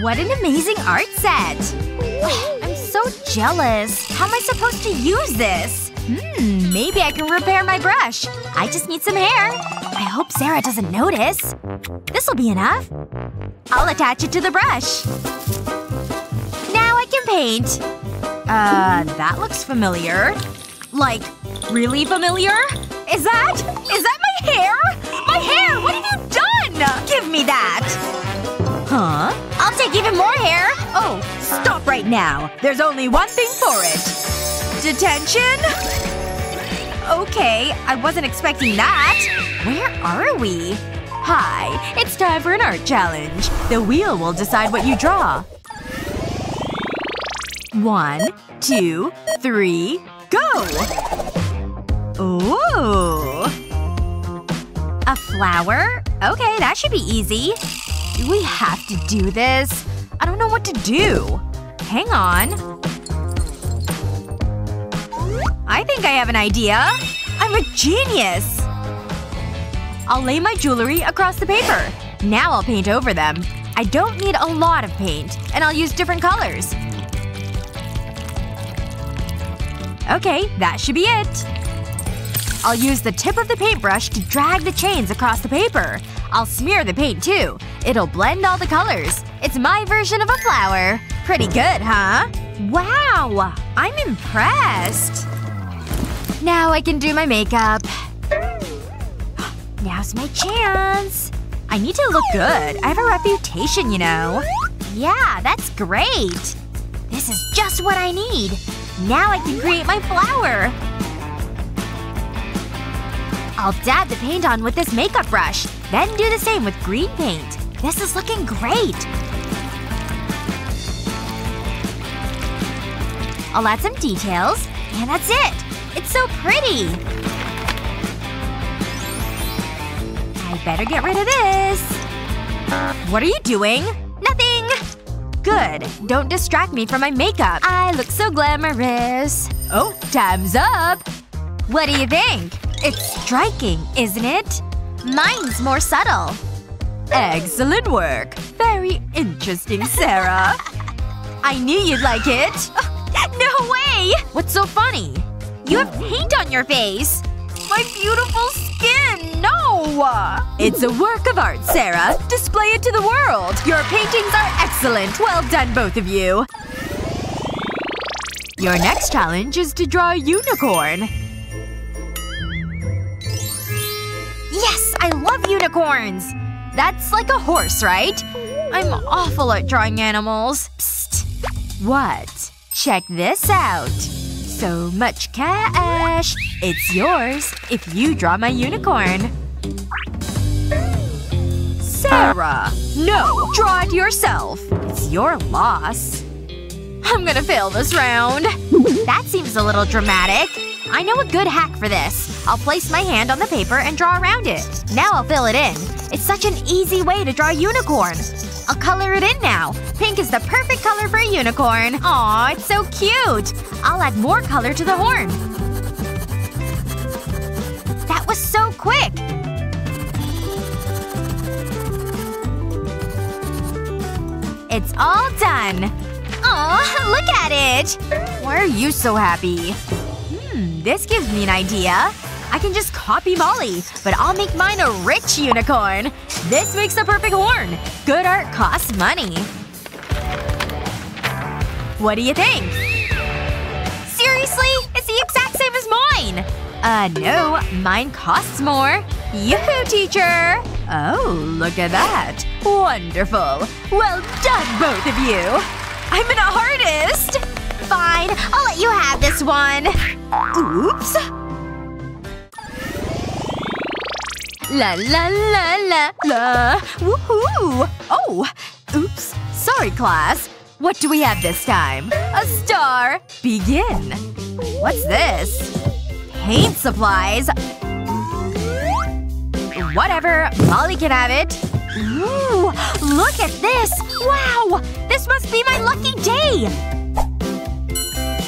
What an amazing art set! I'm so jealous. How am I supposed to use this? Hmm, maybe I can repair my brush. I just need some hair. I hope Sarah doesn't notice. This'll be enough. I'll attach it to the brush. Now I can paint. Uh, that looks familiar. Like, really familiar? Is that… is that my hair? My hair! What have you done? Give me that! Huh? I'll take even more hair! Oh, stop right now. There's only one thing for it. Detention? Okay, I wasn't expecting that. Where are we? Hi, it's time for an art challenge. The wheel will decide what you draw. One, two, three, go! Ooh. A flower? Okay, that should be easy. Do we have to do this? I don't know what to do. Hang on. I think I have an idea. I'm a genius! I'll lay my jewelry across the paper. Now I'll paint over them. I don't need a lot of paint. And I'll use different colors. Okay, that should be it. I'll use the tip of the paintbrush to drag the chains across the paper. I'll smear the paint too. It'll blend all the colors. It's my version of a flower. Pretty good, huh? Wow! I'm impressed. Now I can do my makeup. Now's my chance. I need to look good. I have a reputation, you know. Yeah, that's great. This is just what I need. Now I can create my flower. I'll dab the paint on with this makeup brush. Then do the same with green paint. This is looking great. I'll add some details. And that's it. It's so pretty. I better get rid of this. What are you doing? Nothing! Good. Don't distract me from my makeup. I look so glamorous. Oh, time's up! What do you think? It's striking, isn't it? Mine's more subtle. Excellent work. Very interesting, Sarah. I knew you'd like it. No way! What's so funny? You have paint on your face! My beautiful skin! No! It's a work of art, Sarah. Display it to the world. Your paintings are excellent. Well done, both of you. Your next challenge is to draw a unicorn. Yes! I love unicorns! That's like a horse, right? I'm awful at drawing animals. Psst. What? Check this out. So much cash. It's yours if you draw my unicorn. Sarah! No! Draw it yourself! It's your loss. I'm gonna fail this round. That seems a little dramatic. I know a good hack for this. I'll place my hand on the paper and draw around it. Now I'll fill it in. It's such an easy way to draw a unicorn. I'll color it in now. Pink is the perfect color for a unicorn. Aw, it's so cute! I'll add more color to the horn. That was so quick! It's all done! Aw, look at it! Why are you so happy? Hmm, this gives me an idea. I can just copy Molly, but I'll make mine a rich unicorn. This makes the perfect horn. Good art costs money. What do you think? Seriously? It's the exact same as mine! Uh, no. Mine costs more. Yoo-hoo, teacher! Oh, look at that. Wonderful. Well done, both of you! I'm an artist! Fine. I'll let you have this one. Oops. La la la la la. Woohoo! Oh! Oops. Sorry, class. What do we have this time? A star! Begin. What's this? Paint supplies. Whatever. Molly can have it. Ooh! Look at this! Wow! This must be my lucky day!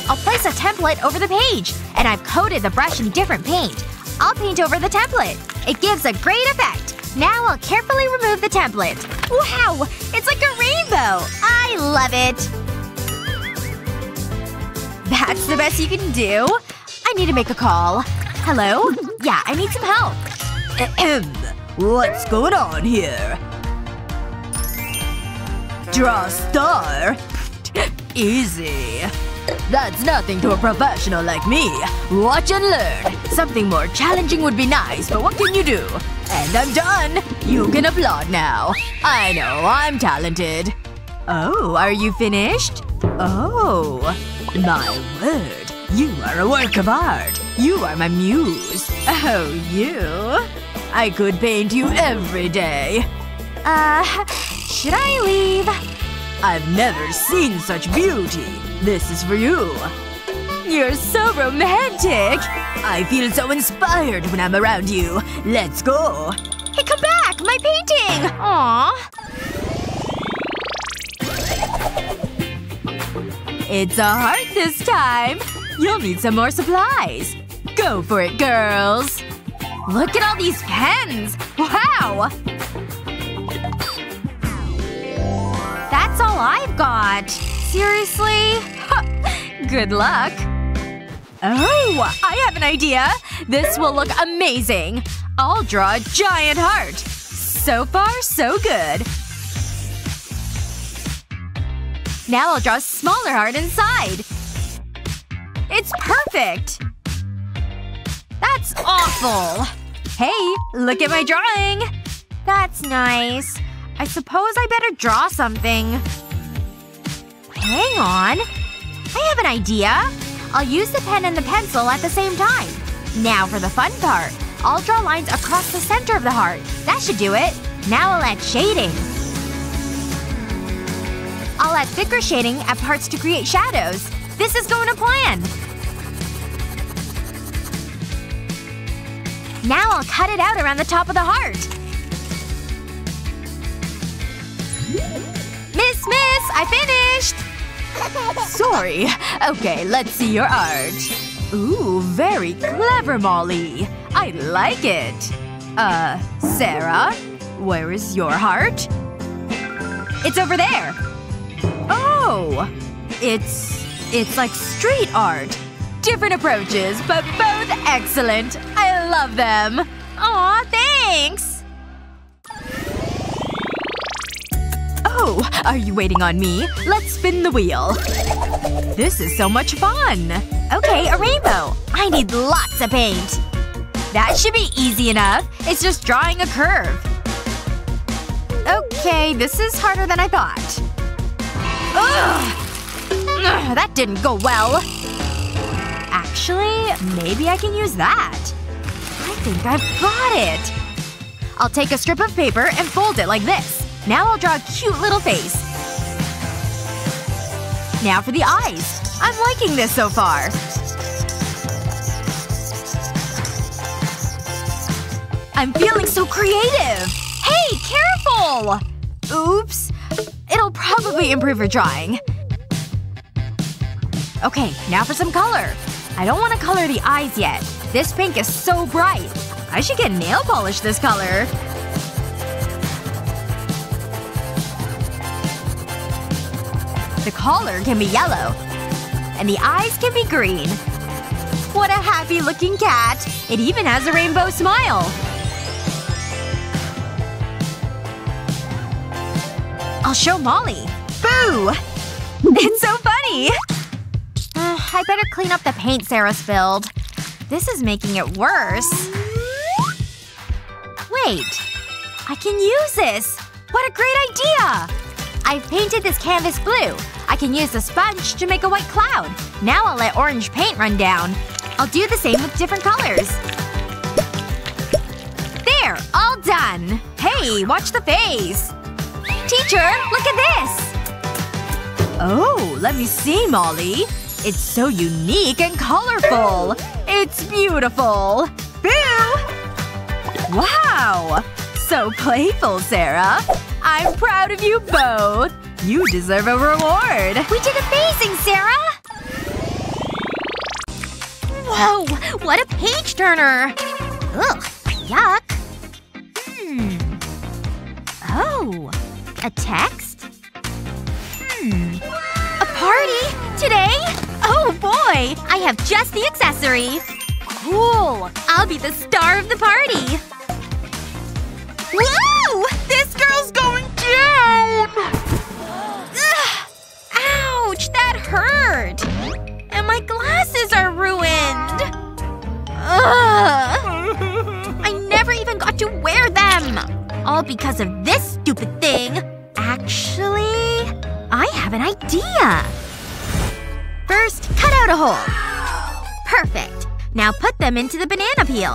I'll place a template over the page. And I've coated the brush in different paint. I'll paint over the template. It gives a great effect. Now I'll carefully remove the template. Wow! It's like a rainbow! I love it! That's the best you can do? I need to make a call. Hello? Yeah, I need some help. Ahem. What's going on here? Draw a star? Easy. That's nothing to a professional like me. Watch and learn. Something more challenging would be nice, but what can you do? And I'm done! You can applaud now. I know, I'm talented. Oh, are you finished? Oh. My word. You are a work of art. You are my muse. Oh, you? I could paint you every day. Uh, should I leave? I've never seen such beauty. This is for you. You're so romantic! I feel so inspired when I'm around you. Let's go. Hey, come back! My painting! Aww. It's a heart this time. You'll need some more supplies. Go for it, girls. Look at all these pens! Wow! That's all I've got. Seriously? Good luck. Oh, I have an idea! This will look amazing! I'll draw a giant heart. So far, so good. Now I'll draw a smaller heart inside. It's perfect! That's awful! Hey, look at my drawing! That's nice. I suppose I better draw something. Hang on. I have an idea. I'll use the pen and the pencil at the same time. Now for the fun part. I'll draw lines across the center of the heart. That should do it. Now I'll add shading. I'll add thicker shading at parts to create shadows. This is going to plan! Now I'll cut it out around the top of the heart. Miss, miss! I finished! Sorry. Okay, let's see your art. Ooh, very clever, Molly. I like it. Uh, Sarah? Where is your heart? It's over there! Oh! It's… it's like street art. Different approaches, but both excellent. I love them. Aw, thanks! Oh, are you waiting on me? Let's spin the wheel. This is so much fun! Okay, a rainbow. I need lots of paint. That should be easy enough. It's just drawing a curve. Okay, this is harder than I thought. Ugh! Ugh, that didn't go well. Actually, maybe I can use that. I think I've got it. I'll take a strip of paper and fold it like this. Now I'll draw a cute little face. Now for the eyes. I'm liking this so far. I'm feeling so creative! Hey, careful! Oops. It'll probably improve your drawing. Okay, now for some color. I don't want to color the eyes yet. This pink is so bright. I should get nail polish this color. Collar can be yellow. And the eyes can be green. What a happy looking cat! It even has a rainbow smile! I'll show Molly. Boo! It's so funny! Uh, I better clean up the paint Sarah spilled. This is making it worse. Wait. I can use this! What a great idea! I've painted this canvas blue. I can use the sponge to make a white cloud. Now I'll let orange paint run down. I'll do the same with different colors. There! All done! Hey, watch the face! Teacher, look at this! Oh, let me see, Molly. It's so unique and colorful. It's beautiful. Boo! Wow! So playful, Sarah. I'm proud of you both. You deserve a reward. We did amazing, Sarah! Whoa! What a page turner! Ugh. Yuck. Hmm. Oh. A text? Hmm. A party? Today? Oh boy! I have just the accessory. Cool. I'll be the star of the party. Woo! This girl's going down! Ouch! That hurt! And my glasses are ruined! Ugh. I never even got to wear them! All because of this stupid thing. Actually, I have an idea. First, cut out a hole. Perfect. Now put them into the banana peel.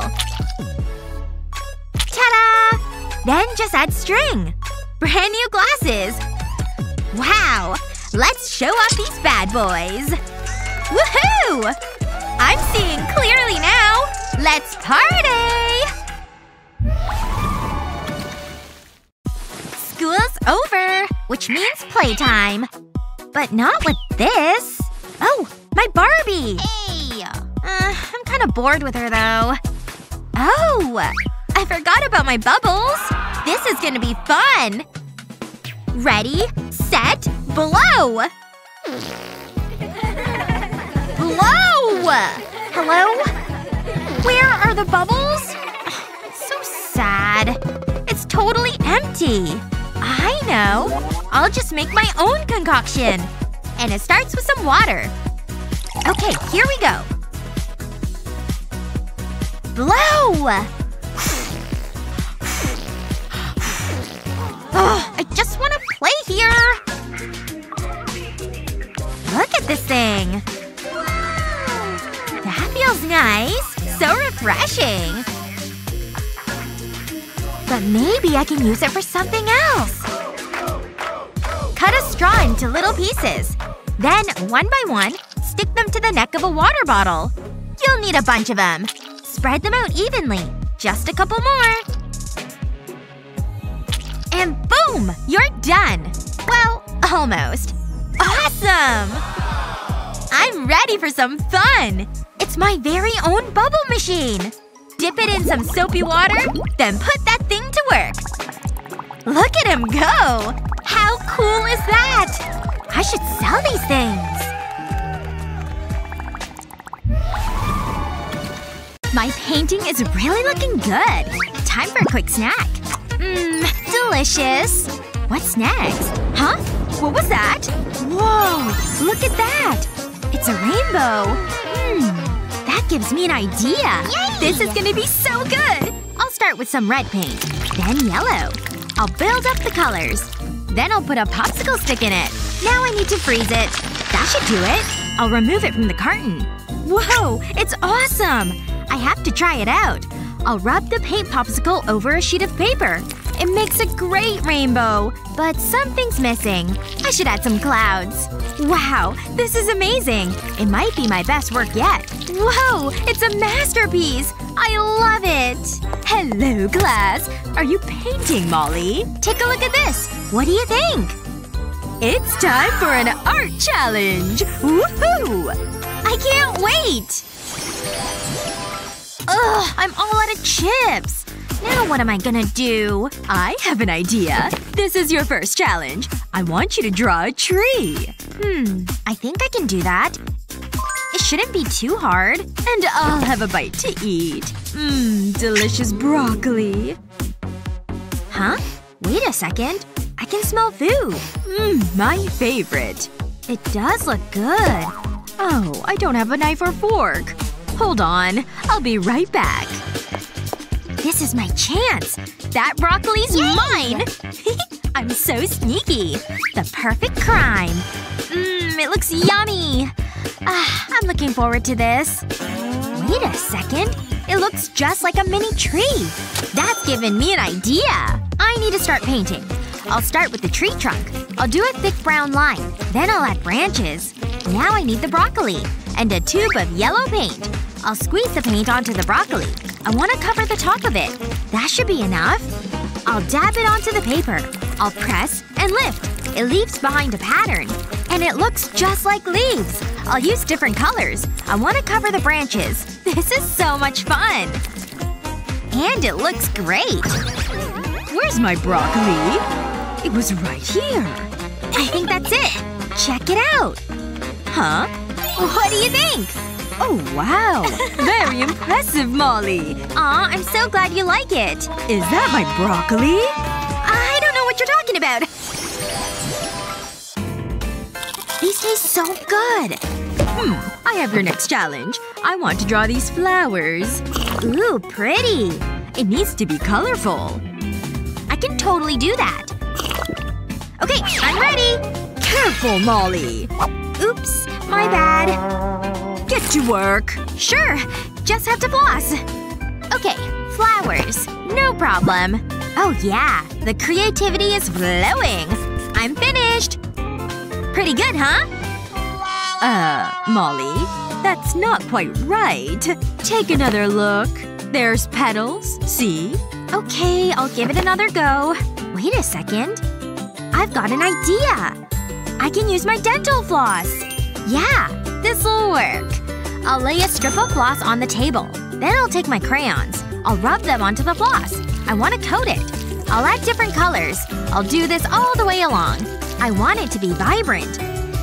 Ta-da! Then just add string. Brand new glasses. Wow! Let's show off these bad boys. Woohoo! I'm seeing clearly now. Let's party! School's over, which means playtime. But not with this. Oh, my Barbie! Hey! Uh, I'm kinda bored with her, though. Oh! I forgot about my bubbles! This is gonna be fun! Ready, set, blow! Blow! Hello? Where are the bubbles? It's so sad. It's totally empty. I know. I'll just make my own concoction. And it starts with some water. Okay, here we go. Blow! Ugh, I just want to play here! Look at this thing! That feels nice. So refreshing. But maybe I can use it for something else. Cut a straw into little pieces. Then, one by one, stick them to the neck of a water bottle. You'll need a bunch of them. Spread them out evenly. Just a couple more. And boom! You're done! Well, almost. Awesome! I'm ready for some fun! It's my very own bubble machine! Dip it in some soapy water, then put that thing to work. Look at him go! How cool is that? I should sell these things. My painting is really looking good. Time for a quick snack. Mmm, delicious. What's next? Huh? What was that? Whoa! Look at that! It's a rainbow. Hmm. That gives me an idea. Yay! This is gonna be so good! I'll start with some red paint. Then yellow. I'll build up the colors. Then I'll put a popsicle stick in it. Now I need to freeze it. That should do it. I'll remove it from the carton. Whoa! It's awesome! I have to try it out. I'll rub the paint popsicle over a sheet of paper. It makes a great rainbow. But something's missing. I should add some clouds. Wow, this is amazing. It might be my best work yet. Whoa! It's a masterpiece! I love it! Hello, class. Are you painting, Molly? Take a look at this. What do you think? It's time for an art challenge! Woohoo! I can't wait! Ugh, I'm all out of chips. Now what am I gonna do? I have an idea. This is your first challenge. I want you to draw a tree. Hmm. I think I can do that. It shouldn't be too hard. And I'll have a bite to eat. Mmm, delicious broccoli. Huh? Wait a second. I can smell food. Mmm, my favorite. It does look good. Oh, I don't have a knife or fork. Hold on. I'll be right back. This is my chance. That broccoli's Yay! mine! I'm so sneaky. The perfect crime. Mmm, it looks yummy. Ah, I'm looking forward to this. Wait a second. It looks just like a mini tree. That's given me an idea. I need to start painting. I'll start with the tree trunk. I'll do a thick brown line. Then I'll add branches. Now I need the broccoli. And a tube of yellow paint. I'll squeeze the paint onto the broccoli. I want to cover the top of it. That should be enough. I'll dab it onto the paper. I'll press and lift. It leaves behind a pattern. And it looks just like leaves. I'll use different colors. I want to cover the branches. This is so much fun! And it looks great! Where's my broccoli? It was right here. I think that's it. Check it out. Huh? What do you think? Oh wow. Very impressive, Molly. Aw, I'm so glad you like it. Is that my broccoli? I don't know what you're talking about. These taste so good. Hmm. I have your next challenge. I want to draw these flowers. Ooh, pretty. It needs to be colorful. I can totally do that. Okay, I'm ready. Careful, Molly. Oops. My bad. Get to work. Sure. Just have to floss. Okay. Flowers. No problem. Oh yeah. The creativity is flowing. I'm finished. Pretty good, huh? Uh, Molly? That's not quite right. Take another look. There's petals. See? Okay, I'll give it another go. Wait a second. I've got an idea. I can use my dental floss. Yeah, this'll work. I'll lay a strip of floss on the table. Then I'll take my crayons. I'll rub them onto the floss. I want to coat it. I'll add different colors. I'll do this all the way along. I want it to be vibrant.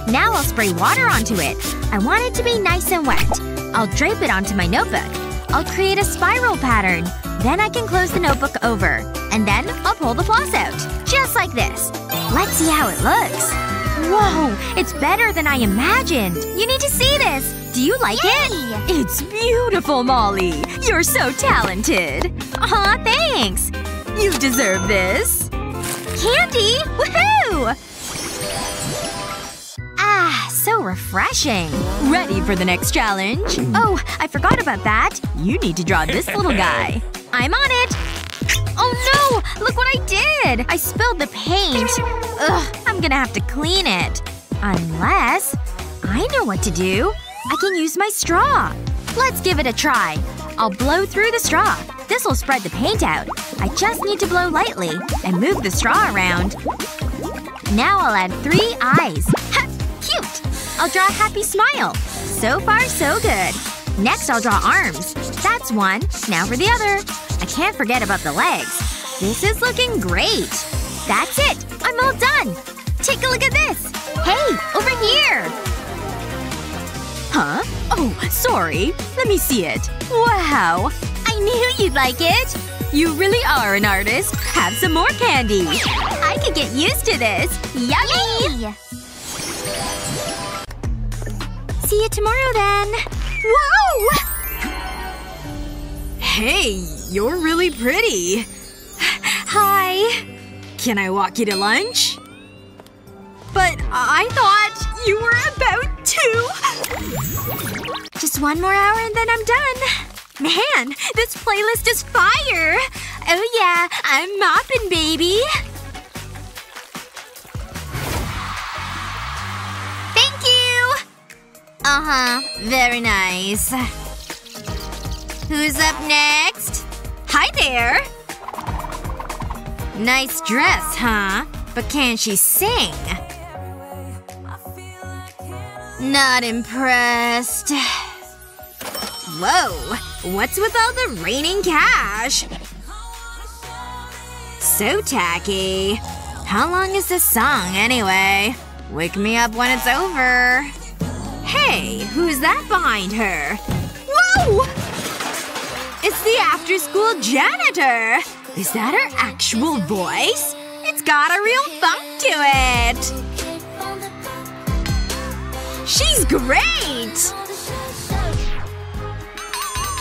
Now I'll spray water onto it. I want it to be nice and wet. I'll drape it onto my notebook. I'll create a spiral pattern. Then I can close the notebook over. And then I'll pull the floss out. Just like this. Let's see how it looks. Whoa! It's better than I imagined. You need to see this. Do you like Yay! it? It's beautiful, Molly. You're so talented. Aw, thanks. You deserve this. Candy! Woohoo! Ah, so refreshing. Ready for the next challenge? Oh, I forgot about that. You need to draw this little guy. I'm on it. Oh no! Look what I did! I spilled the paint. Ugh, I'm gonna have to clean it. Unless… I know what to do. I can use my straw. Let's give it a try. I'll blow through the straw. This'll spread the paint out. I just need to blow lightly. And move the straw around. Now I'll add three eyes. Ha! Cute! I'll draw a happy smile. So far, so good. Next I'll draw arms. That's one. Now for the other. I can't forget about the legs. This is looking great. That's it! I'm all done! Take a look at this! Hey! Over here! Huh? Oh, sorry. Let me see it. Wow. I knew you'd like it! You really are an artist. Have some more candy. I could get used to this. Yummy! Yay! See you tomorrow then. Whoa! Hey, you're really pretty. Hi. Can I walk you to lunch? But I thought you were about to. Just one more hour and then I'm done. Man, this playlist is fire! Oh yeah, I'm mopping, baby! Uh-huh. Very nice. Who's up next? Hi there! Nice dress, huh? But can she sing? Not impressed. Whoa. What's with all the raining cash? So tacky. How long is this song, anyway? Wake me up when it's over. Hey, who's that behind her? Whoa! It's the after-school janitor! Is that her actual voice? It's got a real funk to it! She's great!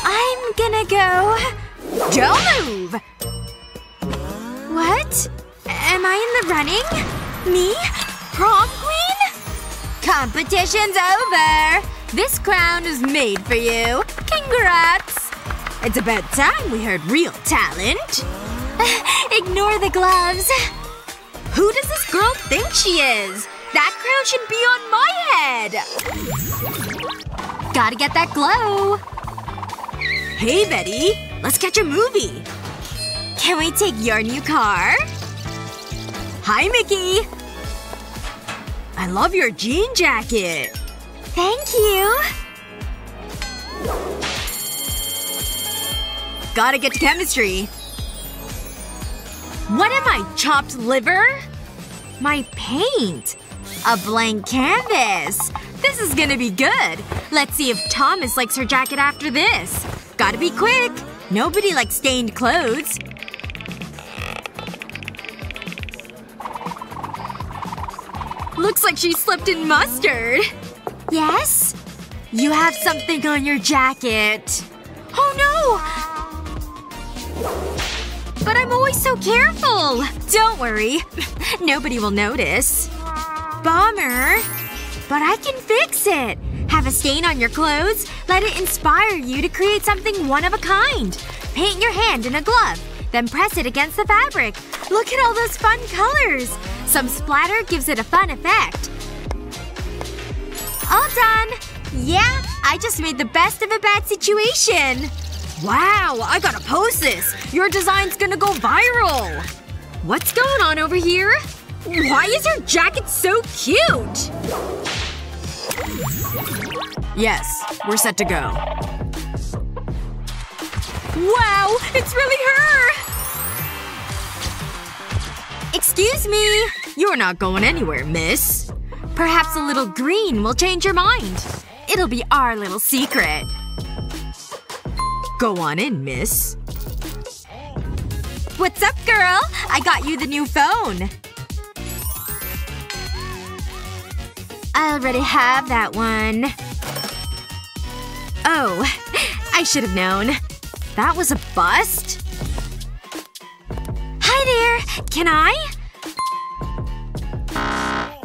I'm gonna go… Don't move! What? Am I in the running? Me? Prom queen? Competition's over! This crown is made for you. Congrats! It's about time we heard real talent. Ignore the gloves. Who does this girl think she is? That crown should be on my head! Gotta get that glow. Hey, Betty. Let's catch a movie. Can we take your new car? Hi, Mickey. I love your jean jacket. Thank you. Gotta get to chemistry. What am I, chopped liver? My paint. A blank canvas. This is gonna be good. Let's see if Thomas likes her jacket after this. Gotta be quick. Nobody likes stained clothes. Looks like she slipped in mustard. Yes? You have something on your jacket. Oh no! But I'm always so careful! Don't worry. Nobody will notice. Bummer. But I can fix it. Have a stain on your clothes? Let it inspire you to create something one of a kind. Paint your hand in a glove. Then press it against the fabric. Look at all those fun colors! Some splatter gives it a fun effect. All done! Yeah, I just made the best of a bad situation. Wow, I gotta post this! Your design's gonna go viral! What's going on over here? Why is your jacket so cute? Yes. We're set to go. Wow! It's really her! Excuse me! You're not going anywhere, miss. Perhaps a little green will change your mind. It'll be our little secret. Go on in, miss. What's up, girl? I got you the new phone. I already have that one. Oh. I should have known. That was a bust? Hi there! Can I?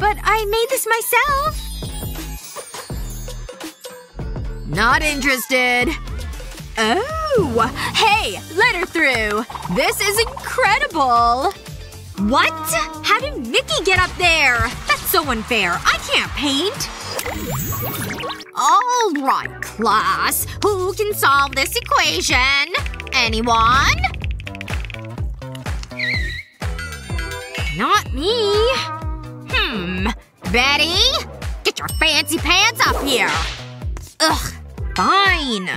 But I made this myself. Not interested. Oh! Hey! Let her through! This is incredible! What? How did Mickey get up there? That's so unfair. I can't paint. Alright, class. Who can solve this equation? Anyone? Not me. Hmm. Betty? Get your fancy pants up here. Ugh. Fine.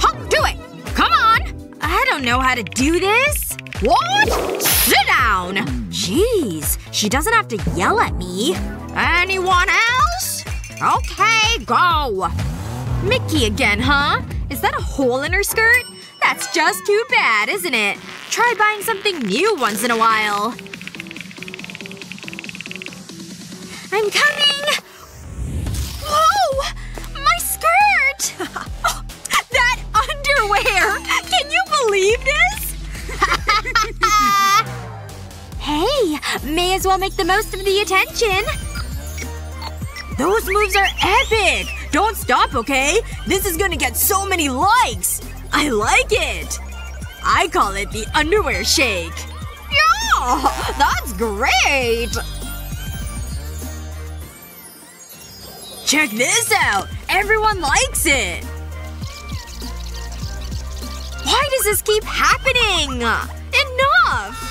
Hop to it! Come on! I don't know how to do this. What? Sit down! Jeez. She doesn't have to yell at me. Anyone else? Okay, go. Mickey again, huh? Is that a hole in her skirt? That's just too bad, isn't it? Try buying something new once in a while. I'm coming! Whoa! My skirt! Oh, that underwear! Can you believe this? hey! May as well make the most of the attention. Those moves are epic! Don't stop, okay? This is gonna get so many likes! I like it! I call it the underwear shake. Yeah! That's great! Check this out! Everyone likes it! Why does this keep happening? Enough!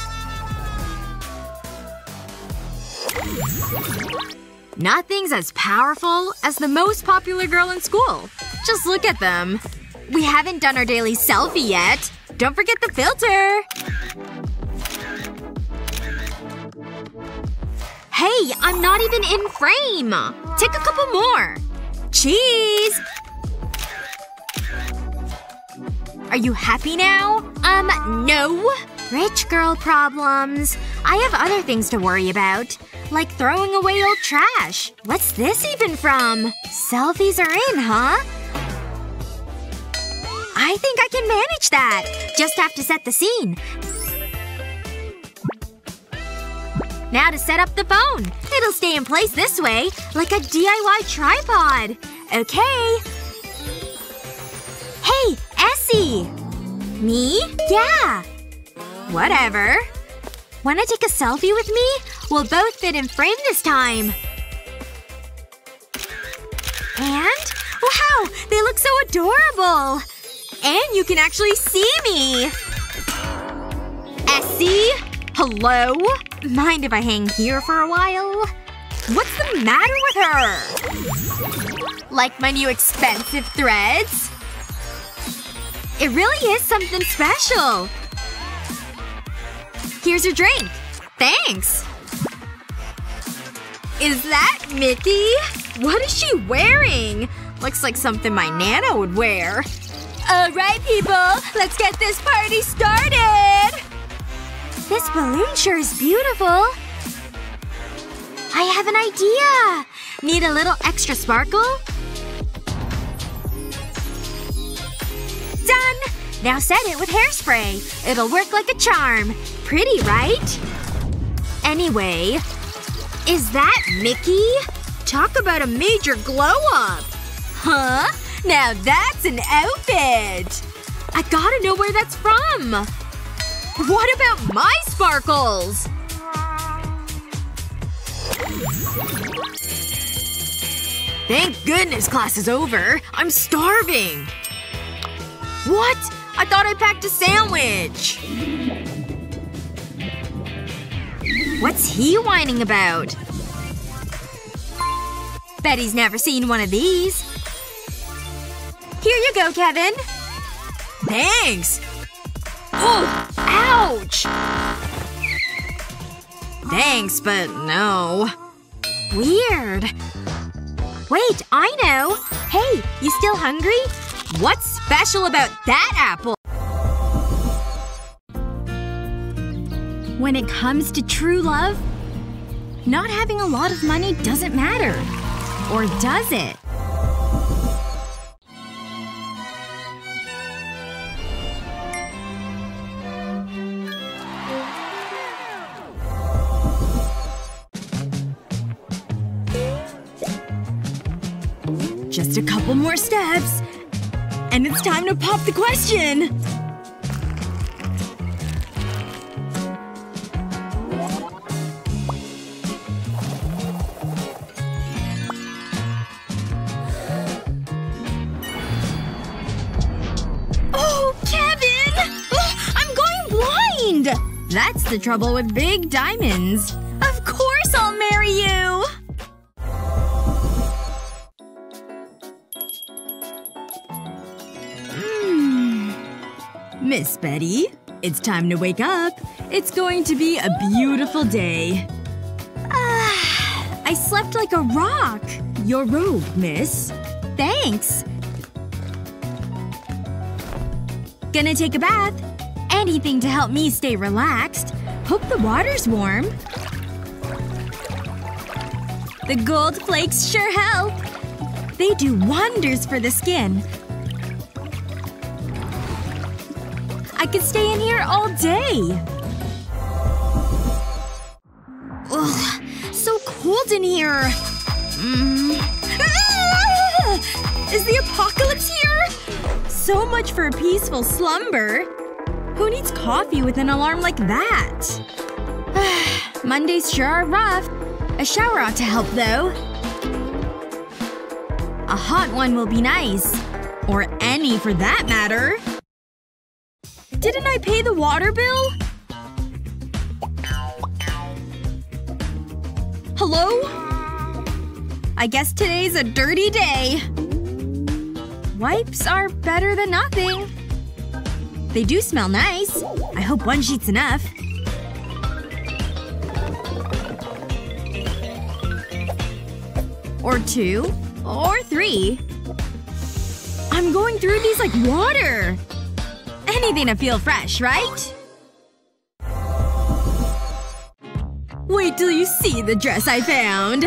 Nothing's as powerful as the most popular girl in school. Just look at them. We haven't done our daily selfie yet. Don't forget the filter. Hey, I'm not even in frame. Take a couple more. Cheese! Are you happy now? Um, no. Rich girl problems. I have other things to worry about. Like throwing away old trash. What's this even from? Selfies are in, huh? I think I can manage that. Just have to set the scene. Now to set up the phone. It'll stay in place this way. Like a DIY tripod. Okay. Hey, Essie! Me? Yeah. Whatever. Wanna take a selfie with me? We'll both fit in frame this time. And? Wow! They look so adorable! And you can actually see me! Essie? Hello? Mind if I hang here for a while? What's the matter with her? Like my new expensive threads? It really is something special. Here's your drink. Thanks. Is that Mickey? What is she wearing? Looks like something my Nana would wear. Alright, people. Let's get this party started! This balloon sure is beautiful. I have an idea! Need a little extra sparkle? Done! Now set it with hairspray. It'll work like a charm. Pretty, right? Anyway. Is that Mickey? Talk about a major glow-up! Huh? Now that's an outfit! I gotta know where that's from! What about my sparkles? Thank goodness class is over. I'm starving. What? I thought I packed a sandwich. What's he whining about? Betty's never seen one of these. Here you go, Kevin. Thanks. Oh! Ouch! Thanks, but no. Weird. Wait, I know! Hey, you still hungry? What's special about that apple? When it comes to true love, not having a lot of money doesn't matter. Or does it? Just a couple more steps. And it's time to pop the question! Oh, Kevin! Oh, I'm going blind! That's the trouble with big diamonds. Of course I'll marry you! Miss Betty, it's time to wake up. It's going to be a beautiful day. Ah, I slept like a rock. Your robe, miss. Thanks. Gonna take a bath. Anything to help me stay relaxed. Hope the water's warm. The gold flakes sure help. They do wonders for the skin. I could stay in here all day. Ugh. So cold in here. Mm. Ah! Is the apocalypse here? So much for a peaceful slumber. Who needs coffee with an alarm like that? Mondays sure are rough. A shower ought to help, though. A hot one will be nice. Or any for that matter. Didn't I pay the water bill? Hello? I guess today's a dirty day. Wipes are better than nothing. They do smell nice. I hope one sheet's enough. Or two. Or three. I'm going through these like water! Anything to feel fresh, right? Wait till you see the dress I found!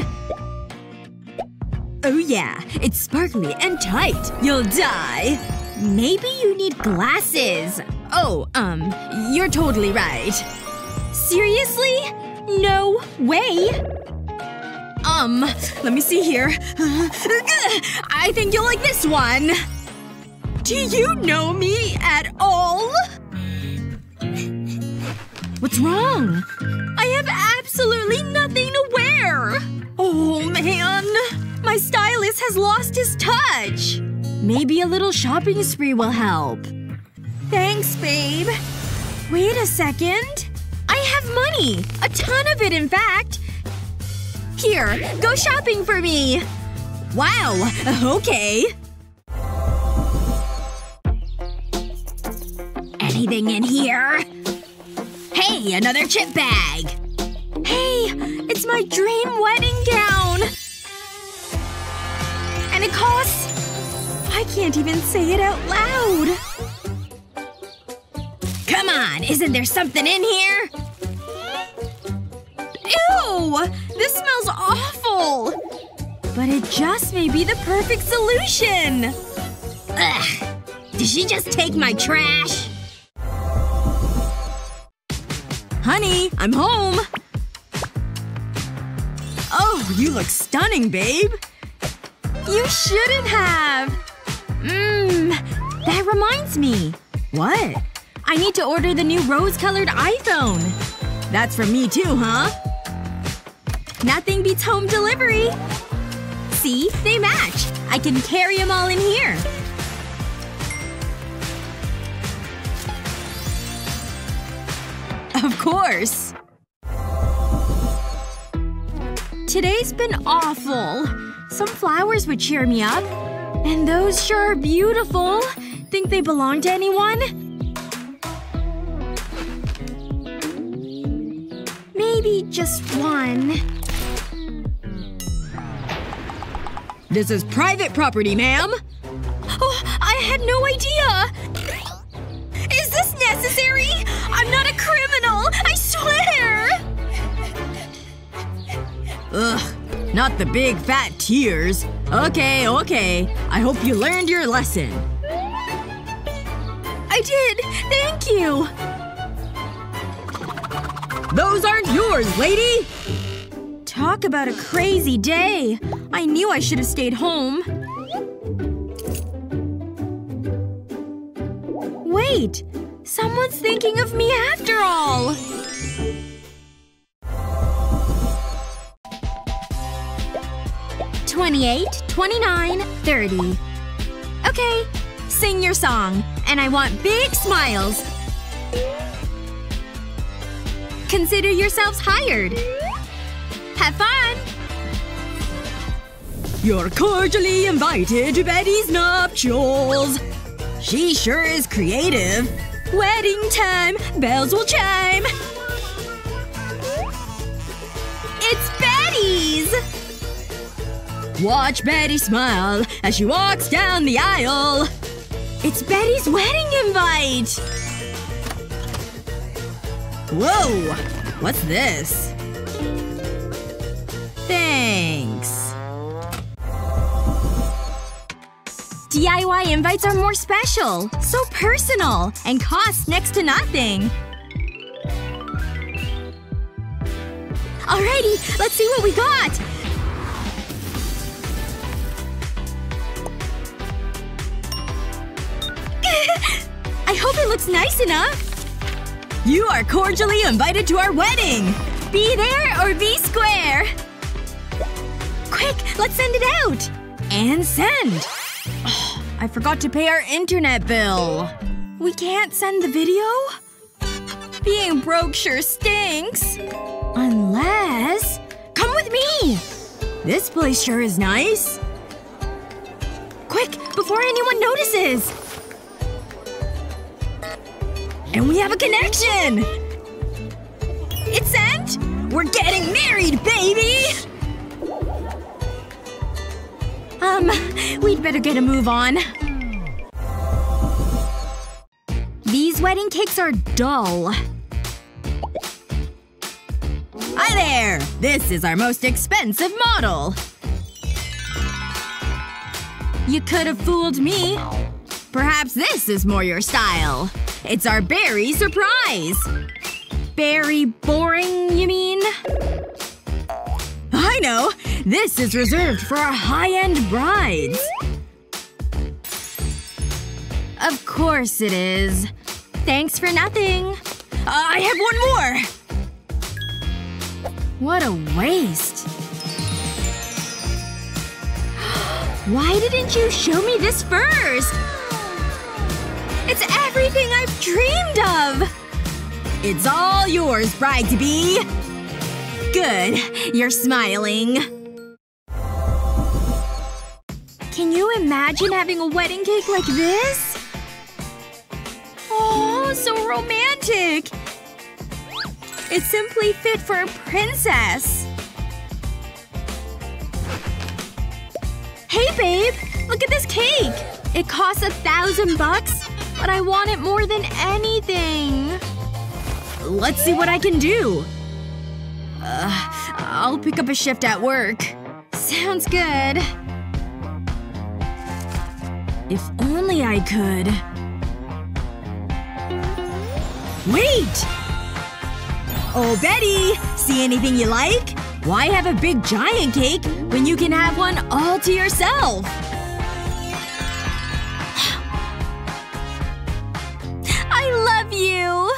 Oh yeah, it's sparkly and tight. You'll die. Maybe you need glasses. Oh, um, you're totally right. Seriously? No way! Um, let me see here. I think you'll like this one. Do you know me at all? What's wrong? I have absolutely nothing to wear! Oh man. My stylist has lost his touch. Maybe a little shopping spree will help. Thanks, babe. Wait a second. I have money. A ton of it, in fact. Here, go shopping for me. Wow. Okay. Anything in here? Hey, another chip bag! Hey! It's my dream wedding gown! And it costs… I can't even say it out loud. Come on, isn't there something in here? Ew! This smells awful! But it just may be the perfect solution! Ugh. Did she just take my trash? Honey, I'm home! Oh, you look stunning, babe! You shouldn't have! Mmm. That reminds me. What? I need to order the new rose-colored iPhone. That's for me too, huh? Nothing beats home delivery. See? They match. I can carry them all in here. Of course. Today's been awful. Some flowers would cheer me up. And those sure are beautiful. Think they belong to anyone? Maybe just one. This is private property, ma'am. Oh, I had no idea! Is this necessary? I'm not a criminal! I swear! Ugh. Not the big fat tears. Okay, okay. I hope you learned your lesson. I did! Thank you! Those aren't yours, lady! Talk about a crazy day. I knew I should have stayed home. Wait! Someone's thinking of me after all! Twenty-eight, twenty-nine, thirty. Okay. Sing your song. And I want big smiles. Consider yourselves hired. Have fun! You're cordially invited to Betty's nuptials. She sure is creative. Wedding time! Bells will chime! It's Betty's! Watch Betty smile as she walks down the aisle. It's Betty's wedding invite! Whoa! What's this? Thanks. DIY invites are more special, so personal, and cost next to nothing. Alrighty, let's see what we got! I hope it looks nice enough! You are cordially invited to our wedding! Be there or be square! Quick, let's send it out! And send! I forgot to pay our internet bill. We can't send the video? Being broke sure stinks. Unless… Come with me! This place sure is nice. Quick, before anyone notices! And we have a connection! It's sent! We're getting married, baby! Um, we'd better get a move on. These wedding cakes are dull. Hi there! This is our most expensive model. You could have fooled me. Perhaps this is more your style. It's our berry surprise! Berry boring, you mean? I know! This is reserved for our high-end brides. Of course it is. Thanks for nothing. Uh, I have one more! What a waste. Why didn't you show me this first? It's everything I've dreamed of! It's all yours, bride-to-be! Good. You're smiling. Can you imagine having a wedding cake like this? Oh, so romantic! It's simply fit for a princess. Hey, babe! Look at this cake! It costs a thousand bucks, but I want it more than anything. Let's see what I can do. Uh, I'll pick up a shift at work. Sounds good. If only I could. Wait! Oh, Betty! See anything you like? Why have a big giant cake when you can have one all to yourself? I love you!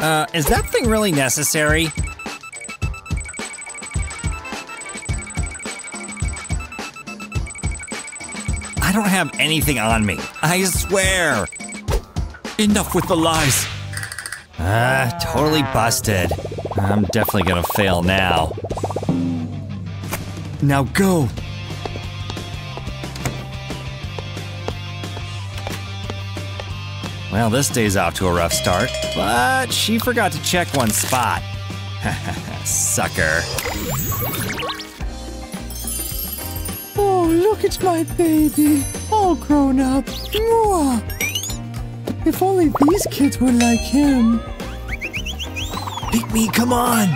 Uh, is that thing really necessary? Don't have anything on me. I swear. Enough with the lies. Ah, totally busted. I'm definitely gonna fail now. Now go. Well, this day's off to a rough start, but she forgot to check one spot. Sucker. Oh, look, it's my baby. All grown up. Mwah. If only these kids were like him. Pick me, come on!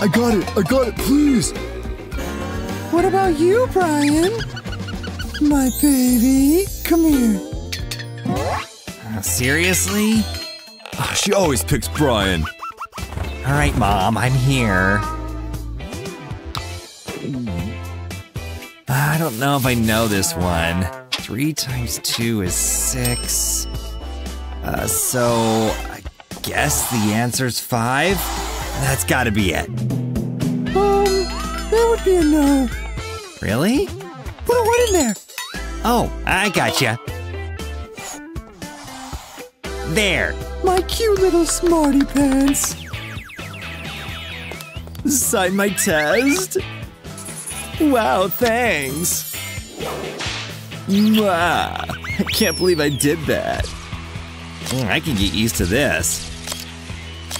I got it. I got it, please. What about you, Brian? My baby. Come here. Uh, seriously? Ah, She always picks Brian. Alright, Mom, I'm here. I don't know if I know this one. Three times two is six. Uh, so I guess the answer's five? That's gotta be it. Um, that would be a no. Really? Put a one in there. Oh, I gotcha. There. My cute little smarty pants. Sign my test? Wow, thanks. Mwah. I can't believe I did that. Mm, I can get used to this.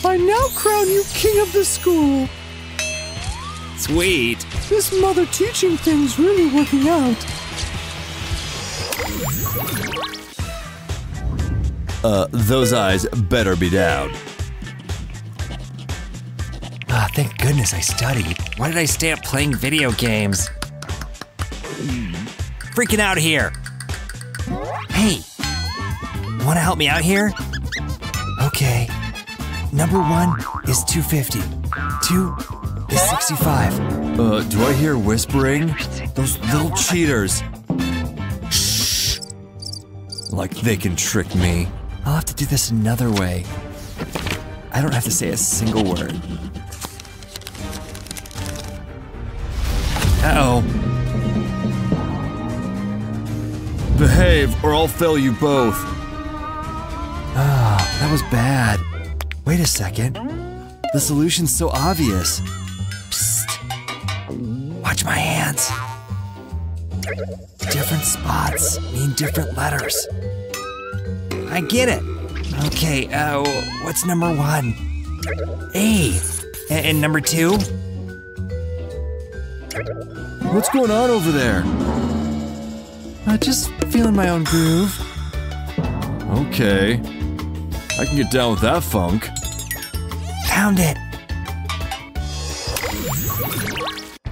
I now crown you king of the school. Sweet. This mother teaching thing's really working out. Uh, those eyes better be down. Ah, thank goodness I studied. Why did I stay up playing video games? Freaking out here. Hey, wanna help me out here? Okay. Number one is 250. Two is 65. Uh, do I hear whispering? Those little cheaters. Shh. Like they can trick me. I'll have to do this another way. I don't have to say a single word. Uh oh. Behave or I'll fail you both. Ah, that was bad. Wait a second. The solution's so obvious. Psst. Watch my hands. Different spots mean different letters. I get it. Okay, uh, what's number one? A- And, number two? What's going on over there? Uh, just feeling my own groove. Okay. I can get down with that funk. Found it.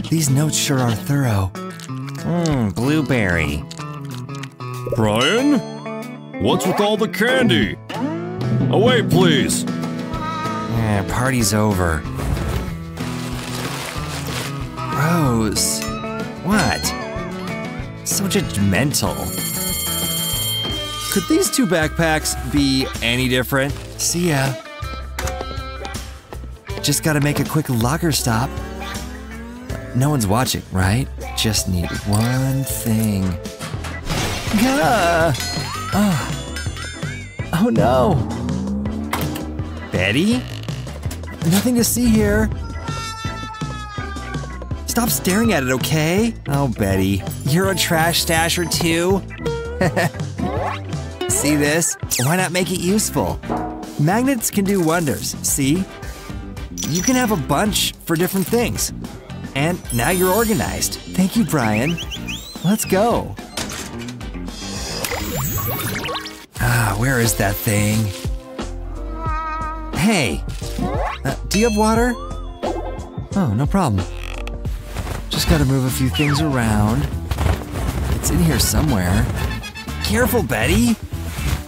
These notes sure are thorough. Mmm, blueberry. Brian? What's with all the candy? Away, please. Eh, party's over. Rose. What? So judgmental. Could these two backpacks be any different? See ya. Just gotta make a quick locker stop. No one's watching, right? Just need one thing. Gah! Oh. oh no! Betty? Nothing to see here. Stop staring at it, okay? Oh, Betty, you're a trash stasher too? See this? Why not make it useful? Magnets can do wonders, see? You can have a bunch for different things. And now you're organized. Thank you, Brian. Let's go. Ah, where is that thing? Hey, uh, do you have water? Oh, no problem. Just gotta move a few things around. It's in here somewhere. Careful, Betty!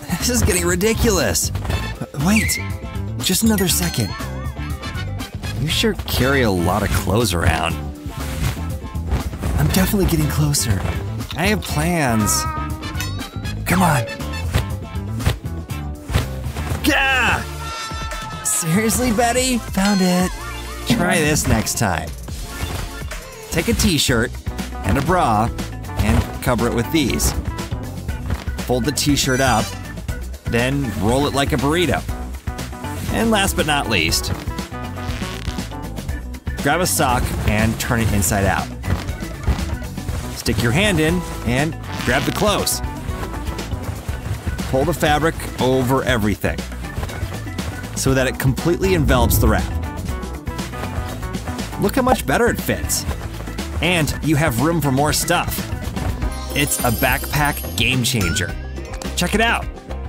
This is getting ridiculous. Wait, just another second. You sure carry a lot of clothes around. I'm definitely getting closer. I have plans. Come on. Gah! Seriously, Betty? Found it. Try this next time. Take a t-shirt and a bra and cover it with these. Fold the t-shirt up, then roll it like a burrito. And last but not least, grab a sock and turn it inside out. Stick your hand in and grab the clothes. Pull the fabric over everything so that it completely envelops the wrap. Look how much better it fits. And you have room for more stuff. It's a backpack game changer. Check it out.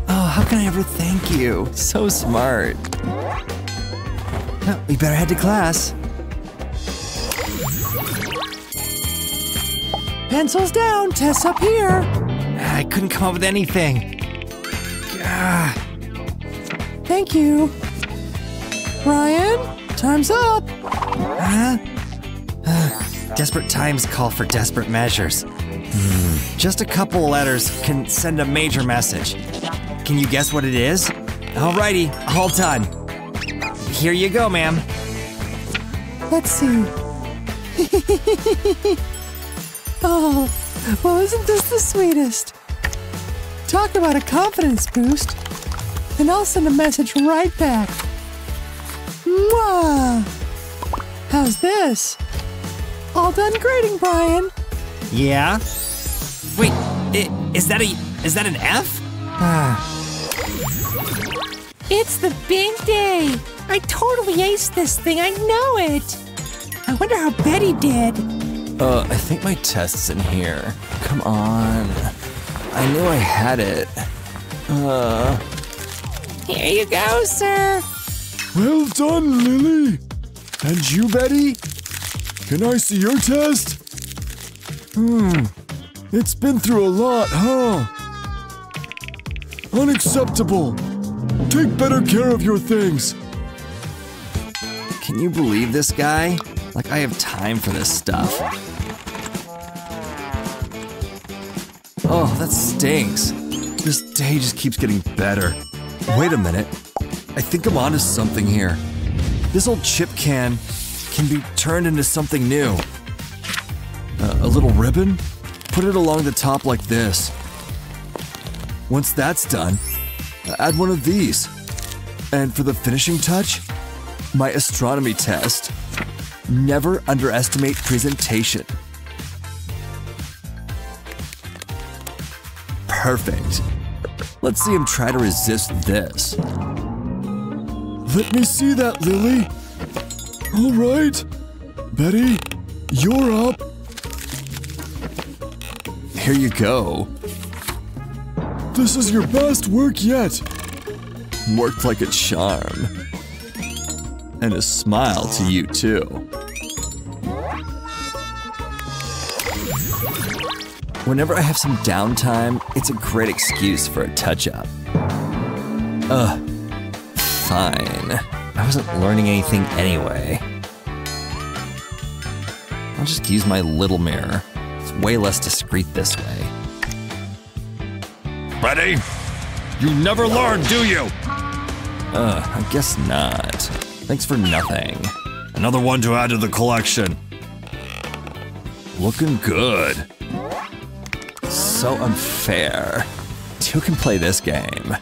Oh, how can I ever thank you? So smart. Well, we better head to class. Pencils down, tests up here. I couldn't come up with anything. Ah, Thank you. Brian, time's up. huh? Desperate times call for desperate measures. Just a couple letters can send a major message. Can you guess what it is? Alrighty, all done. Here you go, ma'am. Let's see. oh, well, isn't this the sweetest? Talk about a confidence boost. And I'll send a message right back. Mwah! How's this? All done grading, Brian. Yeah? Wait, is that a is that an F? Ah, It's the big day. I totally aced this thing. I know it. I wonder how Betty did. Uh, I think my test's in here. Come on. I knew I had it. Uh, Here you go, sir. Well done, Lily. And you, Betty? Can I see your test? Hmm. It's been through a lot, huh? Unacceptable. Take better care of your things. can you believe this guy? Like I have time for this stuff. Oh, that stinks. This day just keeps getting better. Wait a minute. I think I'm onto something here. This old chip can can be turned into something new. Uh, a little ribbon? Put it along the top like this. Once that's done, add one of these. And for the finishing touch, my astronomy test. Never underestimate presentation. Perfect. Let's see him try to resist this. Let me see that, Lily. All right. Betty, you're up. Here you go. This is your best work yet. Worked like a charm. And a smile to you, too. Whenever I have some downtime, it's a great excuse for a touch up. Ugh. Fine. I wasn't learning anything anyway. I'll just use my little mirror. It's way less discreet this way. Betty, you never learn, do you? Uh, I guess not. Thanks for nothing. Another one to add to the collection. Looking good. So unfair. Two can play this game.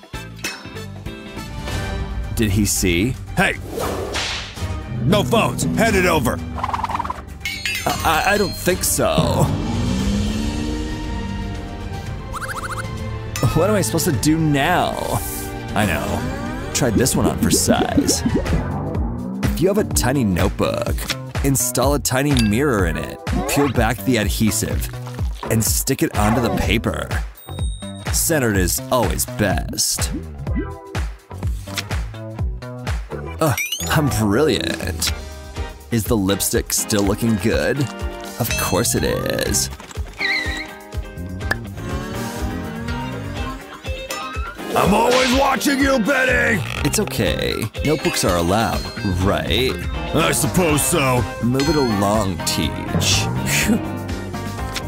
Did he see? Hey! No phones. Hand it over. I, I don't think so. What am I supposed to do now? I know. Try this one on for size. If you have a tiny notebook, install a tiny mirror in it, peel back the adhesive, and stick it onto the paper. Centered is always best. Ugh, I'm brilliant. Is the lipstick still looking good? Of course it is. I'm always watching you, Betty! It's okay. Notebooks are allowed, right? I suppose so. Move it along, Teach. Phew.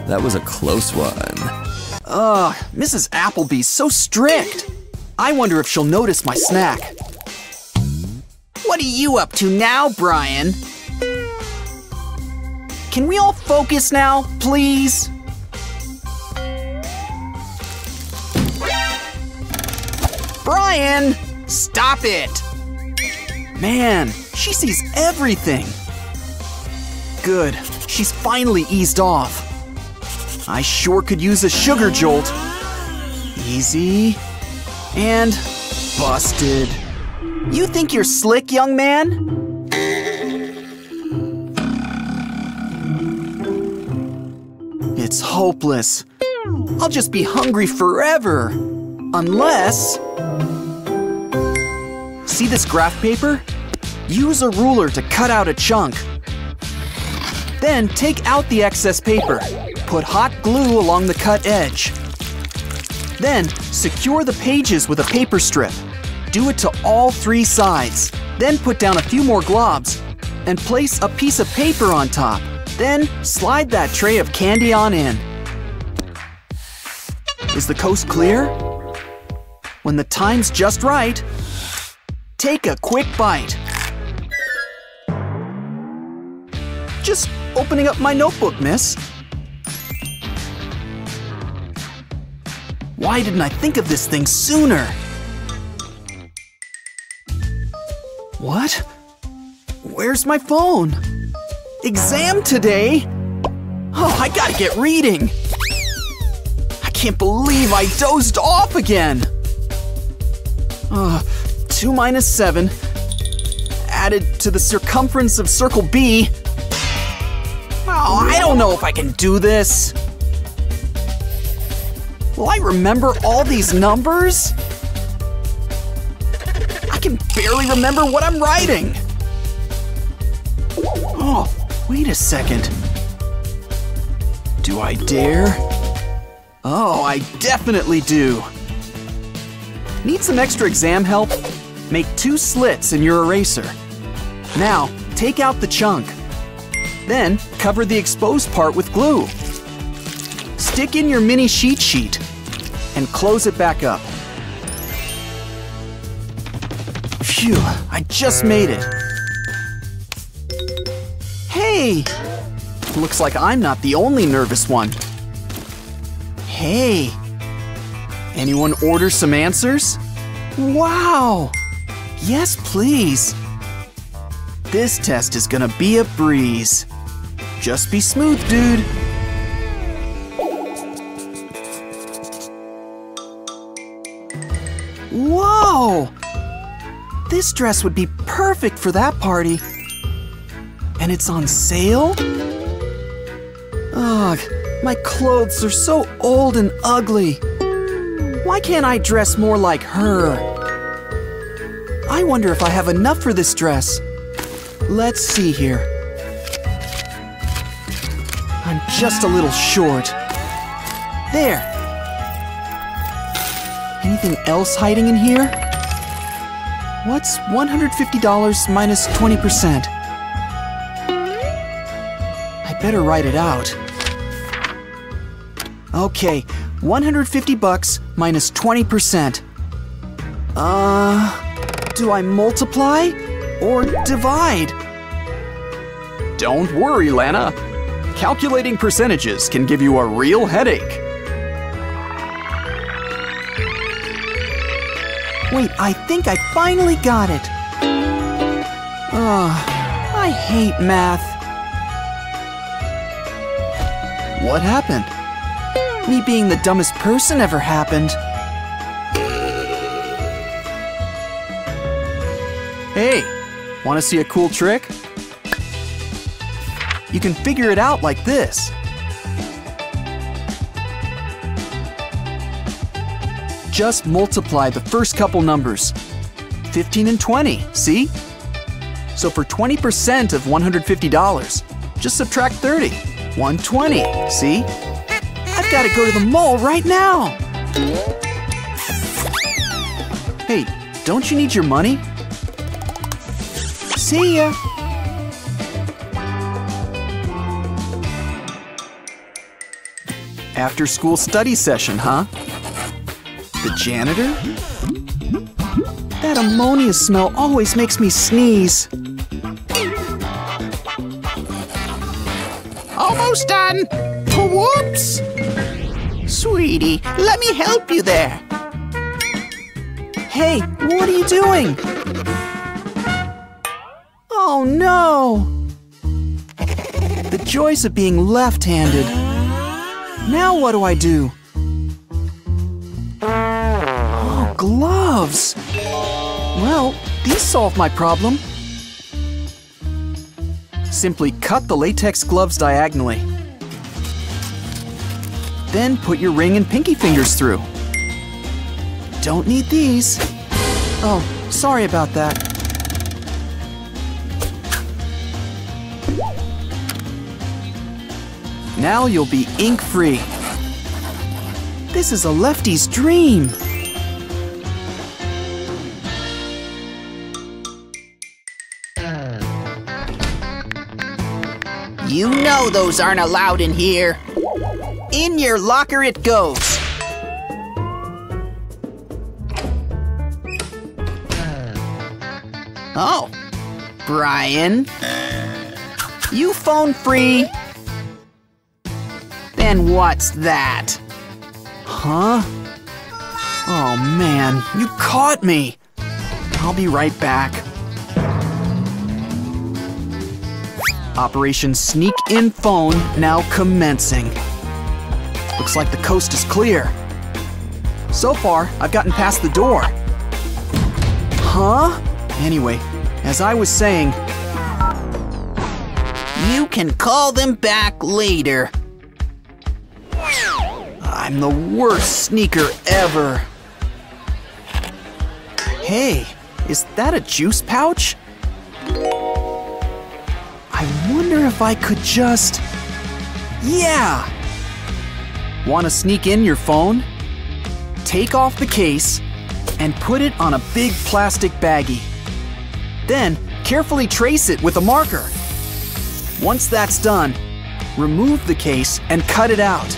That was a close one. Ugh, Mrs. Appleby's so strict. I wonder if she'll notice my snack. What are you up to now, Brian? Can we all focus now, please? Brian, stop it! Man, she sees everything. Good, she's finally eased off. I sure could use a sugar jolt. Easy. And busted. You think you're slick, young man? It's hopeless. I'll just be hungry forever. Unless. See this graph paper? Use a ruler to cut out a chunk. Then take out the excess paper. Put hot glue along the cut edge. Then secure the pages with a paper strip. Do it to all three sides. Then put down a few more globs and place a piece of paper on top. Then slide that tray of candy on in. Is the coast clear? When the time's just right, take a quick bite. Just opening up my notebook, miss. Why didn't I think of this thing sooner? What? Where's my phone? Exam today? Oh, I gotta get reading. I can't believe I dozed off again. Uh, 2 minus 7 added to the circumference of circle B. Oh, I don't know if I can do this. Will I remember all these numbers? Can barely remember what I'm writing. Oh, wait a second. Do I dare? Oh, I definitely do. Need some extra exam help? Make two slits in your eraser. Now, take out the chunk. Then, cover the exposed part with glue. Stick in your mini sheet sheet and close it back up. Phew, I just made it. Hey! Looks like I'm not the only nervous one. Hey! Anyone order some answers? Wow! Yes, please. This test is gonna be a breeze. Just be smooth, dude. This dress would be perfect for that party. And it's on sale? Ugh, my clothes are so old and ugly. Why can't I dress more like her? I wonder if I have enough for this dress. Let's see here. I'm just a little short. There. Anything else hiding in here? What's $150 minus 20%? I better write it out. Okay, 150 bucks minus 20%. Uh, do I multiply or divide? Don't worry, Lana. Calculating percentages can give you a real headache. Wait, I think I finally got it. Ugh, I hate math. What happened? Me being the dumbest person ever happened. Hey, wanna see a cool trick? You can figure it out like this. Just multiply the first couple numbers 15 and 20, see? So for 20% of $150, just subtract 30. 120, see? I've got to go to the mall right now. Hey, don't you need your money? See ya. After school study session, huh? The janitor? That ammonia smell always makes me sneeze. Almost done. Whoops. Sweetie, let me help you there. Hey, what are you doing? Oh no! The joys of being left-handed. Now what do I do? Oh, gloves! Well, these solve my problem. Simply cut the latex gloves diagonally. Then put your ring and pinky fingers through. Don't need these. Oh, sorry about that. Now you'll be ink-free. This is a lefty's dream. You know those aren't allowed in here. In your locker it goes. Oh, Brian. You phone free. Then what's that? Huh? Oh man, you caught me! I'll be right back. Operation Sneak In Phone now commencing. Looks like the coast is clear. So far, I've gotten past the door. Huh? Anyway, as I was saying, You can call them back later. I'm the worst sneaker ever. Hey, is that a juice pouch? I wonder if I could just. Yeah! Want to sneak in your phone? Take off the case and put it on a big plastic baggie. Then carefully trace it with a marker. Once that's done, remove the case and cut it out.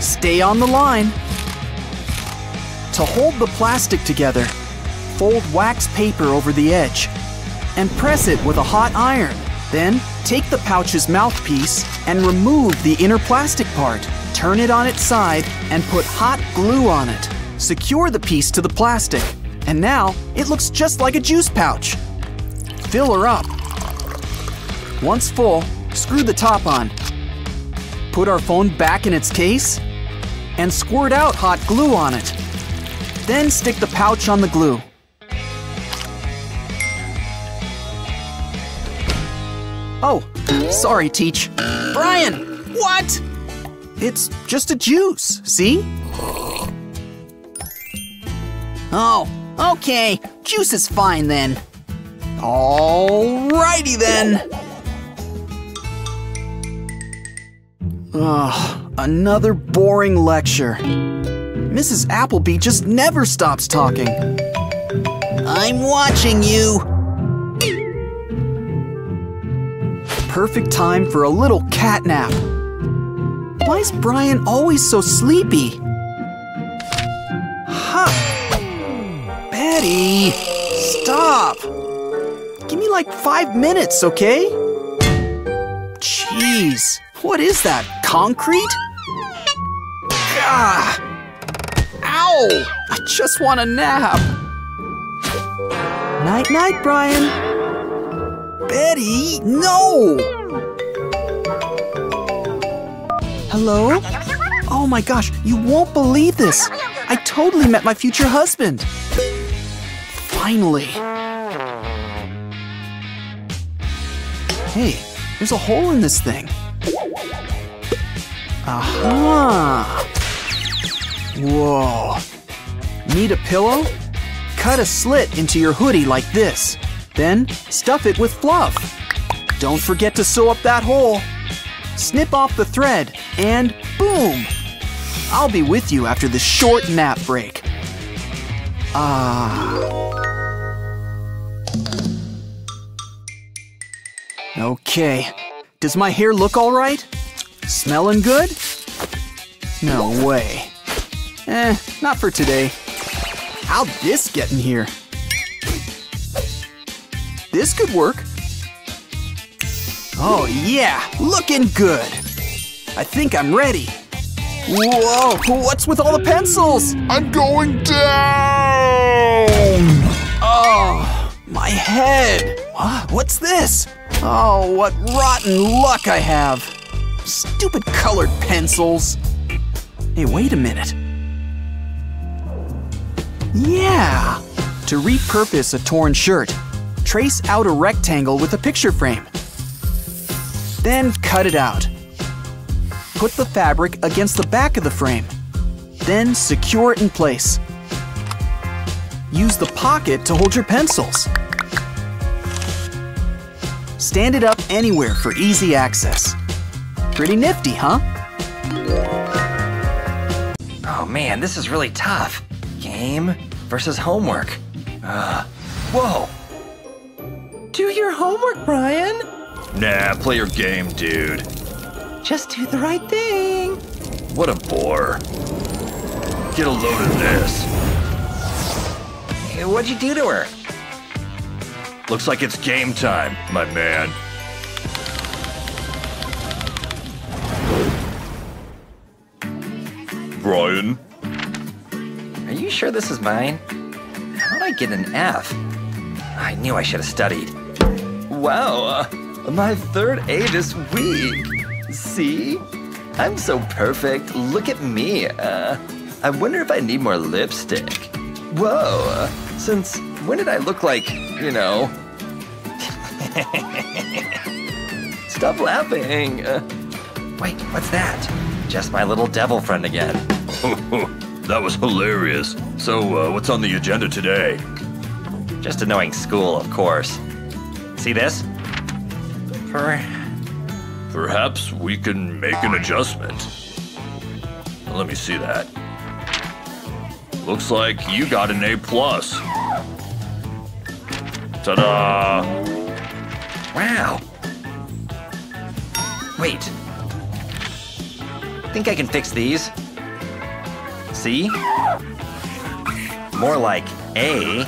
Stay on the line. To hold the plastic together, fold wax paper over the edge and press it with a hot iron. Then take the pouch's mouthpiece and remove the inner plastic part. Turn it on its side and put hot glue on it. Secure the piece to the plastic. And now it looks just like a juice pouch. Fill her up. Once full, screw the top on. Put our phone back in its case and squirt out hot glue on it. Then stick the pouch on the glue. Oh, sorry, Teach. Brian! What? It's just a juice, see? Oh, okay. Juice is fine then. Alrighty then. Ugh, another boring lecture. Mrs. Appleby just never stops talking. I'm watching you. Perfect time for a little cat nap. Why is Brian always so sleepy? Ha! Betty! Stop! Give me like five minutes, okay? Jeez, what is that? Concrete? Ah! Ow! I just want a nap. Night night, Brian. Betty, no! Hello? Oh my gosh, you won't believe this! I totally met my future husband! Finally! Hey, there's a hole in this thing. Aha! Whoa. Need a pillow? Cut a slit into your hoodie like this. Then stuff it with fluff. Don't forget to sew up that hole. Snip off the thread and boom! I'll be with you after this short nap break. Ah. Okay. Does my hair look all right? Smelling good? No way. Eh, not for today. How'd this get in here? This could work. Oh yeah, looking good. I think I'm ready. Whoa, what's with all the pencils? I'm going down! Oh, my head. What's this? Oh, what rotten luck I have. Stupid colored pencils. Hey, wait a minute. Yeah! To repurpose a torn shirt, trace out a rectangle with a picture frame. Then cut it out. Put the fabric against the back of the frame. Then secure it in place. Use the pocket to hold your pencils. Stand it up anywhere for easy access. Pretty nifty, huh? Oh man, this is really tough. Game versus homework. Uh, whoa. Do your homework, Brian. Nah, play your game, dude. Just do the right thing. What a bore. Get a load of this. Hey, what'd you do to her? Looks like it's game time, my man. Brian? Are you sure this is mine? How'd I get an F? I knew I should have studied. Wow, uh, my third A this week. See? I'm so perfect. Look at me. Uh, I wonder if I need more lipstick. Whoa, uh, since when did I look like, you know? Stop laughing. Uh, wait, what's that? Just my little devil friend again. that was hilarious. So, uh, what's on the agenda today? Just annoying school, of course. See this? For Perhaps we can make an adjustment. Let me see that. Looks like you got an A plus. Ta-da! Wow. Wait. Think I can fix these? See? More like A.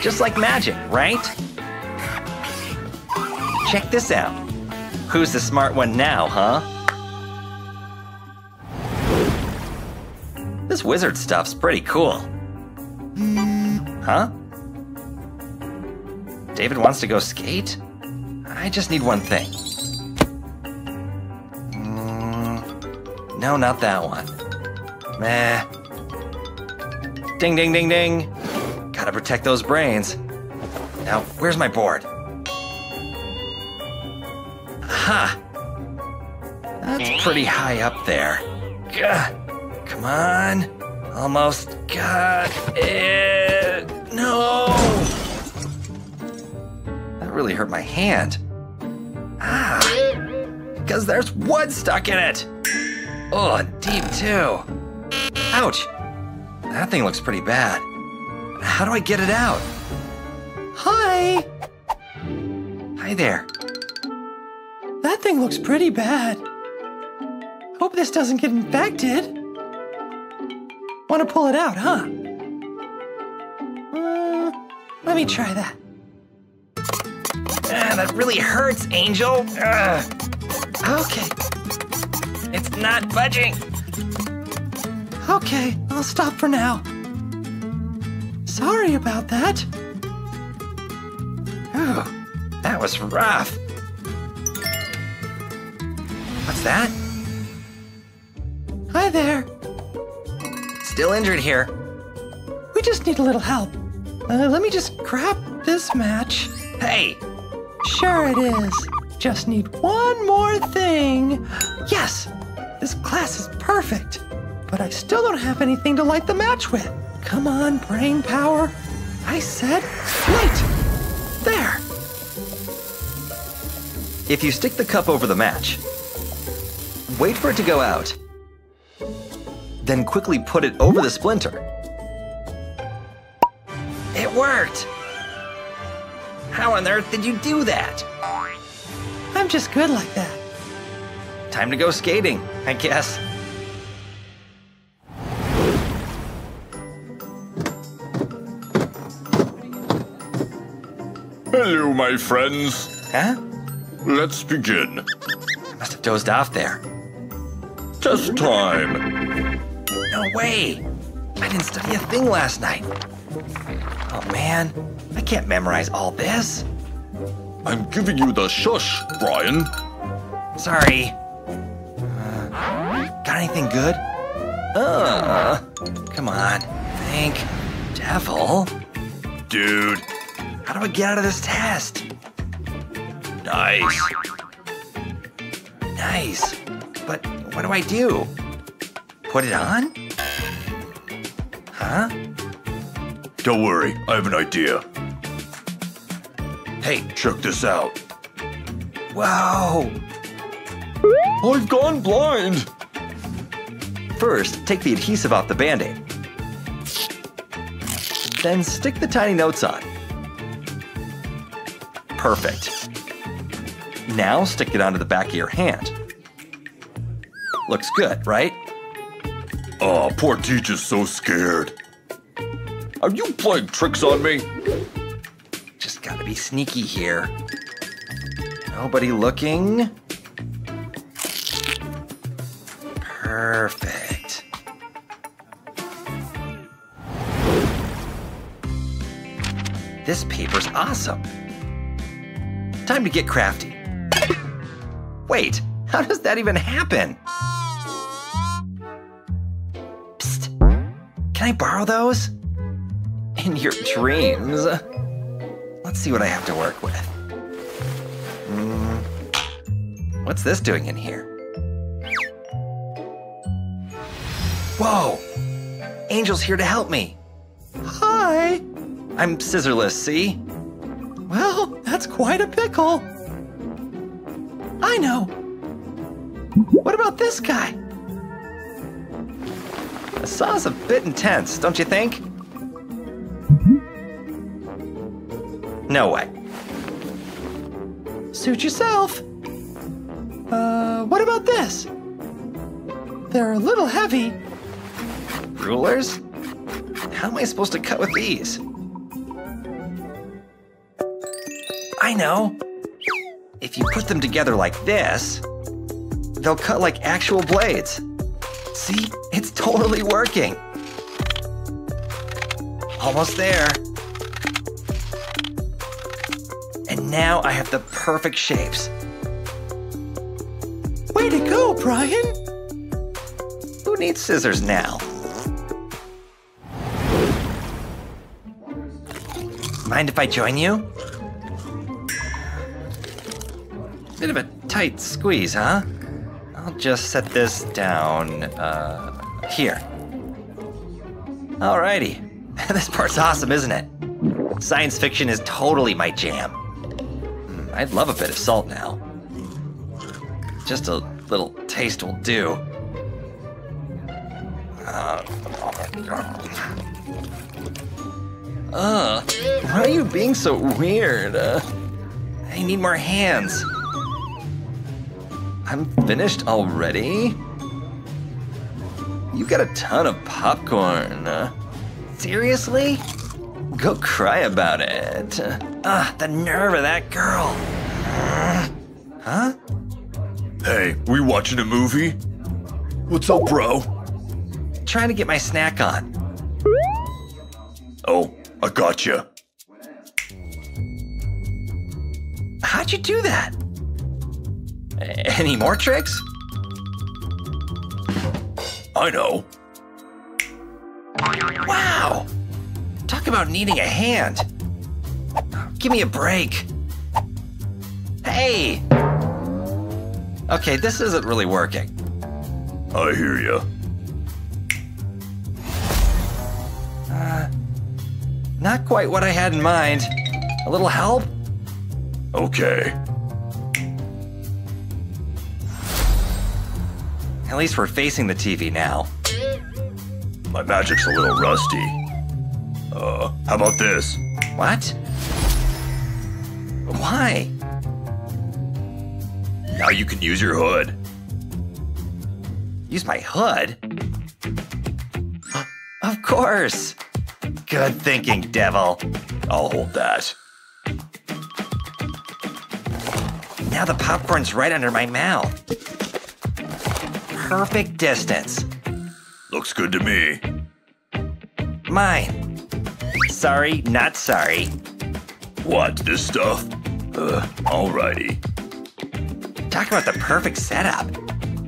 Just like magic, right? Check this out. Who's the smart one now, huh? This wizard stuff's pretty cool. Huh? David wants to go skate? I just need one thing. Mm, no, not that one. Meh. Ding, ding, ding, ding. Gotta protect those brains. Now, where's my board? Ha! That's pretty high up there. Gah. Come on. Almost got it. No! That really hurt my hand. Ah! Because there's wood stuck in it! Oh, deep too. Ouch! That thing looks pretty bad. How do I get it out? Hi. Hi there. That thing looks pretty bad. Hope this doesn't get infected. Want to pull it out, huh? Uh, let me try that. Ah, that really hurts, Angel. Ugh. Okay, It's not budging. Okay, I'll stop for now. Sorry about that. Ooh, that was rough. What's that? Hi there. Still injured here. We just need a little help. Uh, let me just grab this match. Hey, Sure it is. Just need one more thing. Yes, this glass is perfect. But I still don't have anything to light the match with. Come on, brain power. I said light. There. If you stick the cup over the match, wait for it to go out. Then quickly put it over the splinter. It worked! How on earth did you do that? I'm just good like that. Time to go skating, I guess. Hello, my friends. Huh? Let's begin. Must have dozed off there. Test time. No way! I didn't study a thing last night. Oh man, I can't memorize all this. I'm giving you the shush, Brian. Sorry. Uh, got anything good? Uh, come on. Think. Devil? Dude. How do I get out of this test? Nice. Nice. But what do I do? Put it on? Huh? Don't worry, I have an idea. Hey, Check this out. whoa! I've gone blind. First, take the adhesive off the band-aid. Then stick the tiny notes on. Perfect. Now stick it onto the back of your hand. Looks good, right? Oh, poor Teach is so scared. Are you playing tricks on me? Just gotta be sneaky here. Nobody looking. Perfect. This paper's awesome. Time to get crafty. Wait, how does that even happen? Psst. Can I borrow those? In your dreams. Let's see what I have to work with. Hmm. What's this doing in here? Whoa! Angel's here to help me. Hi. I'm scissorless, see? Well, that's quite a pickle. I know. What about this guy? The saw's a bit intense, don't you think? No way. Suit yourself. Uh, what about this? They're a little heavy. Rulers? How am I supposed to cut with these? I know. If you put them together like this, they'll cut like actual blades. See? It's totally working. Almost there. And now I have the perfect shapes. Way to go, Brian. Who needs scissors now? Mind if I join you? Bit of a tight squeeze, huh? I'll just set this down, uh, here. Alrighty. this part's awesome, isn't it? Science fiction is totally my jam. Hmm, I'd love a bit of salt now. Just a little taste will do. Uh, uh, why are you being so weird? Uh, I need more hands. I'm finished already? You got a ton of popcorn. Seriously? Go cry about it. Ah, the nerve of that girl. Huh? Hey, we watching a movie? What's up, bro? Trying to get my snack on. Oh, I gotcha. How'd you do that? Any more tricks? I know. Wow! Talk about needing a hand. Give me a break. Hey! Okay, this isn't really working. I hear ya. Uh, not quite what I had in mind. A little help? Okay. At least we're facing the TV now. My magic's a little rusty. Uh, how about this? What? Why? Now you can use your hood. Use my hood? Of course! Good thinking, devil. I'll hold that. Now the popcorn's right under my mouth. Perfect distance. Looks good to me. Mine. Sorry, not sorry. What, this stuff? Uh, alrighty. Talk about the perfect setup.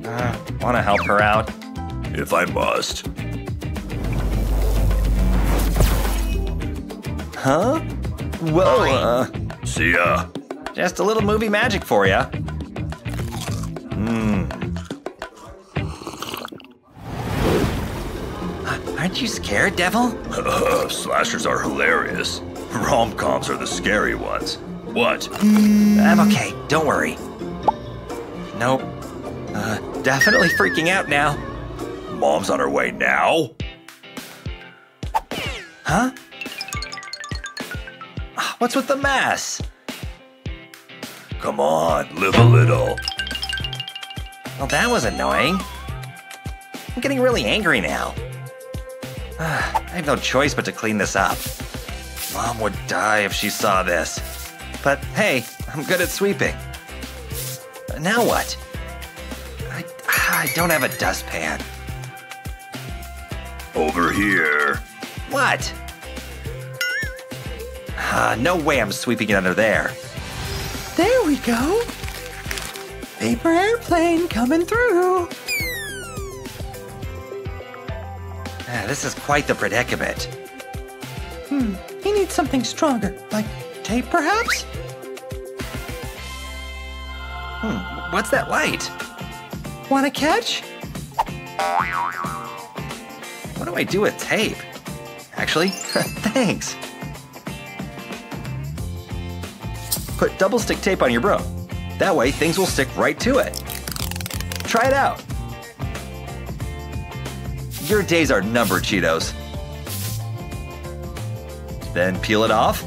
Uh, wanna help her out? If I must. Huh? Whoa, uh, See ya. just a little movie magic for ya. Hmm. Aren't you scared, devil? Slashers are hilarious. Rom-coms are the scary ones. What? I'm okay, don't worry. Nope. Uh, definitely freaking out now. Mom's on her way now? Huh? Ah, What's with the mess? Come on, live a little. Well, that was annoying. I'm getting really angry now. Ah, I have no choice but to clean this up. Mom would die if she saw this. But hey, I'm good at sweeping. Now what? I, I don't have a dustpan. Over here. What? Ah, no way I'm sweeping it under there. There we go. Paper airplane coming through. Ah, this is quite the predicament. Hmm, he needs something stronger, like tape perhaps? Hmm, what's that light? Want to catch? What do I do with tape? Actually, thanks. Put double stick tape on your broom. That way, things will stick right to it. Try it out. Your days are numbered, Cheetos. Then peel it off.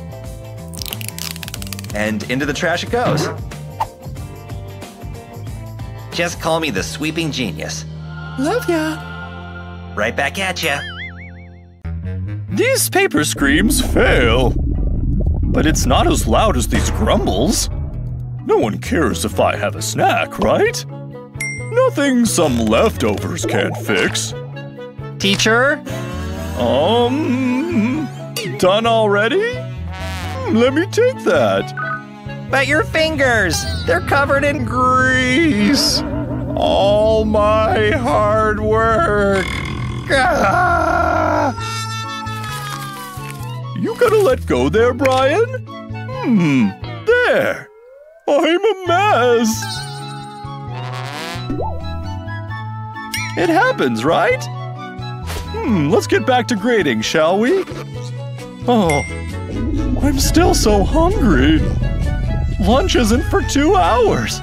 And into the trash it goes. Just call me the sweeping genius. Love ya. Right back at ya. These paper screams fail. But it's not as loud as these grumbles. No one cares if I have a snack, right? Nothing some leftovers can't fix. Teacher? Um, done already? Hmm, Let me take that. But your fingers, they're covered in grease. All my hard work. Ah! You gotta let go there, Brian? Hmm, there. I'm a mess. It happens, right? Hmm, let's get back to grading, shall we? Oh, I'm still so hungry. Lunch isn't for two hours.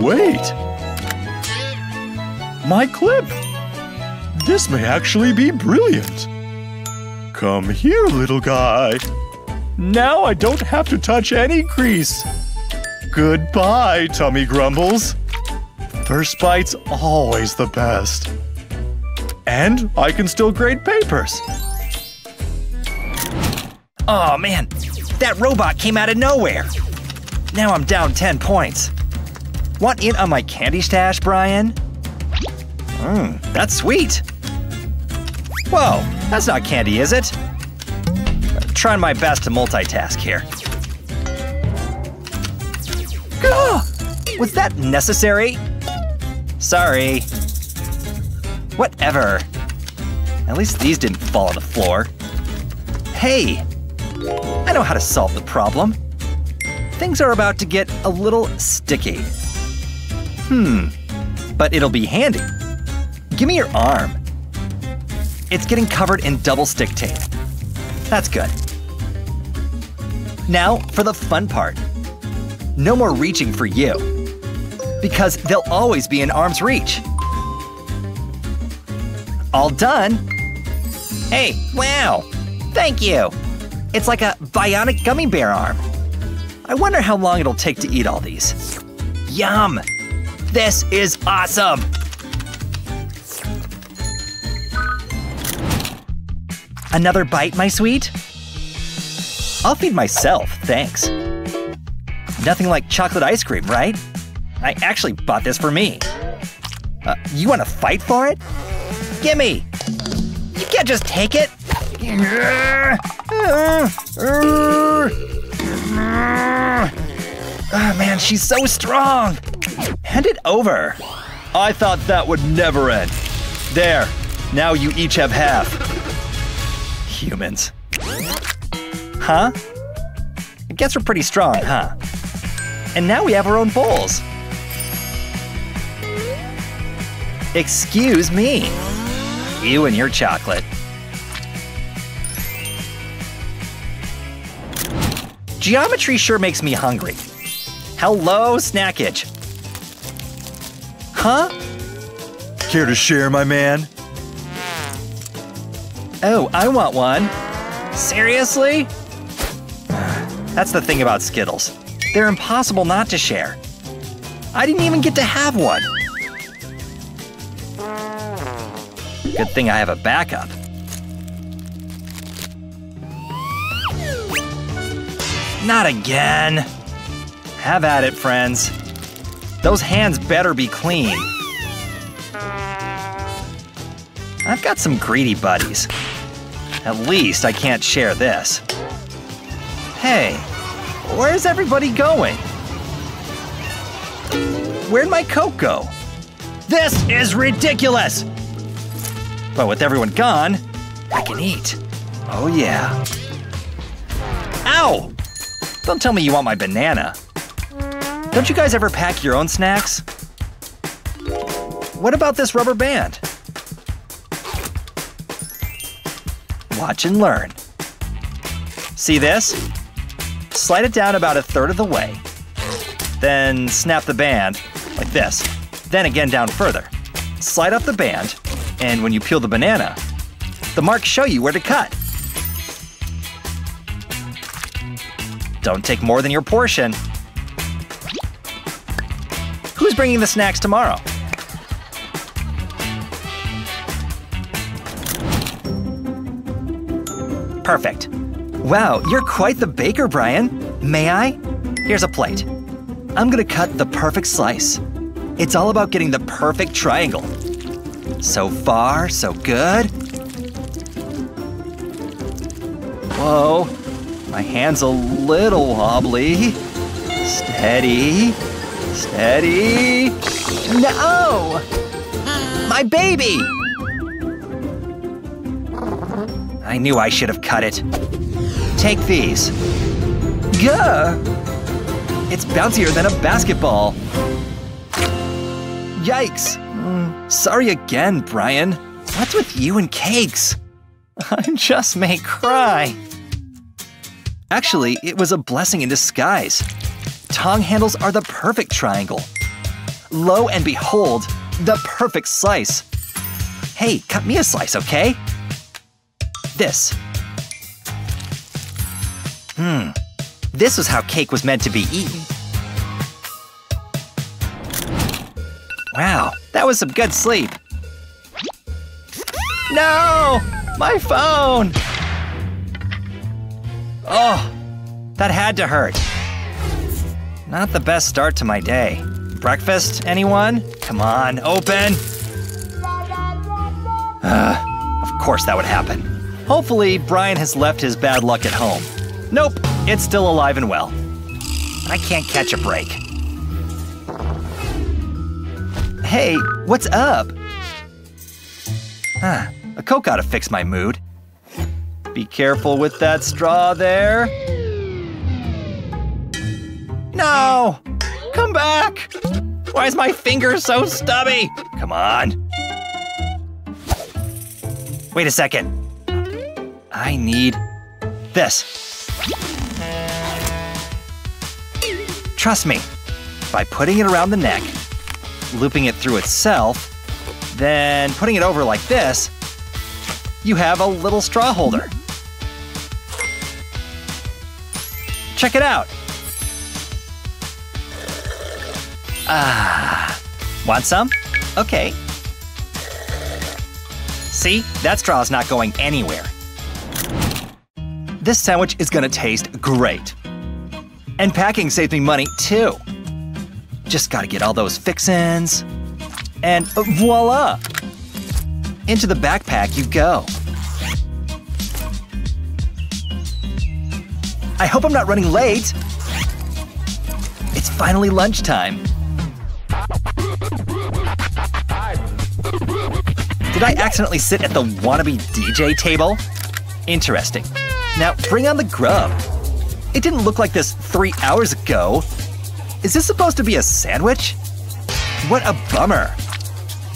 Wait. My clip. This may actually be brilliant. Come here, little guy. Now I don't have to touch any crease. Goodbye, tummy grumbles. First bite's always the best. And I can still grade papers. Oh man, that robot came out of nowhere. Now I'm down 10 points. Want in on my candy stash, Brian? Mmm, that's sweet. Whoa, that's not candy, is it? Trying my best to multitask here. Gah! Was that necessary? Sorry. Whatever. At least these didn't fall on the floor. Hey! I know how to solve the problem. Things are about to get a little sticky. Hmm, but it'll be handy. Give me your arm. It's getting covered in double stick tape. That's good. Now for the fun part. No more reaching for you. Because they'll always be in arm's reach. All done. Hey, wow! Thank you! It's like a bionic gummy bear arm. I wonder how long it'll take to eat all these. Yum! This is awesome! Another bite, my sweet? I'll feed myself, thanks. Nothing like chocolate ice cream, right? I actually bought this for me. Uh, you want to fight for it? Gimme! You can't just take it! Oh man, she's so strong! Hand it over! I thought that would never end. There, now you each have half. Humans. Huh? I guess we're pretty strong, huh? And now we have our own bowls. Excuse me. You and your chocolate. Geometry sure makes me hungry. Hello, Snackage. Huh? Care to share, my man? Oh, I want one. Seriously? That's the thing about Skittles. They're impossible not to share. I didn't even get to have one. Good thing I have a backup. Not again. Have at it, friends. Those hands better be clean. I've got some greedy buddies. At least I can't share this. Hey, where's everybody going? Where'd my Coke go? This is ridiculous! But with everyone gone, I can eat. Oh yeah. Ow! Don't tell me you want my banana. Don't you guys ever pack your own snacks? What about this rubber band? Watch and learn. See this? Slide it down about a third of the way. Then snap the band, like this. Then again down further. Slide up the band, and when you peel the banana, the marks show you where to cut. Don't take more than your portion. Who's bringing the snacks tomorrow? Perfect. Wow, you're quite the baker, Brian. May I? Here's a plate. I'm gonna cut the perfect slice. It's all about getting the perfect triangle. So far, so good. Whoa, my hand's a little wobbly. Steady, steady. No! My baby! I knew I should have cut it. Take these. Gah! It's bouncier than a basketball. Yikes! Sorry again, Brian. What's with you and cakes? I just may cry. Actually, it was a blessing in disguise. Tong handles are the perfect triangle. Lo and behold, the perfect slice. Hey, cut me a slice, okay? This. Hmm. This is how cake was meant to be eaten. Wow, that was some good sleep. No! My phone! Oh, that had to hurt. Not the best start to my day. Breakfast, anyone? Come on, open! Uh, of course that would happen. Hopefully, Brian has left his bad luck at home. Nope, it's still alive and well. I can't catch a break. Hey, what's up? Huh, a Coke ought to fix my mood. Be careful with that straw there. No! Come back! Why is my finger so stubby? Come on. Wait a second. I need this. Trust me, by putting it around the neck, looping it through itself, then putting it over like this, you have a little straw holder. Check it out. Ah, want some? Okay. See, that straw is not going anywhere. This sandwich is gonna taste great. And packing saved me money too. Just gotta get all those fixins. And uh, voila! Into the backpack you go. I hope I'm not running late. It's finally lunchtime. Did I accidentally sit at the wannabe DJ table? Interesting. Now, bring on the grub. It didn't look like this three hours ago. Is this supposed to be a sandwich? What a bummer.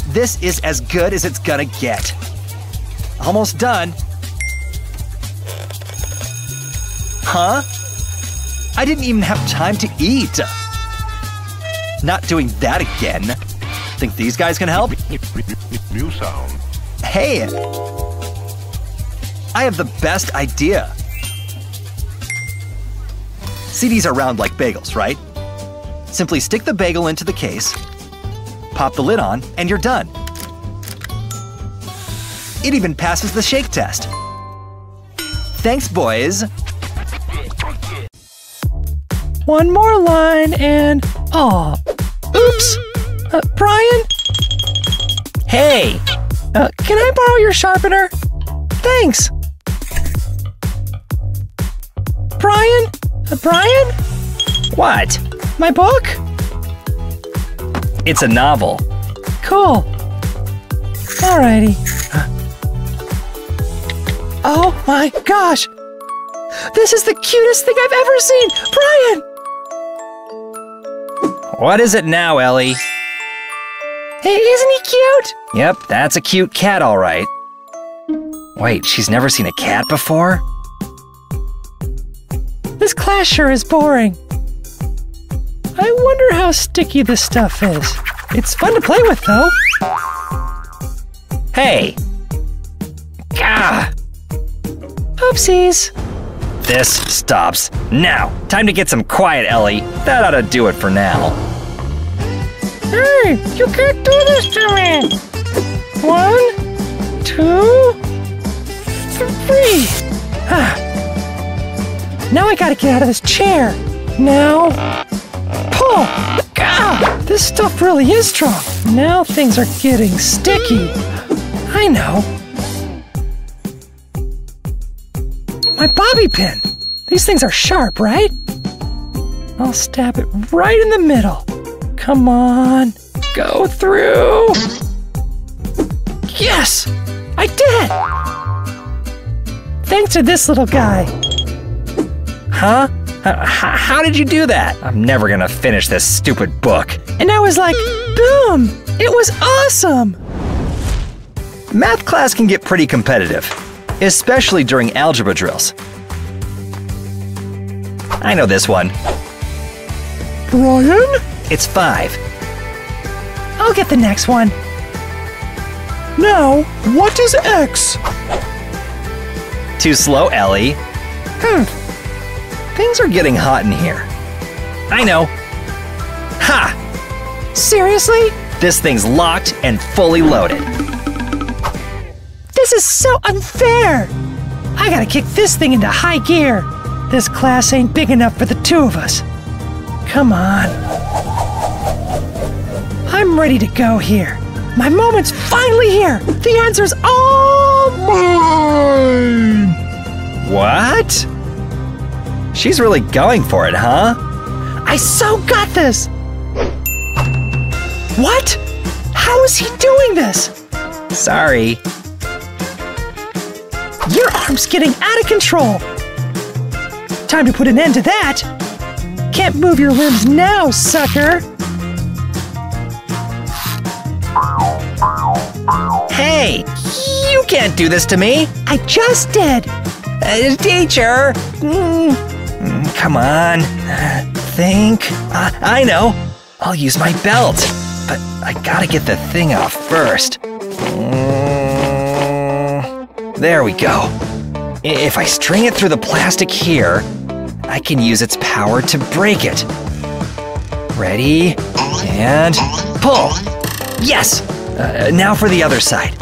This is as good as it's gonna get. Almost done. Huh? I didn't even have time to eat. Not doing that again. Think these guys can help? New sound. Hey! I have the best idea. These are round like bagels, right? Simply stick the bagel into the case, pop the lid on, and you're done. It even passes the shake test. Thanks, boys. One more line and. Aw. Oops! Uh, Brian? Hey! Uh, can I borrow your sharpener? Thanks! Brian? Uh, Brian? What? My book? It's a novel. Cool. Alrighty. Oh my gosh! This is the cutest thing I've ever seen! Brian! What is it now, Ellie? Hey, isn't he cute? Yep, that's a cute cat, all right. Wait, she's never seen a cat before? This class sure is boring. I wonder how sticky this stuff is. It's fun to play with, though. Hey! Gah! Oopsies. This stops now. Time to get some quiet, Ellie. That ought to do it for now. Hey, you can't do this to me. One, two, three. Ah. Now I gotta get out of this chair. Now, pull. Ah, this stuff really is strong. Now things are getting sticky. I know. My bobby pin. These things are sharp, right? I'll stab it right in the middle. Come on, go through. Yes, I did. Thanks to this little guy. Huh? H- how did you do that? I'm never gonna finish this stupid book. And I was like, boom! It was awesome! Math class can get pretty competitive, especially during algebra drills. I know this one. Brian? It's five. I'll get the next one. Now, what is X? Too slow, Ellie. Hmm. Things are getting hot in here. I know. Ha! Seriously? This thing's locked and fully loaded. This is so unfair! I gotta kick this thing into high gear. This class ain't big enough for the two of us. Come on. I'm ready to go here. My moment's finally here. The answer's all mine. What? She's really going for it, huh? I so got this! What? How is he doing this? Sorry. Your arm's getting out of control! Time to put an end to that! Can't move your limbs now, sucker! Hey! You can't do this to me! I just did! Uh, teacher! Mm come on. Think. Uh, I know. I'll use my belt. But I gotta get the thing off first. Mm, there we go. If I string it through the plastic here, I can use its power to break it. Ready? And pull. Yes! Uh, now for the other side.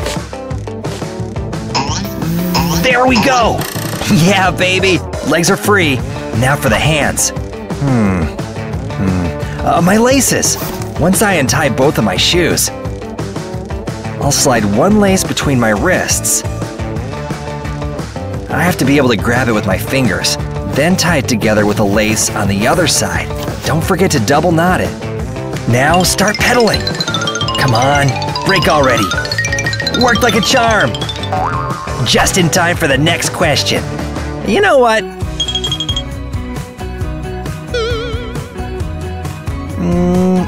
There we go! Yeah, baby! Legs are free. Now for the hands. Hmm. Hmm. Uh, my laces. Once I untie both of my shoes, I'll slide one lace between my wrists. I have to be able to grab it with my fingers, then tie it together with a lace on the other side. Don't forget to double knot it. Now start pedaling. Come on, break already. Worked like a charm. Just in time for the next question. You know what?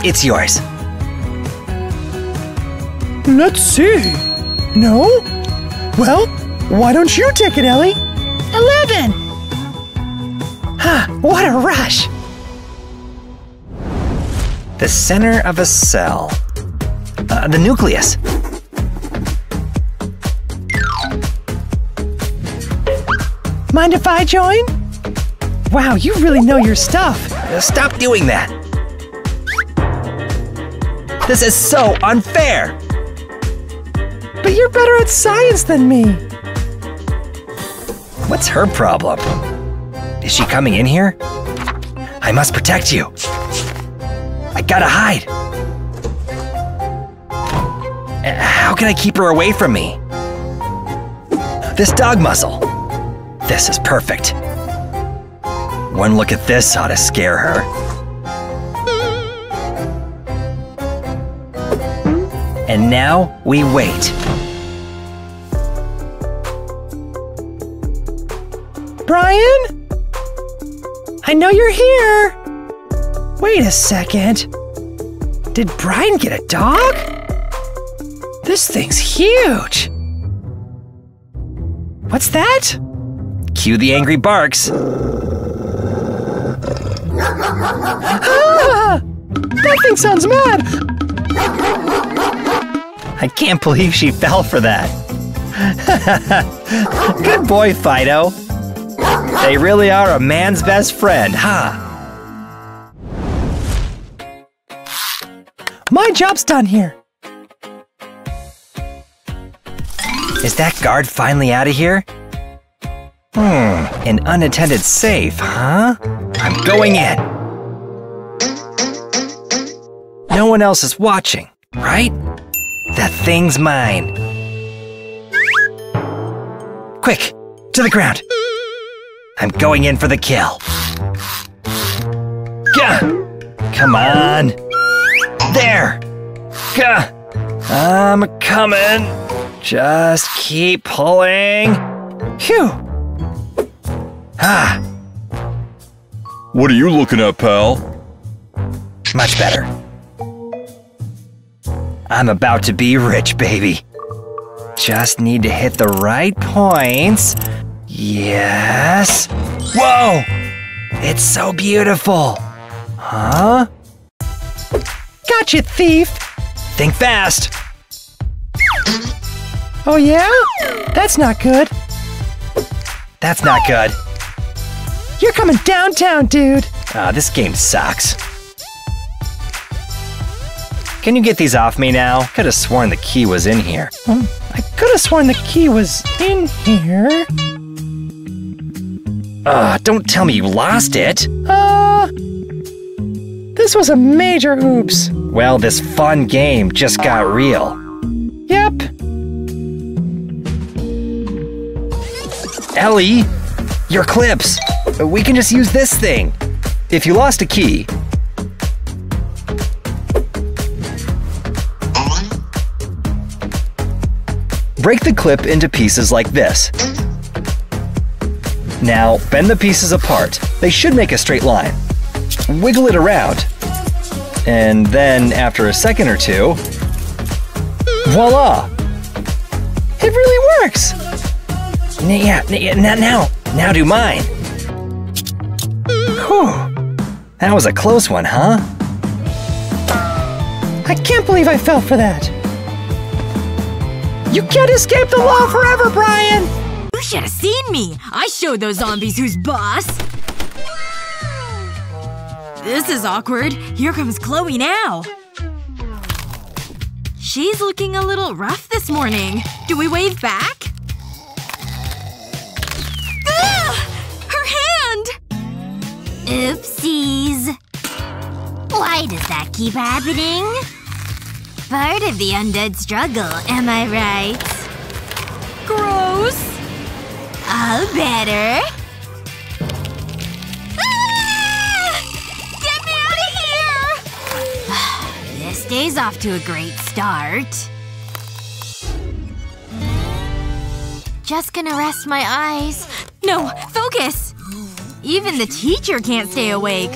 It's yours. Let's see. No? Well, why don't you take it, Ellie? Eleven. Huh, what a rush. The center of a cell. Uh, the nucleus. Mind if I join? Wow, you really know your stuff. Stop doing that. This is so unfair. But you're better at science than me. What's her problem? Is she coming in here? I must protect you. I gotta hide. Uh, How can I keep her away from me? This dog muzzle. This is perfect. One look at this ought to scare her. And now we wait. Brian? I know you're here. Wait a second. Did Brian get a dog? This thing's huge. What's that? Cue the angry barks. Ah! That thing sounds mad. I can't believe she fell for that. Good boy, Fido. They really are a man's best friend, huh? My job's done here. Is that guard finally out of here? Hmm, an unattended safe, huh? I'm going in. No one else is watching, right? That thing's mine. Quick, to the ground. I'm going in for the kill. Gah! Come on. There. Gah! I'm coming. Just keep pulling. Phew. Ah, What are you looking at, pal? much better. I'm about to be rich, baby. Just need to hit the right points. Yes. Whoa! It's so beautiful. Huh? Gotcha, thief. Think fast. Oh, yeah? That's not good. That's not good. You're coming downtown, dude. Ah, this game sucks. Can you get these off me now? Could have sworn the key was in here. Um, I could have sworn the key was in here. Ah, don't tell me you lost it. Uh. This was a major oops. Well, this fun game just got real. Yep. Ellie, your clips. We can just use this thing. If you lost a key, break the clip into pieces like this. Now, bend the pieces apart. They should make a straight line. Wiggle it around. And then, after a second or two, voila! It really works! Yeah, now, now, now do mine. Whew. That was a close one, huh? I can't believe I fell for that. You can't escape the law forever, Brian! You should have seen me! I showed those zombies who's boss! This is awkward. Here comes Chloe now. She's looking a little rough this morning. Do we wave back? Ah! Her hand! Oopsies. Why does that keep happening? Part of the undead struggle, am I right? Gross! All better. Ah! Get me out of here! this day's off to a great start. Just gonna rest my eyes. No! Focus! Even the teacher can't stay awake.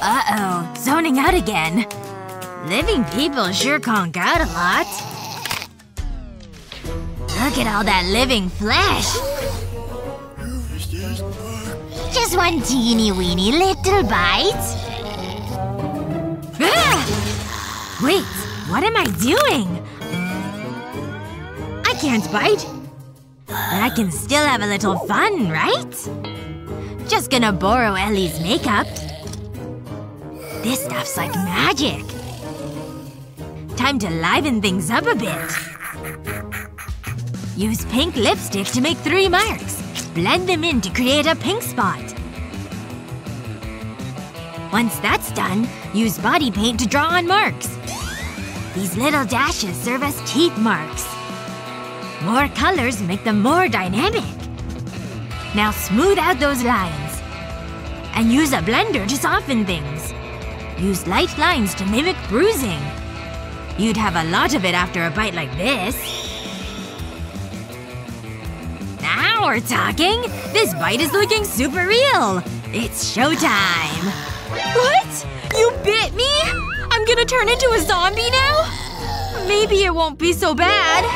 Uh-oh. Zoning out again. Living people sure conk out a lot. Look at all that living flesh. Just one teeny weeny little bite. Ah! Wait, what am I doing? I can't bite. But I can still have a little fun, right? Just gonna borrow Ellie's makeup. This stuff's like magic. Time to liven things up a bit. Use pink lipstick to make three marks. Blend them in to create a pink spot. Once that's done, use body paint to draw on marks. These little dashes serve as teeth marks. More colors make them more dynamic. Now smooth out those lines. And use a blender to soften things. Use light lines to mimic bruising. You'd have a lot of it after a bite like this. Now we're talking! This bite is looking super real! It's showtime! What? You bit me? I'm gonna turn into a zombie now? Maybe it won't be so bad.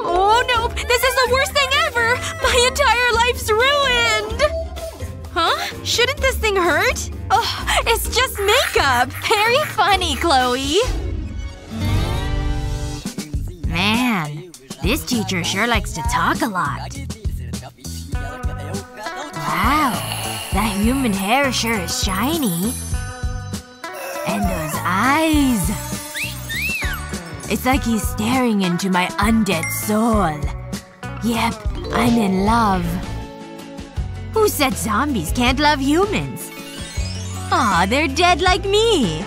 Oh no! This is the worst thing ever! My entire life's ruined! Huh? Shouldn't this thing hurt? Oh, it's just makeup! Very funny, Chloe. Man, this teacher sure likes to talk a lot. Wow, that human hair sure is shiny. And those eyes. It's like he's staring into my undead soul. Yep, I'm in love. Who said zombies can't love humans? Aw, they're dead like me.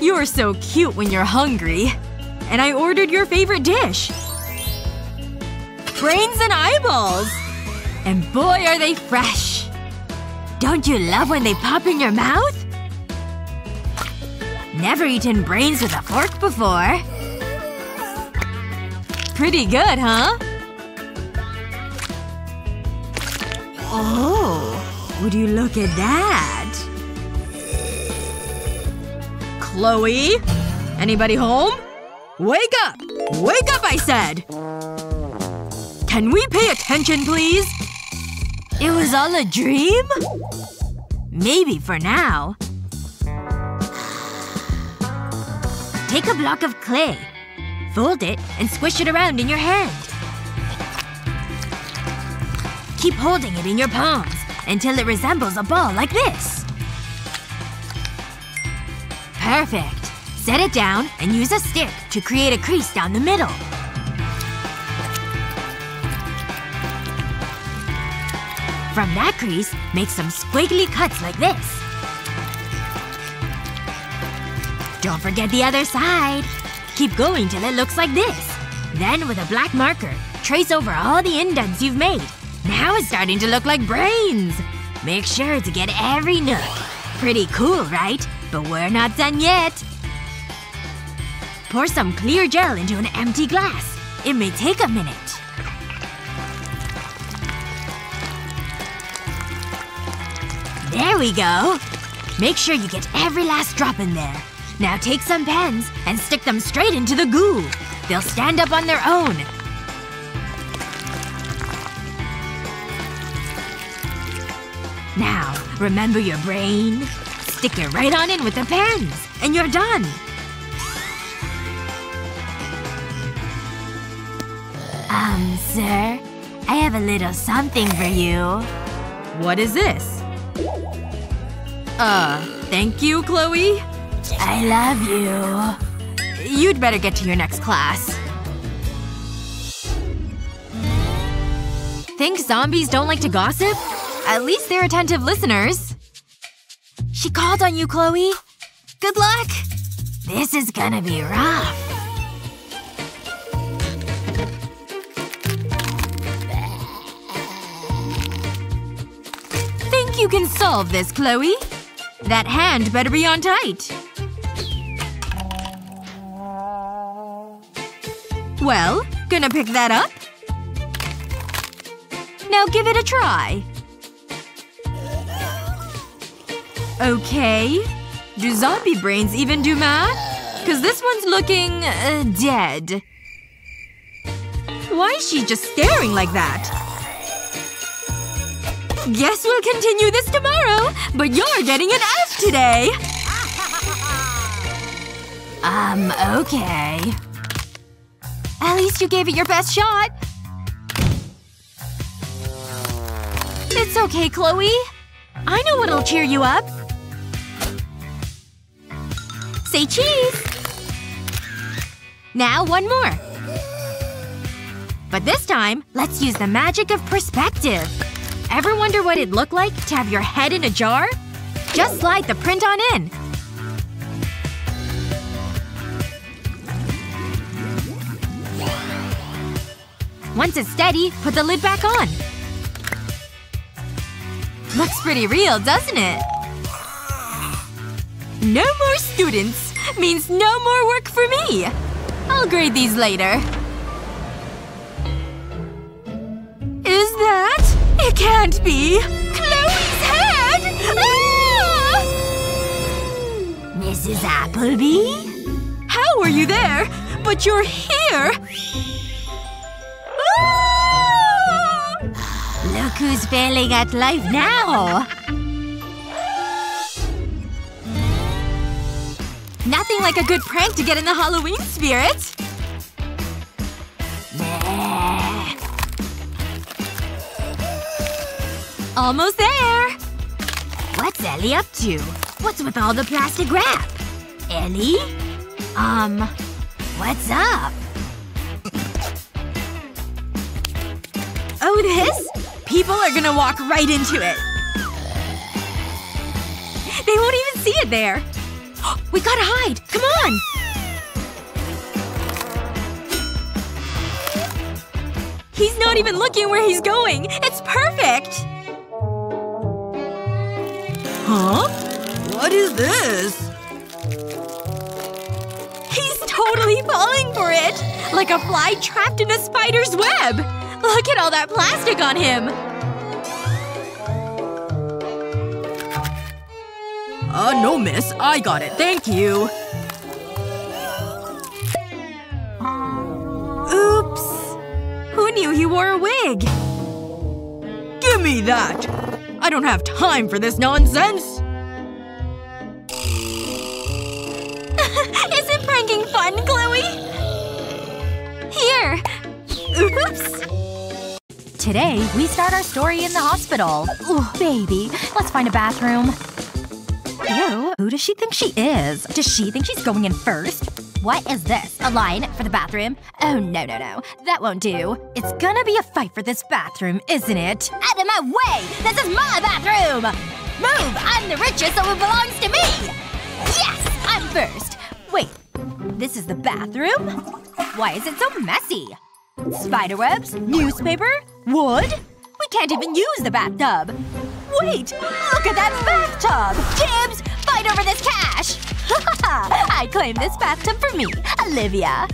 You're so cute when you're hungry. And I ordered your favorite dish. Brains and eyeballs! And boy are they fresh. Don't you love when they pop in your mouth? Never eaten brains with a fork before. Pretty good, huh? Oh, would you look at that? Chloe? Anybody home? Wake up! Wake up, I said! Can we pay attention, please? It was all a dream? Maybe for now. Take a block of clay. Fold it and squish it around in your hand. Keep holding it in your palms until it resembles a ball like this. Perfect. Set it down and use a stick to create a crease down the middle. From that crease, make some squiggly cuts like this. Don't forget the other side. Keep going till it looks like this. Then, with a black marker, trace over all the indents you've made. Now it's starting to look like brains! Make sure to get every nook. Pretty cool, right? But we're not done yet. Pour some clear gel into an empty glass. It may take a minute. There we go. Make sure you get every last drop in there. Now take some pens and stick them straight into the goo. They'll stand up on their own. Now, remember your brain? Stick it right on in with the pens. And you're done. Um, sir? I have a little something for you. What is this? Uh, thank you, Chloe? I love you. You'd better get to your next class. Think zombies don't like to gossip? At least they're attentive listeners. She called on you, Chloe. Good luck. This is gonna be rough. Think you can solve this, Chloe? That hand better be on tight. Well, gonna pick that up? Now give it a try. Okay. Do zombie brains even do math? Cause this one's looking… Uh, dead. Why is she just staring like that? Guess we'll continue this tomorrow, but you're getting an F today! Um, okay. At least you gave it your best shot. It's okay, Chloe. I know what'll cheer you up. Say cheese! Now one more. But this time, let's use the magic of perspective. Ever wonder what it'd look like to have your head in a jar? Just slide the print on in. Once it's steady, put the lid back on. Looks pretty real, doesn't it? No more students means no more work for me. I'll grade these later. Is that? It can't be! Chloe's head! Ah! Mrs. Appleby? How are you there? But you're here! Ah! Look who's failing at life now! Nothing like a good prank to get in the Halloween spirit! Almost there! What's Ellie up to? What's with all the plastic wrap? Ellie? Um, what's up? Oh, this? People are gonna walk right into it. They won't even see it there. We gotta hide! Come on! He's not even looking where he's going! It's perfect! Huh? What is this? He's totally falling for it! Like a fly trapped in a spider's web! Look at all that plastic on him! Uh, no miss. I got it. Thank you. Oops. Who knew he wore a wig? Give me that! I don't have time for this nonsense! Isn't pranking fun, Chloe? Here. Oops. Today, we start our story in the hospital. Ooh, baby. Let's find a bathroom. Ew. Who does she think she is? Does she think she's going in first? What is this? A line for the bathroom? Oh no no no. That won't do. It's gonna be a fight for this bathroom, isn't it? Out of my way! This is my bathroom! Move! I'm the richest so it belongs to me! Yes! I'm first! Wait. This is the bathroom? Why is it so messy? Spiderwebs? Newspaper? Wood? We can't even use the bathtub. Wait! Look at that bathtub! Tibbs! Over this cash! I claim this bathtub for me, Olivia.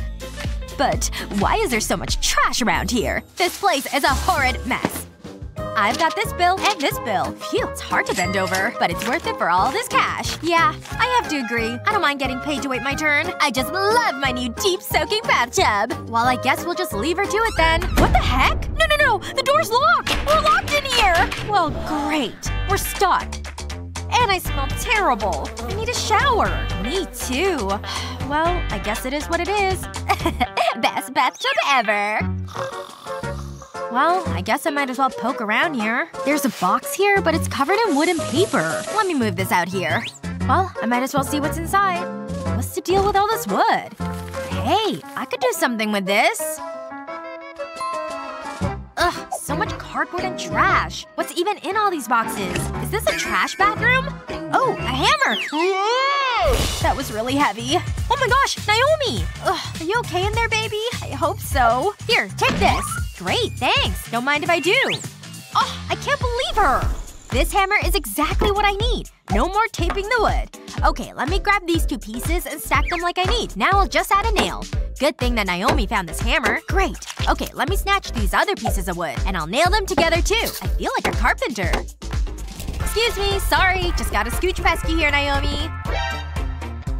But why is there so much trash around here? This place is a horrid mess. I've got this bill and this bill. Phew, it's hard to bend over. But it's worth it for all this cash. Yeah, I have to agree. I don't mind getting paid to wait my turn. I just love my new deep-soaking bathtub. Well, I guess we'll just leave her to it then. What the heck? No, no, no! The door's locked! We're locked in here! Well, great. We're stuck. And I smell terrible. I need a shower. Me too. Well, I guess it is what it is. Best bathtub ever. Well, I guess I might as well poke around here. There's a box here, but it's covered in wood and paper. Let me move this out here. Well, I might as well see what's inside. What's the deal with all this wood? Hey, I could do something with this. So much cardboard and trash. What's even in all these boxes? Is this a trash bathroom? Oh, a hammer! That was really heavy. Oh my gosh, Naomi! Ugh, are you okay in there, baby? I hope so. Here, take this. Great, thanks. Don't mind if I do. Oh, I can't believe her! This hammer is exactly what I need. No more taping the wood. Okay, let me grab these two pieces and stack them like I need. Now I'll just add a nail. Good thing that Naomi found this hammer. Great. Okay, let me snatch these other pieces of wood. And I'll nail them together too. I feel like a carpenter. Excuse me, sorry. Just got a scooch pesky here, Naomi.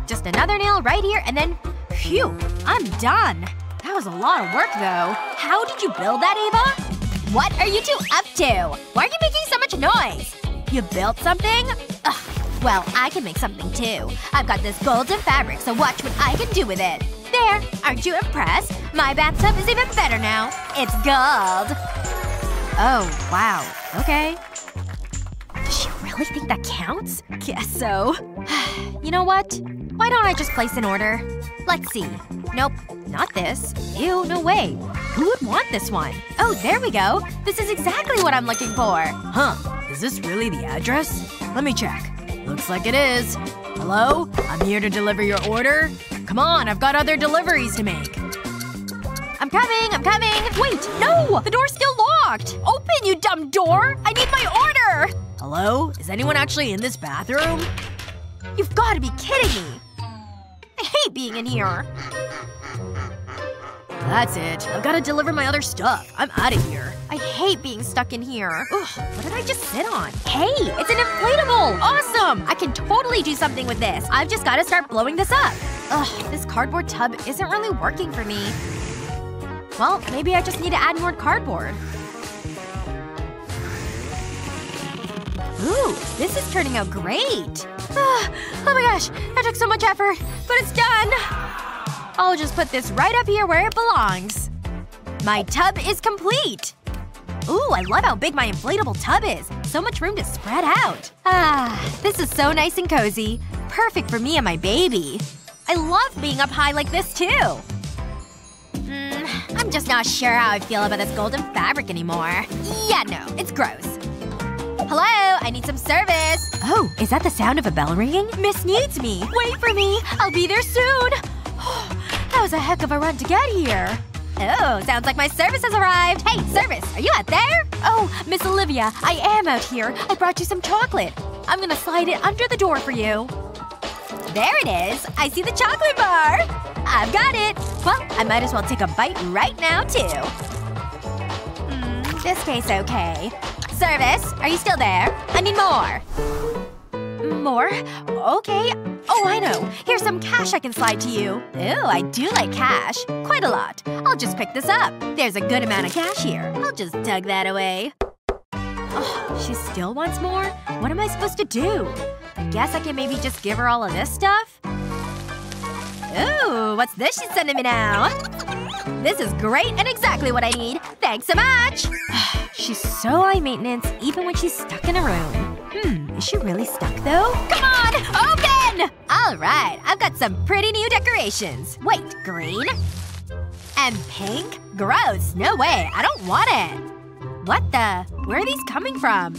Just another nail right here and then… Phew. I'm done. That was a lot of work though. How did you build that, Ava? What are you two up to? Why are you making so much noise? You built something? Ugh. Well, I can make something too. I've got this golden fabric, so watch what I can do with it. There! Aren't you impressed? My bathtub is even better now. It's gold. Oh, wow. Okay. Does she really think that counts? Guess so. you know what? Why don't I just place an order? Let's see. Nope. Not this. Ew, no way. Who would want this one? Oh, there we go. This is exactly what I'm looking for. Huh. Is this really the address? Let me check. Looks like it is. Hello? I'm here to deliver your order. Come on, I've got other deliveries to make. I'm coming, I'm coming! Wait, no! The door's still locked! Open, you dumb door! I need my order! Hello? Is anyone actually in this bathroom? You've gotta be kidding me! I hate being in here. That's it. I've gotta deliver my other stuff. I'm out of here. I hate being stuck in here. Ugh, what did I just sit on? Hey! It's an inflatable! Awesome! I can totally do something with this. I've just gotta start blowing this up. Ugh, this cardboard tub isn't really working for me. Well, maybe I just need to add more cardboard. Ooh, this is turning out great! Ah, oh my gosh, that took so much effort, but it's done! I'll just put this right up here where it belongs. My tub is complete! Ooh, I love how big my inflatable tub is. So much room to spread out. Ah, this is so nice and cozy. Perfect for me and my baby. I love being up high like this, too. Hmm, I'm just not sure how I feel about this golden fabric anymore. Yeah, no. It's gross. Hello? I need some service. Oh, is that the sound of a bell ringing? Miss needs me. Wait for me. I'll be there soon. that was a heck of a run to get here. Oh, sounds like my service has arrived. Hey, service, are you out there? Oh, Miss Olivia, I am out here. I brought you some chocolate. I'm gonna slide it under the door for you. There it is. I see the chocolate bar. I've got it. Well, I might as well take a bite right now, too. This tastes okay. Service, are you still there? I need more. More? Okay. Oh, I know. Here's some cash I can slide to you. Ooh, I do like cash. Quite a lot. I'll just pick this up. There's a good amount of cash here. I'll just tug that away. Oh, she still wants more? What am I supposed to do? I guess I can maybe just give her all of this stuff? Ooh, what's this she's sending me now? This is great and exactly what I need. Thanks so much! she's so high maintenance even when she's stuck in a room. Hmm, is she really stuck though? Come on! Open! Alright, I've got some pretty new decorations. Wait, green? And pink? Gross. No way. I don't want it. What the? Where are these coming from?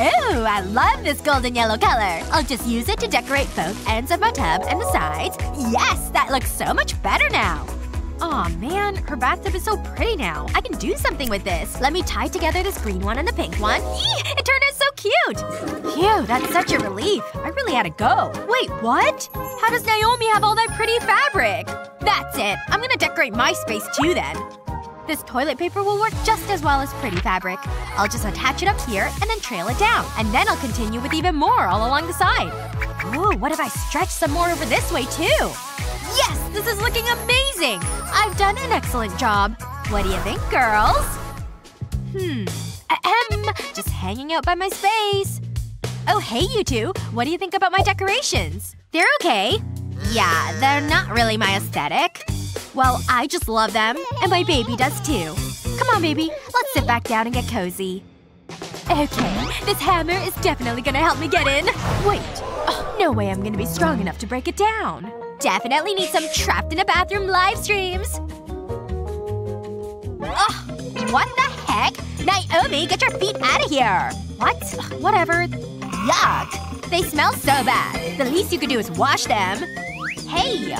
Ooh, I love this golden yellow color. I'll just use it to decorate both ends of my tub and the sides. Yes! That looks so much better now. Aw, oh, man. Her bathtub is so pretty now. I can do something with this. Let me tie together this green one and the pink one. It turned out so cute! Phew, that's such a relief. I really had to go. Wait, what? How does Naomi have all that pretty fabric? That's it. I'm gonna decorate my space too then. This toilet paper will work just as well as pretty fabric. I'll just attach it up here and then trail it down. And then I'll continue with even more all along the side. Ooh, what if I stretch some more over this way too? Yes! This is looking amazing! I've done an excellent job. What do you think, girls? Hmm. Ahem. Just hanging out by my space. Oh, hey you two. What do you think about my decorations? They're okay. Yeah, they're not really my aesthetic. Well, I just love them. And my baby does too. Come on, baby. Let's sit back down and get cozy. Okay, this hammer is definitely gonna help me get in. Wait. Oh, no way I'm gonna be strong enough to break it down. Definitely need some trapped in a bathroom live streams. Ugh, what the heck? Naomi, get your feet out of here! What? Whatever. Yuck! They smell so bad. The least you could do is wash them. Hey!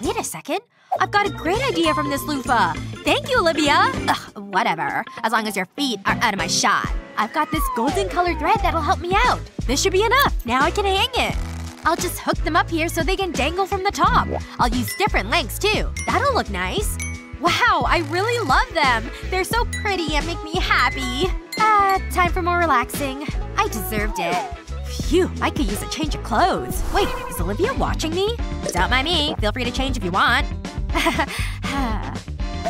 Wait a second. I've got a great idea from this loofah. Thank you, Olivia! Ugh, whatever. As long as your feet are out of my shot. I've got this golden colored thread that'll help me out. This should be enough. Now I can hang it. I'll just hook them up here so they can dangle from the top. I'll use different lengths, too. That'll look nice. Wow, I really love them! They're so pretty and make me happy. Ah, uh, time for more relaxing. I deserved it. Phew, I could use a change of clothes. Wait, is Olivia watching me? Don't mind me. Feel free to change if you want.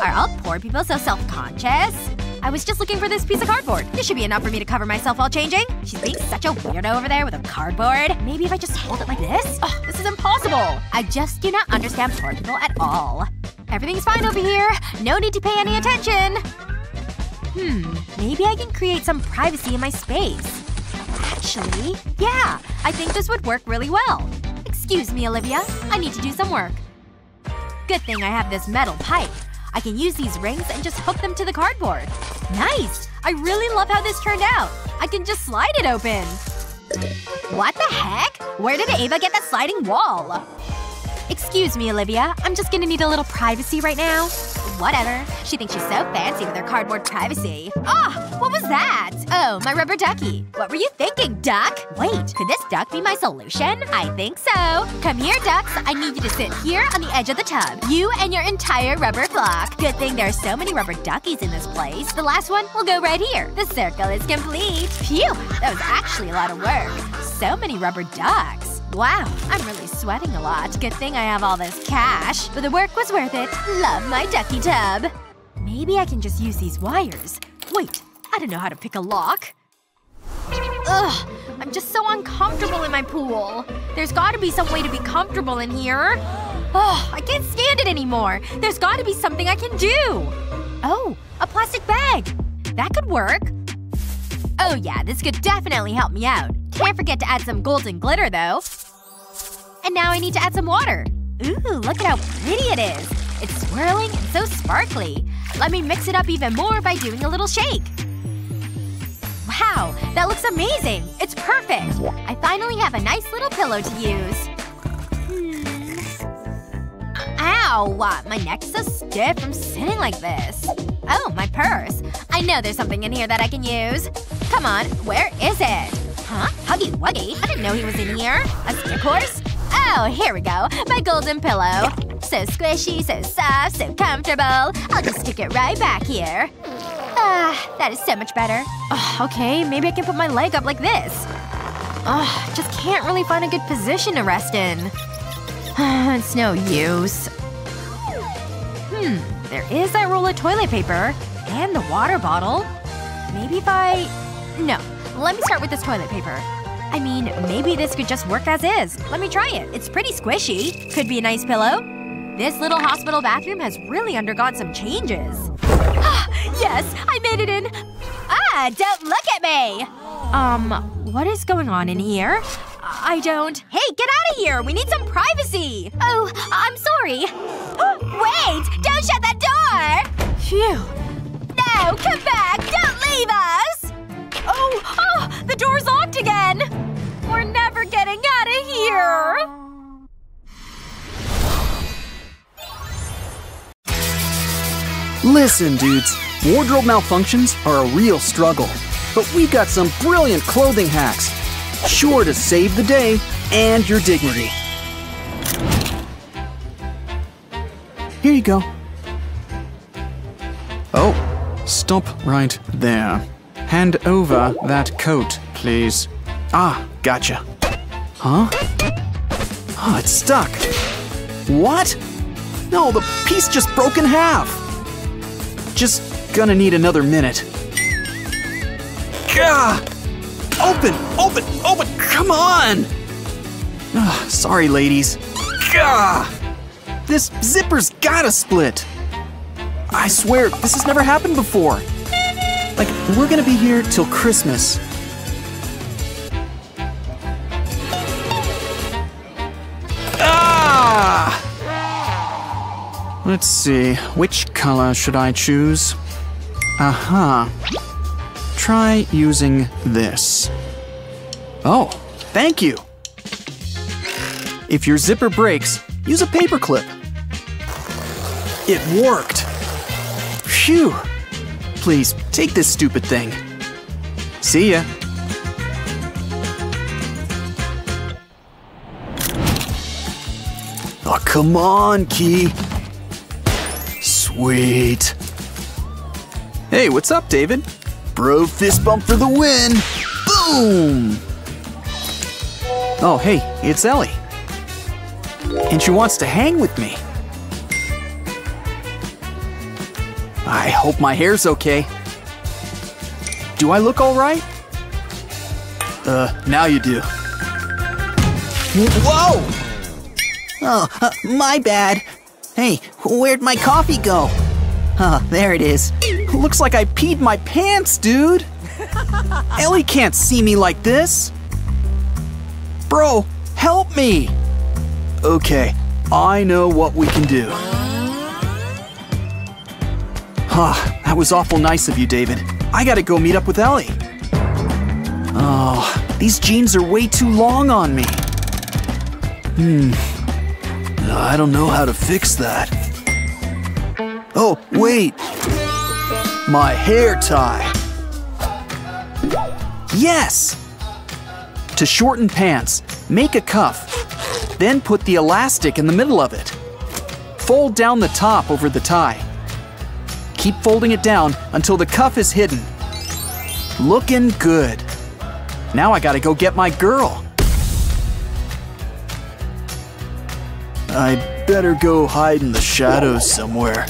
Are all poor people so self-conscious? I was just looking for this piece of cardboard. This should be enough for me to cover myself while changing. She's being such a weirdo over there with a cardboard. Maybe if I just hold it like this? Oh, this is impossible! I just do not understand poor people at all. Everything's fine over here. No need to pay any attention. Hmm. Maybe I can create some privacy in my space. Actually, yeah. I think this would work really well. Excuse me, Olivia. I need to do some work. Good thing I have this metal pipe. I can use these rings and just hook them to the cardboard. Nice! I really love how this turned out. I can just slide it open. What the heck? Where did Ava get that sliding wall? Excuse me, Olivia. I'm just gonna need a little privacy right now. Whatever. She thinks she's so fancy with her cardboard privacy. Oh! What was that? Oh, my rubber ducky. What were you thinking, duck? Wait, could this duck be my solution? I think so. Come here, ducks. I need you to sit here on the edge of the tub. You and your entire rubber flock. Good thing there are so many rubber duckies in this place. The last one will go right here. The circle is complete. Phew! That was actually a lot of work. So many rubber ducks. Wow, I'm really sweating a lot. Good thing I have all this cash. But the work was worth it. Love my ducky tub. Maybe I can just use these wires. Wait, I don't know how to pick a lock. Ugh, I'm just so uncomfortable in my pool. There's gotta be some way to be comfortable in here. Ugh, I can't stand it anymore. There's gotta be something I can do. Oh, a plastic bag. That could work. Oh yeah, this could definitely help me out. Can't forget to add some golden glitter, though. And now I need to add some water. Ooh, look at how pretty it is. It's swirling and so sparkly. Let me mix it up even more by doing a little shake. Wow, that looks amazing! It's perfect! I finally have a nice little pillow to use. Ow! Uh, my neck's so stiff from sitting like this. Oh, my purse. I know there's something in here that I can use. Come on, where is it? Huh? Huggy Wuggy? I didn't know he was in here. A stick horse? Oh, here we go. My golden pillow. So squishy, so soft, so comfortable. I'll just stick it right back here. Ah, that is so much better. Oh, okay, maybe I can put my leg up like this. Ugh, just can't really find a good position to rest in. it's no use. Hmm, there is that roll of toilet paper. And the water bottle. Maybe if I… No. Let me start with this toilet paper. I mean, maybe this could just work as is. Let me try it. It's pretty squishy. Could be a nice pillow. This little hospital bathroom has really undergone some changes. Ah, yes! I made it in! Ah, don't look at me! Um, what is going on in here? I don't… Hey, get out of here! We need some privacy! Oh, I'm sorry. Wait! Don't shut that door! Phew. No! Come back! Don't leave us! Oh! Oh! The door's locked again! We're never getting out of here! Listen, dudes. Wardrobe malfunctions are a real struggle. But we've got some brilliant clothing hacks. Sure to save the day and your dignity. Here you go. Oh, stop right there. Hand over that coat, please. Ah, gotcha. Huh? Oh, it's stuck. What? No, the piece just broke in half. Just gonna need another minute. Gah! Open, open, open, come on! Ah, sorry, ladies. Gah! This zipper's gotta split. I swear, this has never happened before. Like, we're gonna be here till Christmas. Ah! Let's see, which color should I choose? Aha. Try using this. Oh, thank you. If your zipper breaks, use a paper clip. It worked. Phew. Please, take this stupid thing. See ya. Oh, come on, Key. Sweet. Hey, what's up, David? Bro fist bump for the win. Boom! Oh, hey, it's Ellie. And she wants to hang with me. I hope my hair's okay. Do I look all right? Uh, now you do. Whoa! Oh, uh, my bad. Hey, where'd my coffee go? Oh, there it is. Looks like I peed my pants, dude. Ellie can't see me like this. Bro, help me. Okay, I know what we can do. Ah, that was awful nice of you, David. I gotta go meet up with Ellie. Oh, these jeans are way too long on me. Hmm. I don't know how to fix that. Oh, wait. My hair tie. Yes! To shorten pants, make a cuff. Then put the elastic in the middle of it. Fold down the top over the tie. Keep folding it down until the cuff is hidden. Looking good. Now I gotta go get my girl. I better go hide in the shadows somewhere.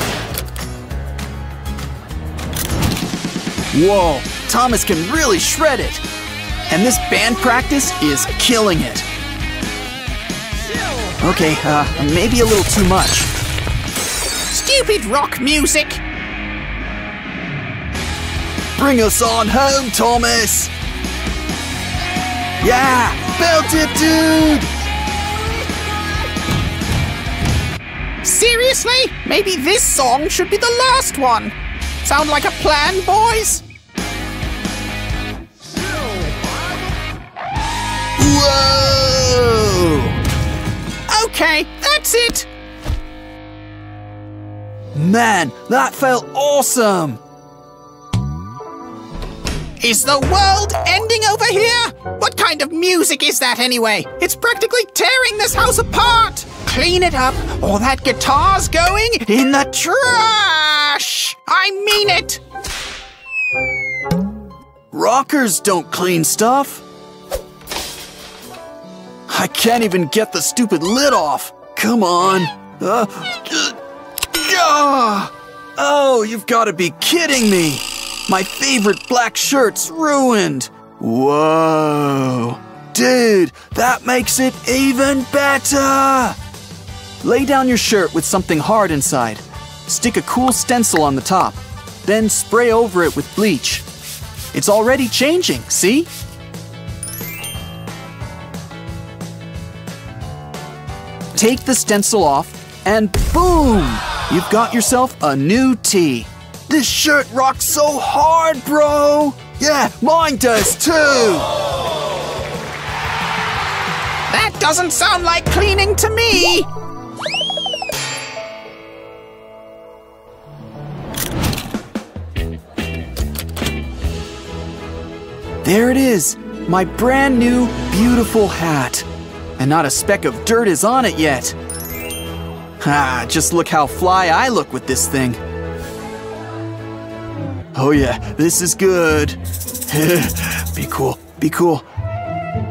Whoa, Thomas can really shred it. And this band practice is killing it. Okay, uh, maybe a little too much. Stupid rock music! Bring us on home, Thomas! Yeah! Belt it, dude! Seriously? Maybe this song should be the last one. Sound like a plan, boys? Whoa! Okay, that's it. Man, that felt awesome! Is the world ending over here? What kind of music is that anyway? It's practically tearing this house apart! Clean it up, or that guitar's going in the trash! I mean it! Rockers don't clean stuff. I can't even get the stupid lid off. Come on. Uh, uh, oh, you've got to be kidding me. My favorite black shirt's ruined. Whoa. Dude, that makes it even better. Lay down your shirt with something hard inside. Stick a cool stencil on the top. Then spray over it with bleach. It's already changing, see? Take the stencil off, and boom! You've got yourself a new tee. This shirt rocks so hard, bro! Yeah, mine does too! That doesn't sound like cleaning to me! There it is, my brand new, beautiful hat. And not a speck of dirt is on it yet. Ah, just look how fly I look with this thing. Oh yeah, this is good. be cool, be cool.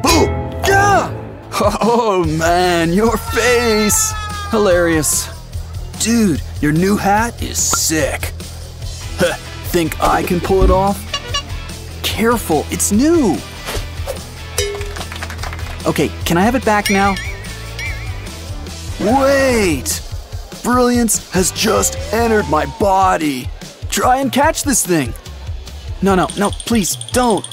Boo! Yeah! Oh man, your face! Hilarious. Dude, your new hat is sick. Think I can pull it off? Careful, it's new. Okay, can I have it back now? Wait! Brilliance has just entered my body. Try and catch this thing. No, no, no, please don't.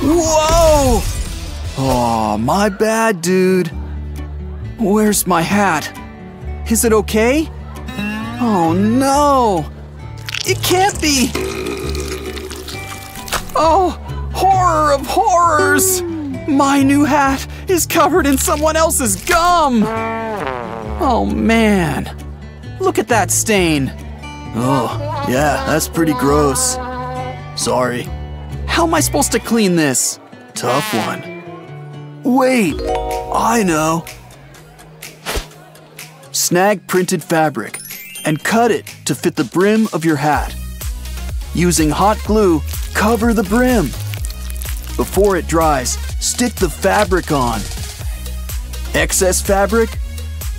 Whoa! Oh, my bad, dude. Where's my hat? Is it okay? Oh no! It can't be! Oh, horror of horrors! My new hat is covered in someone else's gum! Oh man, look at that stain. Oh, yeah, that's pretty gross. Sorry. How am I supposed to clean this? Tough one. Wait, I know. Snag printed fabric and cut it to fit the brim of your hat. Using hot glue, cover the brim. Before it dries, stick the fabric on. Excess fabric?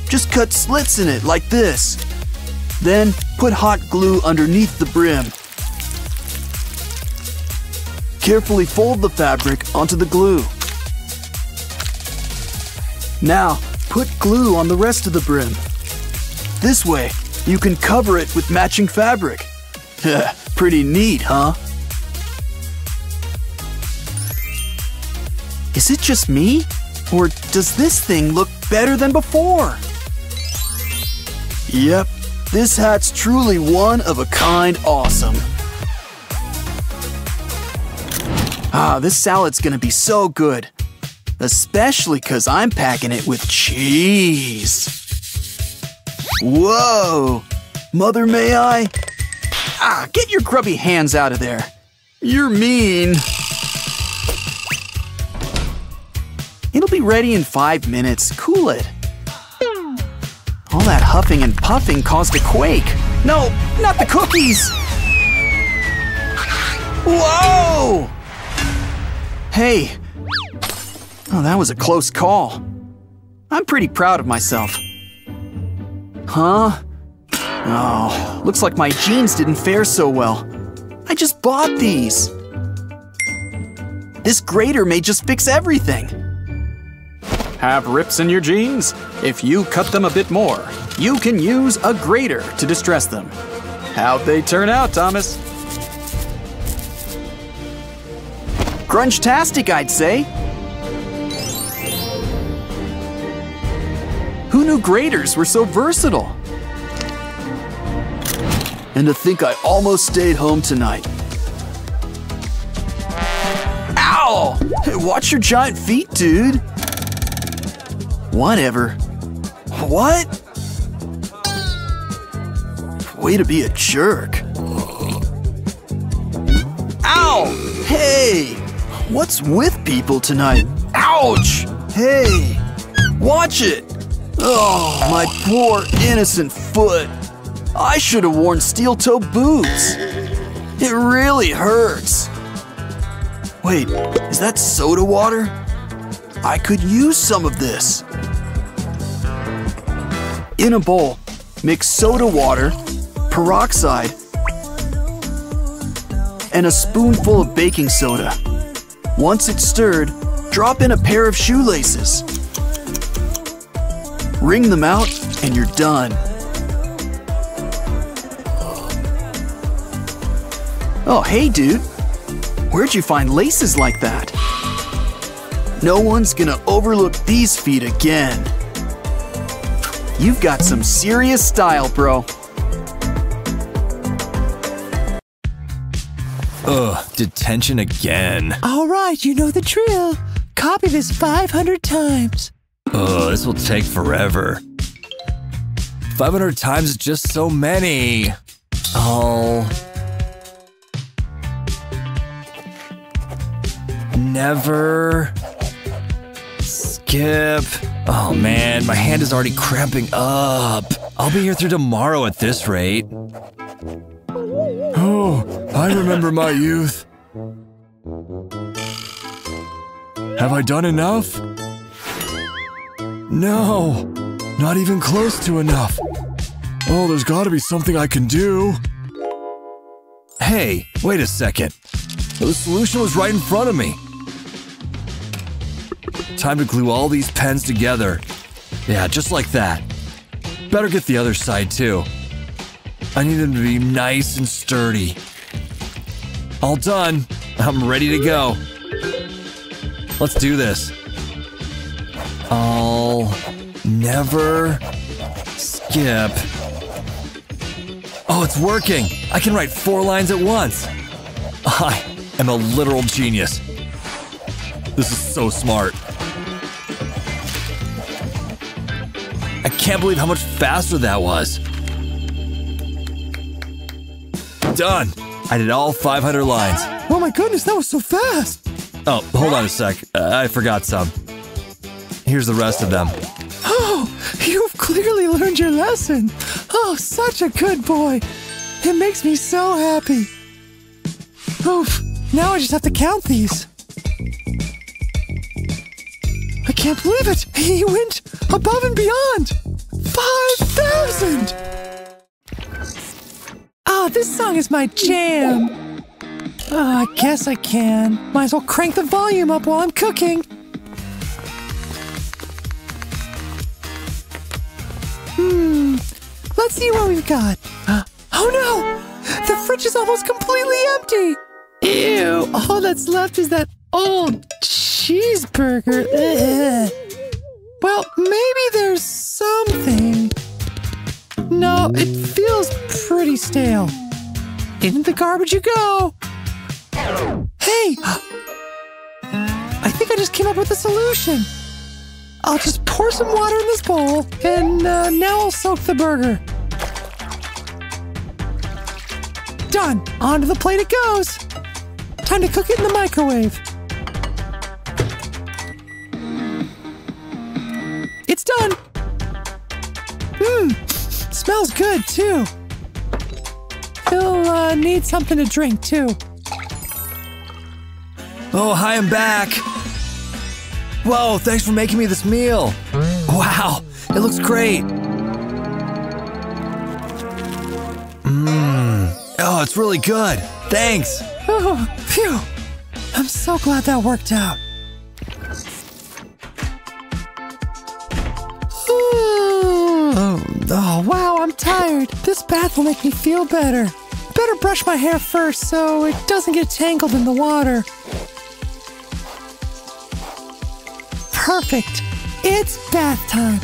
Just cut slits in it like this. Then put hot glue underneath the brim. Carefully fold the fabric onto the glue. Now, put glue on the rest of the brim. This way, you can cover it with matching fabric. Pretty neat, huh? Is it just me? Or does this thing look better than before? Yep, this hat's truly one of a kind awesome. Ah, this salad's gonna be so good. Especially because I'm packing it with cheese. Whoa! Mother, may I? Ah, get your grubby hands out of there. You're mean. It'll be ready in five minutes. Cool it. All that huffing and puffing caused a quake. No, not the cookies! Whoa! Hey. Oh, that was a close call. I'm pretty proud of myself. Huh? Oh, looks like my jeans didn't fare so well. I just bought these. This grater may just fix everything. Have rips in your jeans? If you cut them a bit more, you can use a grater to distress them. How'd they turn out, Thomas? Crunch-tastic, I'd say. Who knew graters were so versatile? And to think I almost stayed home tonight. Ow! Hey, watch your giant feet, dude. Whatever. What? Way to be a jerk. Ow! Hey! What's with people tonight? Ouch! Hey! Watch it! Oh, my poor innocent foot. I should have worn steel toe boots. It really hurts. Wait, is that soda water? I could use some of this. In a bowl, mix soda water, peroxide, and a spoonful of baking soda. Once it's stirred, drop in a pair of shoelaces. Wring them out, and you're done. Oh, hey, dude. Where'd you find laces like that? No one's gonna overlook these feet again. You've got some serious style, bro. Ugh, detention again. All right, you know the drill. Copy this 500 times. Ugh, this will take forever. 500 times is just so many. Oh. Never. Skip. Oh man, my hand is already cramping up. I'll be here through tomorrow at this rate. Oh, I remember my youth. Have I done enough? No, not even close to enough. Oh, there's gotta be something I can do. Hey, wait a second. The solution was right in front of me. Time to glue all these pens together. Yeah, just like that. Better get the other side too. I need them to be nice and sturdy. All done. I'm ready to go. Let's do this. I'll never skip. Oh, it's working. I can write four lines at once. I am a literal genius. This is so smart. Can't believe how much faster that was. Done. I did all 500 lines. Oh my goodness, that was so fast! Oh, hold on a sec. Uh, I forgot some. Here's the rest of them. Oh, you've clearly learned your lesson. Oh, such a good boy. It makes me so happy. Oof, now I just have to count these. I can't believe it. He went above and beyond. 5,000! Ah, this song is my jam. Ah, I guess I can. Might as well crank the volume up while I'm cooking. Hmm. Let's see what we've got. Oh no! The fridge is almost completely empty! Ew! All that's left is that old cheeseburger. Ugh. Well, maybe there's something. No, it feels pretty stale. In the garbage you go! Hey! I think I just came up with a solution. I'll just pour some water in this bowl, and uh, now I'll soak the burger. Done. Onto the plate it goes. Time to cook it in the microwave. It's done. Mmm, smells good too. He'll uh, need something to drink too. Oh, hi, I'm back. Whoa, thanks for making me this meal. Wow, it looks great. Mmm. Oh, it's really good. Thanks. Oh, phew. I'm so glad that worked out. Oh, wow, I'm tired. This bath will make me feel better. Better brush my hair first so it doesn't get tangled in the water. Perfect. It's bath time.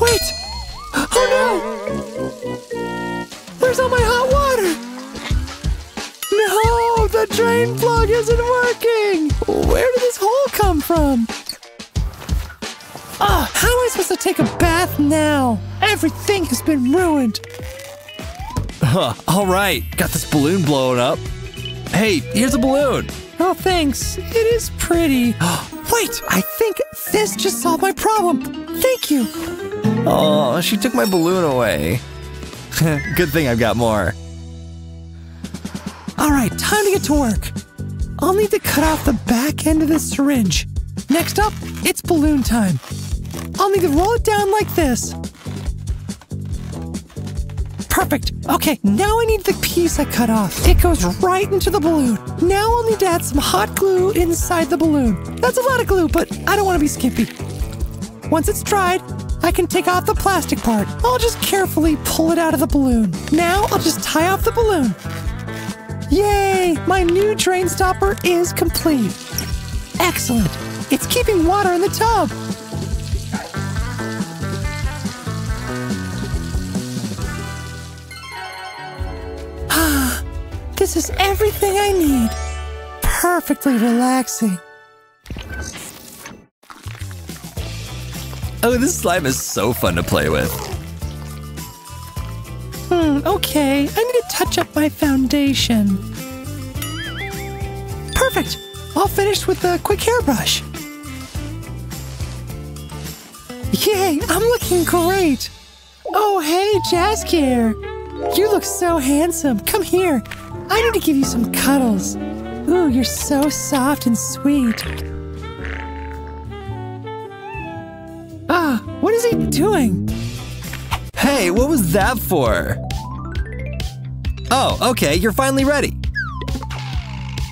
Wait! Oh no! Where's all my hot water? No, the drain plug isn't working! Where did this hole come from? Ah, how am I supposed to take a bath now? Everything has been ruined. Huh, all right, got this balloon blown up. Hey, here's a balloon. Oh, thanks. It is pretty. Wait, I think this just solved my problem. Thank you. Oh, she took my balloon away. Good thing I've got more. All right, time to get to work. I'll need to cut off the back end of this syringe. Next up, it's balloon time. I'll need to roll it down like this. Perfect. Okay, now I need the piece I cut off. It goes right into the balloon. Now I'll need to add some hot glue inside the balloon. That's a lot of glue, but I don't want to be skimpy. Once it's dried, I can take off the plastic part. I'll just carefully pull it out of the balloon. Now I'll just tie off the balloon. Yay! My new drain stopper is complete. Excellent. It's keeping water in the tub. This is everything I need. Perfectly relaxing. Oh, this slime is so fun to play with. Hmm, okay. I need to touch up my foundation. Perfect. I'll finish with a quick hairbrush. Yay, I'm looking great. Oh, hey, Jaskier. You look so handsome. Come here. I need to give you some cuddles. Ooh, you're so soft and sweet. Ah, what is he doing? Hey, what was that for? Oh, okay, you're finally ready.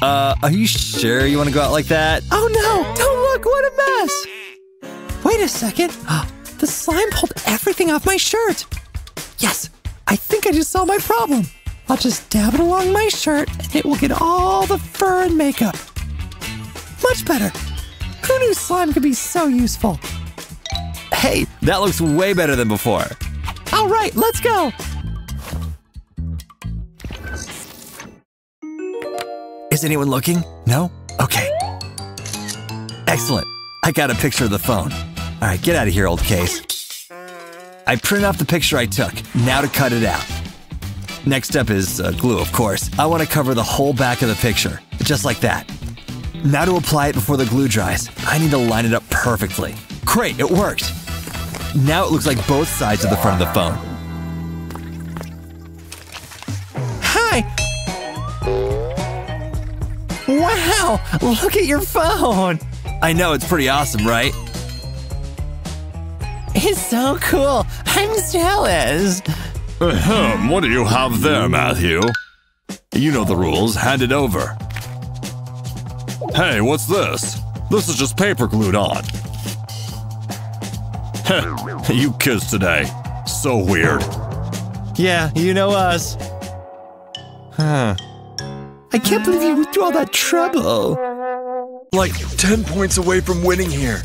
Uh, are you sure you want to go out like that? Oh no, don't look, what a mess. Wait a second. The slime pulled everything off my shirt. Yes, I think I just saw my problem. I'll just dab it along my shirt and it will get all the fur and makeup. Much better. Who knew slime could be so useful? Hey, that looks way better than before. All right, let's go. Is anyone looking? No? Okay. Excellent. I got a picture of the phone. All right, get out of here, old case. I printed off the picture I took. Now to cut it out. Next up is uh, glue, of course. I want to cover the whole back of the picture, just like that. Now to apply it before the glue dries. I need to line it up perfectly. Great, it worked. Now it looks like both sides of the front of the phone. Hi. Wow, look at your phone. I know, it's pretty awesome, right? It's so cool. I'm jealous. Ahem, what do you have there, Matthew? You know the rules, hand it over. Hey, what's this? This is just paper glued on. Heh, you kids today. So weird. Yeah, you know us. Huh. I can't believe you went through all that trouble. Like 10 points away from winning here.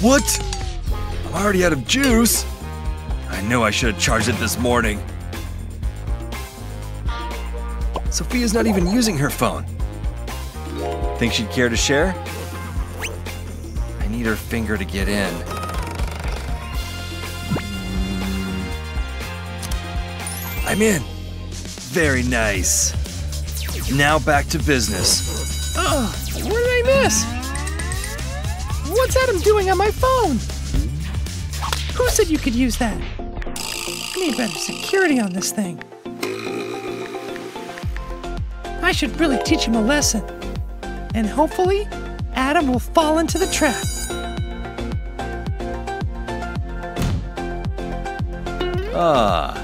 What? I'm already out of juice. I knew I should have charged it this morning. Sophia's not even using her phone. Think she'd care to share? I need her finger to get in. Mm. I'm in. Very nice. Now back to business. Oh, what did I miss? What's Adam doing on my phone? Who said you could use that? Need better security on this thing. I should really teach him a lesson. And hopefully, Adam will fall into the trap. Ah.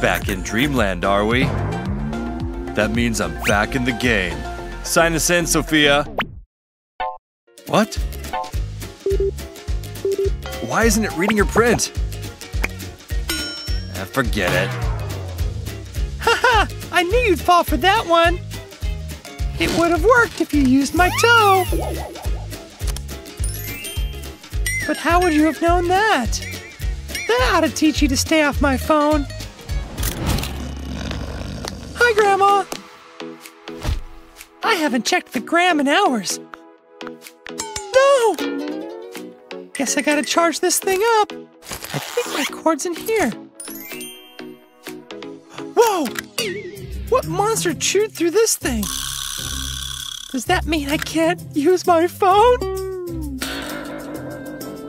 Back in Dreamland, are we? That means I'm back in the game. Sign us in, Sophia. What? Why isn't it reading your print? Forget it. Haha! I knew you'd fall for that one! It would have worked if you used my toe! But how would you have known that? That ought to teach you to stay off my phone. Hi, Grandma! I haven't checked the gram in hours. No! Guess I gotta charge this thing up. I think my cord's in here. Whoa! What monster chewed through this thing? Does that mean I can't use my phone?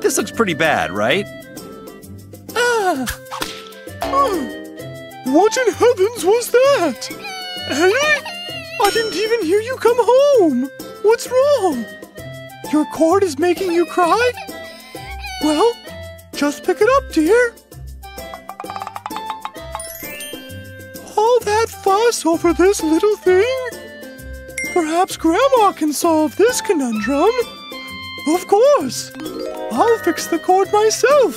This looks pretty bad, right? Ah! What in heavens was that? Ellie? I didn't even hear you come home. What's wrong? Your cord is making you cry? Well, just pick it up, dear. All that fuss over this little thing? Perhaps Grandma can solve this conundrum. Of course. I'll fix the cord myself.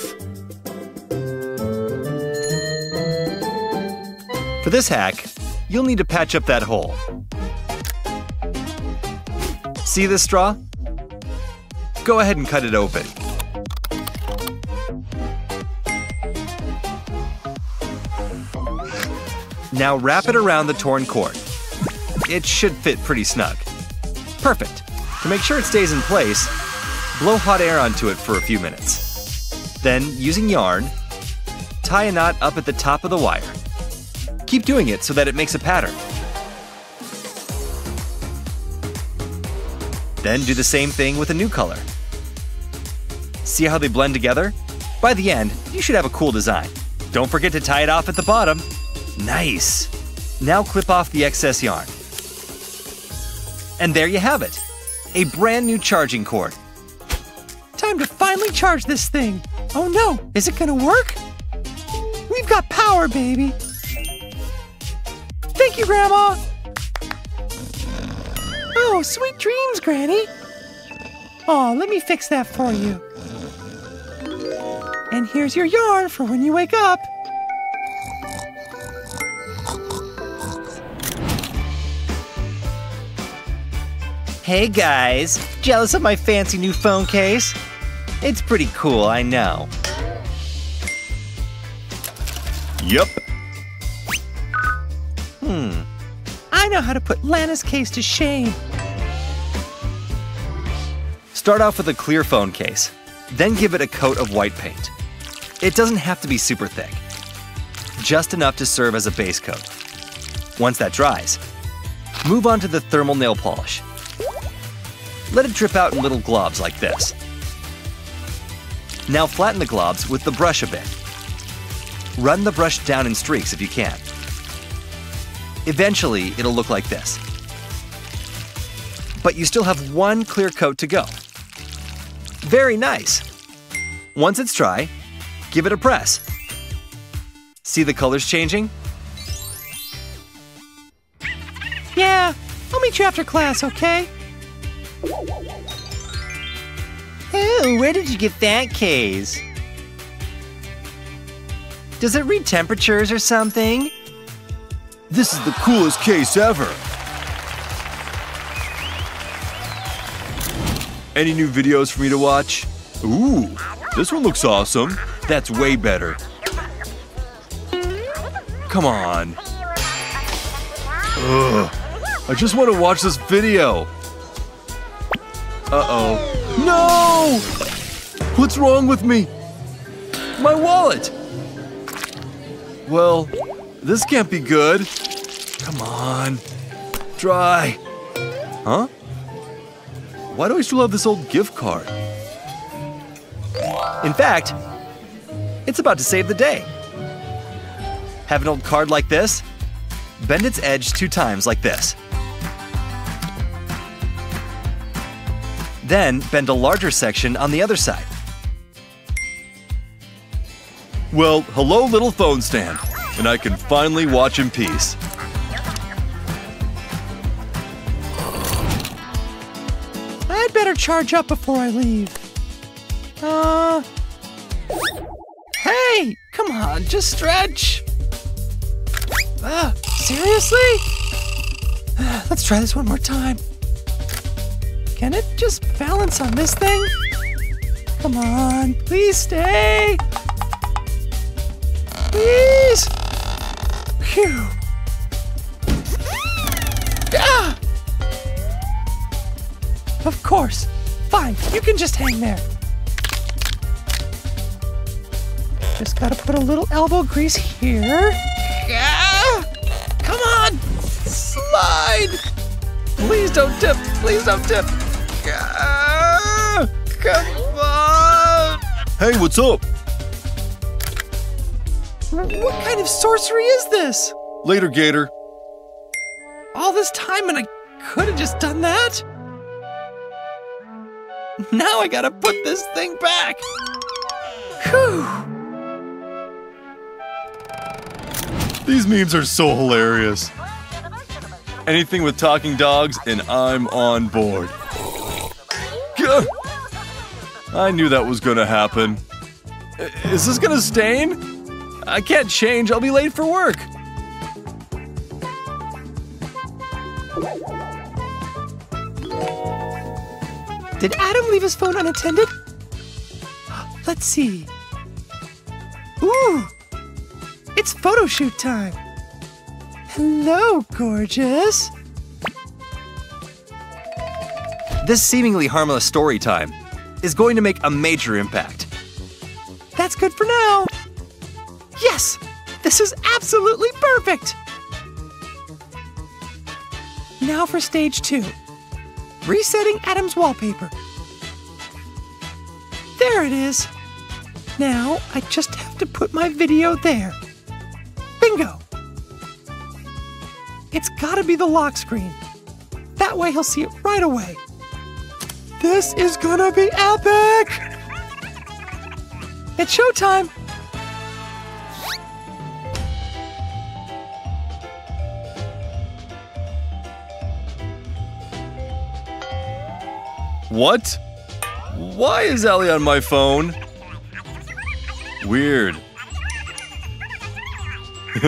For this hack, you'll need to patch up that hole. See this straw? Go ahead and cut it open. Now wrap it around the torn cord. It should fit pretty snug. Perfect. To make sure it stays in place, blow hot air onto it for a few minutes. Then, using yarn, tie a knot up at the top of the wire. Keep doing it so that it makes a pattern. Then do the same thing with a new color. See how they blend together? By the end, you should have a cool design. Don't forget to tie it off at the bottom. Nice. Now clip off the excess yarn. And there you have it. A brand new charging cord. Time to finally charge this thing. Oh no, is it gonna work? We've got power, baby. Thank you, Grandma. Oh, sweet dreams, Granny. Oh, let me fix that for you. And here's your yarn for when you wake up. Hey guys, jealous of my fancy new phone case? It's pretty cool, I know. Yep. Hmm. I know how to put Lana's case to shame. Start off with a clear phone case, then give it a coat of white paint. It doesn't have to be super thick, just enough to serve as a base coat. Once that dries, move on to the thermal nail polish. Let it drip out in little globs like this. Now flatten the globs with the brush a bit. Run the brush down in streaks if you can. Eventually, it'll look like this. But you still have one clear coat to go. Very nice. Once it's dry, give it a press. See the colors changing? Yeah, I'll meet you after class, okay? Ooh, where did you get that case? Does it read temperatures or something? This is the coolest case ever. Any new videos for me to watch? Ooh, this one looks awesome. That's way better. Come on. Ugh, I just want to watch this video. Uh-oh. No! What's wrong with me? My wallet! Well, this can't be good. Come on. Try. Huh? Why do I still have this old gift card? In fact, it's about to save the day. Have an old card like this? Bend its edge two times like this. Then bend a larger section on the other side. Well, hello, little phone stand. And I can finally watch in peace. I'd better charge up before I leave. Uh. Hey, come on, just stretch. Uh, seriously? Let's try this one more time. Can it just balance on this thing? Come on, please stay. Please. Phew. Ah! Of course. Fine, you can just hang there. Just gotta put a little elbow grease here. Ah! Come on! Slide! Please don't tip! Please don't tip! Ah! Come on! Hey, what's up? What kind of sorcery is this? Later, Gator. All this time and I could have just done that? Now I gotta put this thing back. Whew. These memes are so hilarious. Anything with talking dogs, and I'm on board. I knew that was gonna happen. Is this gonna stain? I can't change, I'll be late for work. Did Adam leave his phone unattended? Let's see. Ooh! It's photo shoot time. Hello, gorgeous. This seemingly harmless story time is going to make a major impact. That's good for now. Yes! This is absolutely perfect! Now for stage two. Resetting Adam's wallpaper. There it is. Now, I just have to put my video there. Bingo! It's gotta be the lock screen. That way he'll see it right away. This is gonna be epic! It's showtime! What? Why is Ellie on my phone? Weird.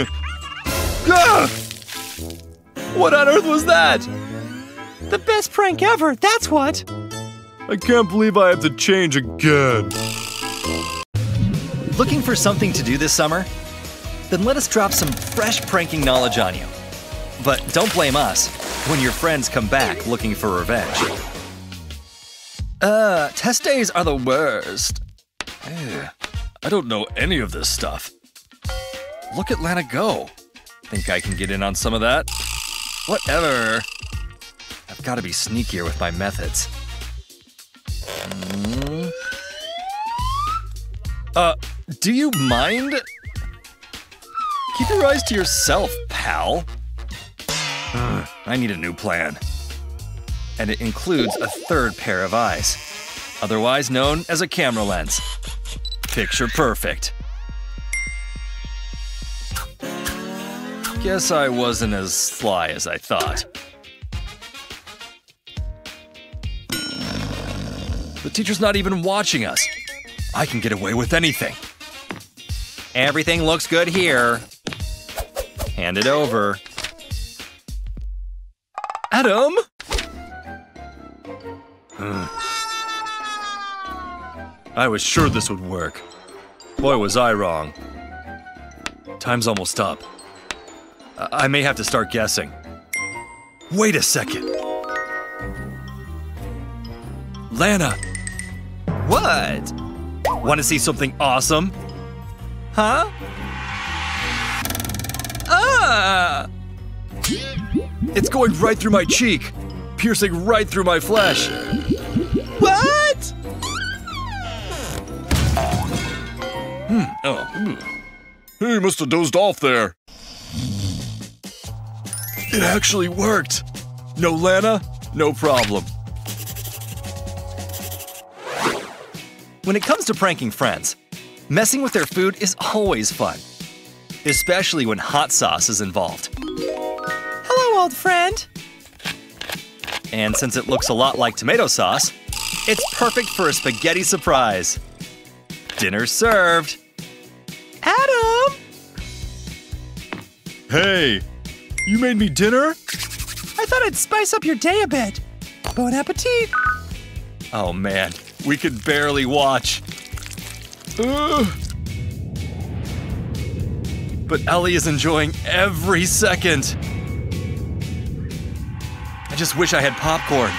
ah! What on earth was that? The best prank ever, that's what! I can't believe I have to change again. Looking for something to do this summer? Then let us drop some fresh pranking knowledge on you. But don't blame us when your friends come back looking for revenge. Uh, test days are the worst. Ugh, I don't know any of this stuff. Look at Lana go. Think I can get in on some of that? Whatever. I've got to be sneakier with my methods. Uh, do you mind? Keep your eyes to yourself, pal. Ugh, I need a new plan. And it includes a third pair of eyes, otherwise known as a camera lens. Picture perfect. Guess I wasn't as sly as I thought. The teacher's not even watching us. I can get away with anything. Everything looks good here. Hand it over. Adam? Hmm. I was sure this would work. Boy, was I wrong. Time's almost up. I, I may have to start guessing. Wait a second. Lana! What? Want to see something awesome? Huh? Ah! It's going right through my cheek, piercing right through my flesh. What? Hmm. Oh. He must have dozed off there. It actually worked. No Lana, no problem. When it comes to pranking friends, messing with their food is always fun. Especially when hot sauce is involved. Hello, old friend! And since it looks a lot like tomato sauce, it's perfect for a spaghetti surprise. Dinner served. Adam! Hey, you made me dinner? I thought I'd spice up your day a bit. Bon appetit! Oh man, we could barely watch. But Ellie is enjoying every second. I just wish I had popcorn.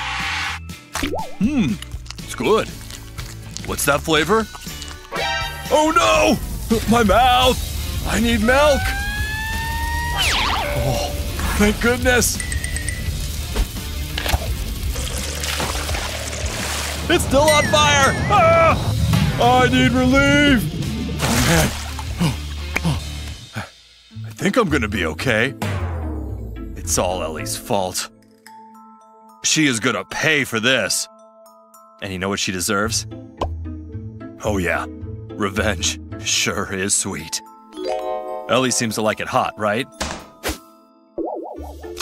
Hmm, it's good. What's that flavor? Oh no! My mouth! I need milk! Oh, thank goodness! It's still on fire! Ah! I need relief! Oh man. I think I'm gonna be okay. It's all Ellie's fault. She is gonna pay for this. And you know what she deserves? Oh yeah, revenge sure is sweet. Ellie seems to like it hot, right?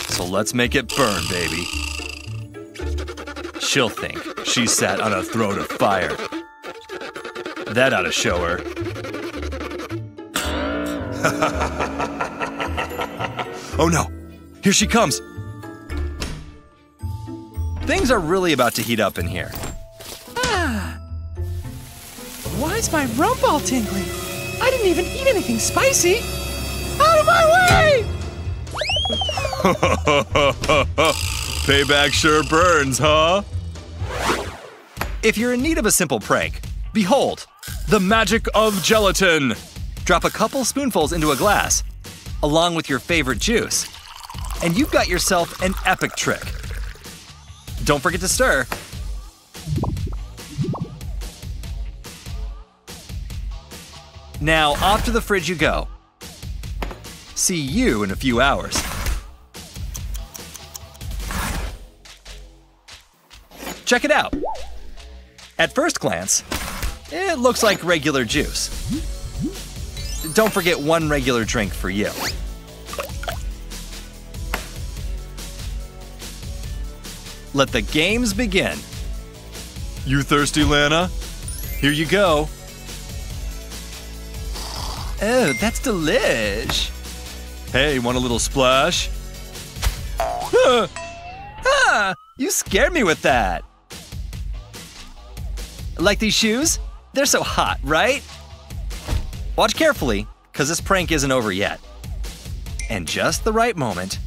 So let's make it burn, baby. She'll think she sat on a throne of fire. That ought to show her. oh no! Here she comes! Things are really about to heat up in here. Ah! Why is my rump all tingling? I didn't even eat anything spicy! Out of my way! Payback sure burns, huh? If you're in need of a simple prank, behold, The magic of gelatin! drop a couple spoonfuls into a glass, along with your favorite juice, and you've got yourself an epic trick. Don't forget to stir. Now, off to the fridge you go. See you in a few hours. Check it out. At first glance, it looks like regular juice. Don't forget one regular drink for you. Let the games begin. You thirsty, Lana? Here you go. Oh, that's delish. Hey, want a little splash? ah, you scared me with that. Like these shoes? They're so hot, right? Watch carefully, because this prank isn't over yet. And just the right moment,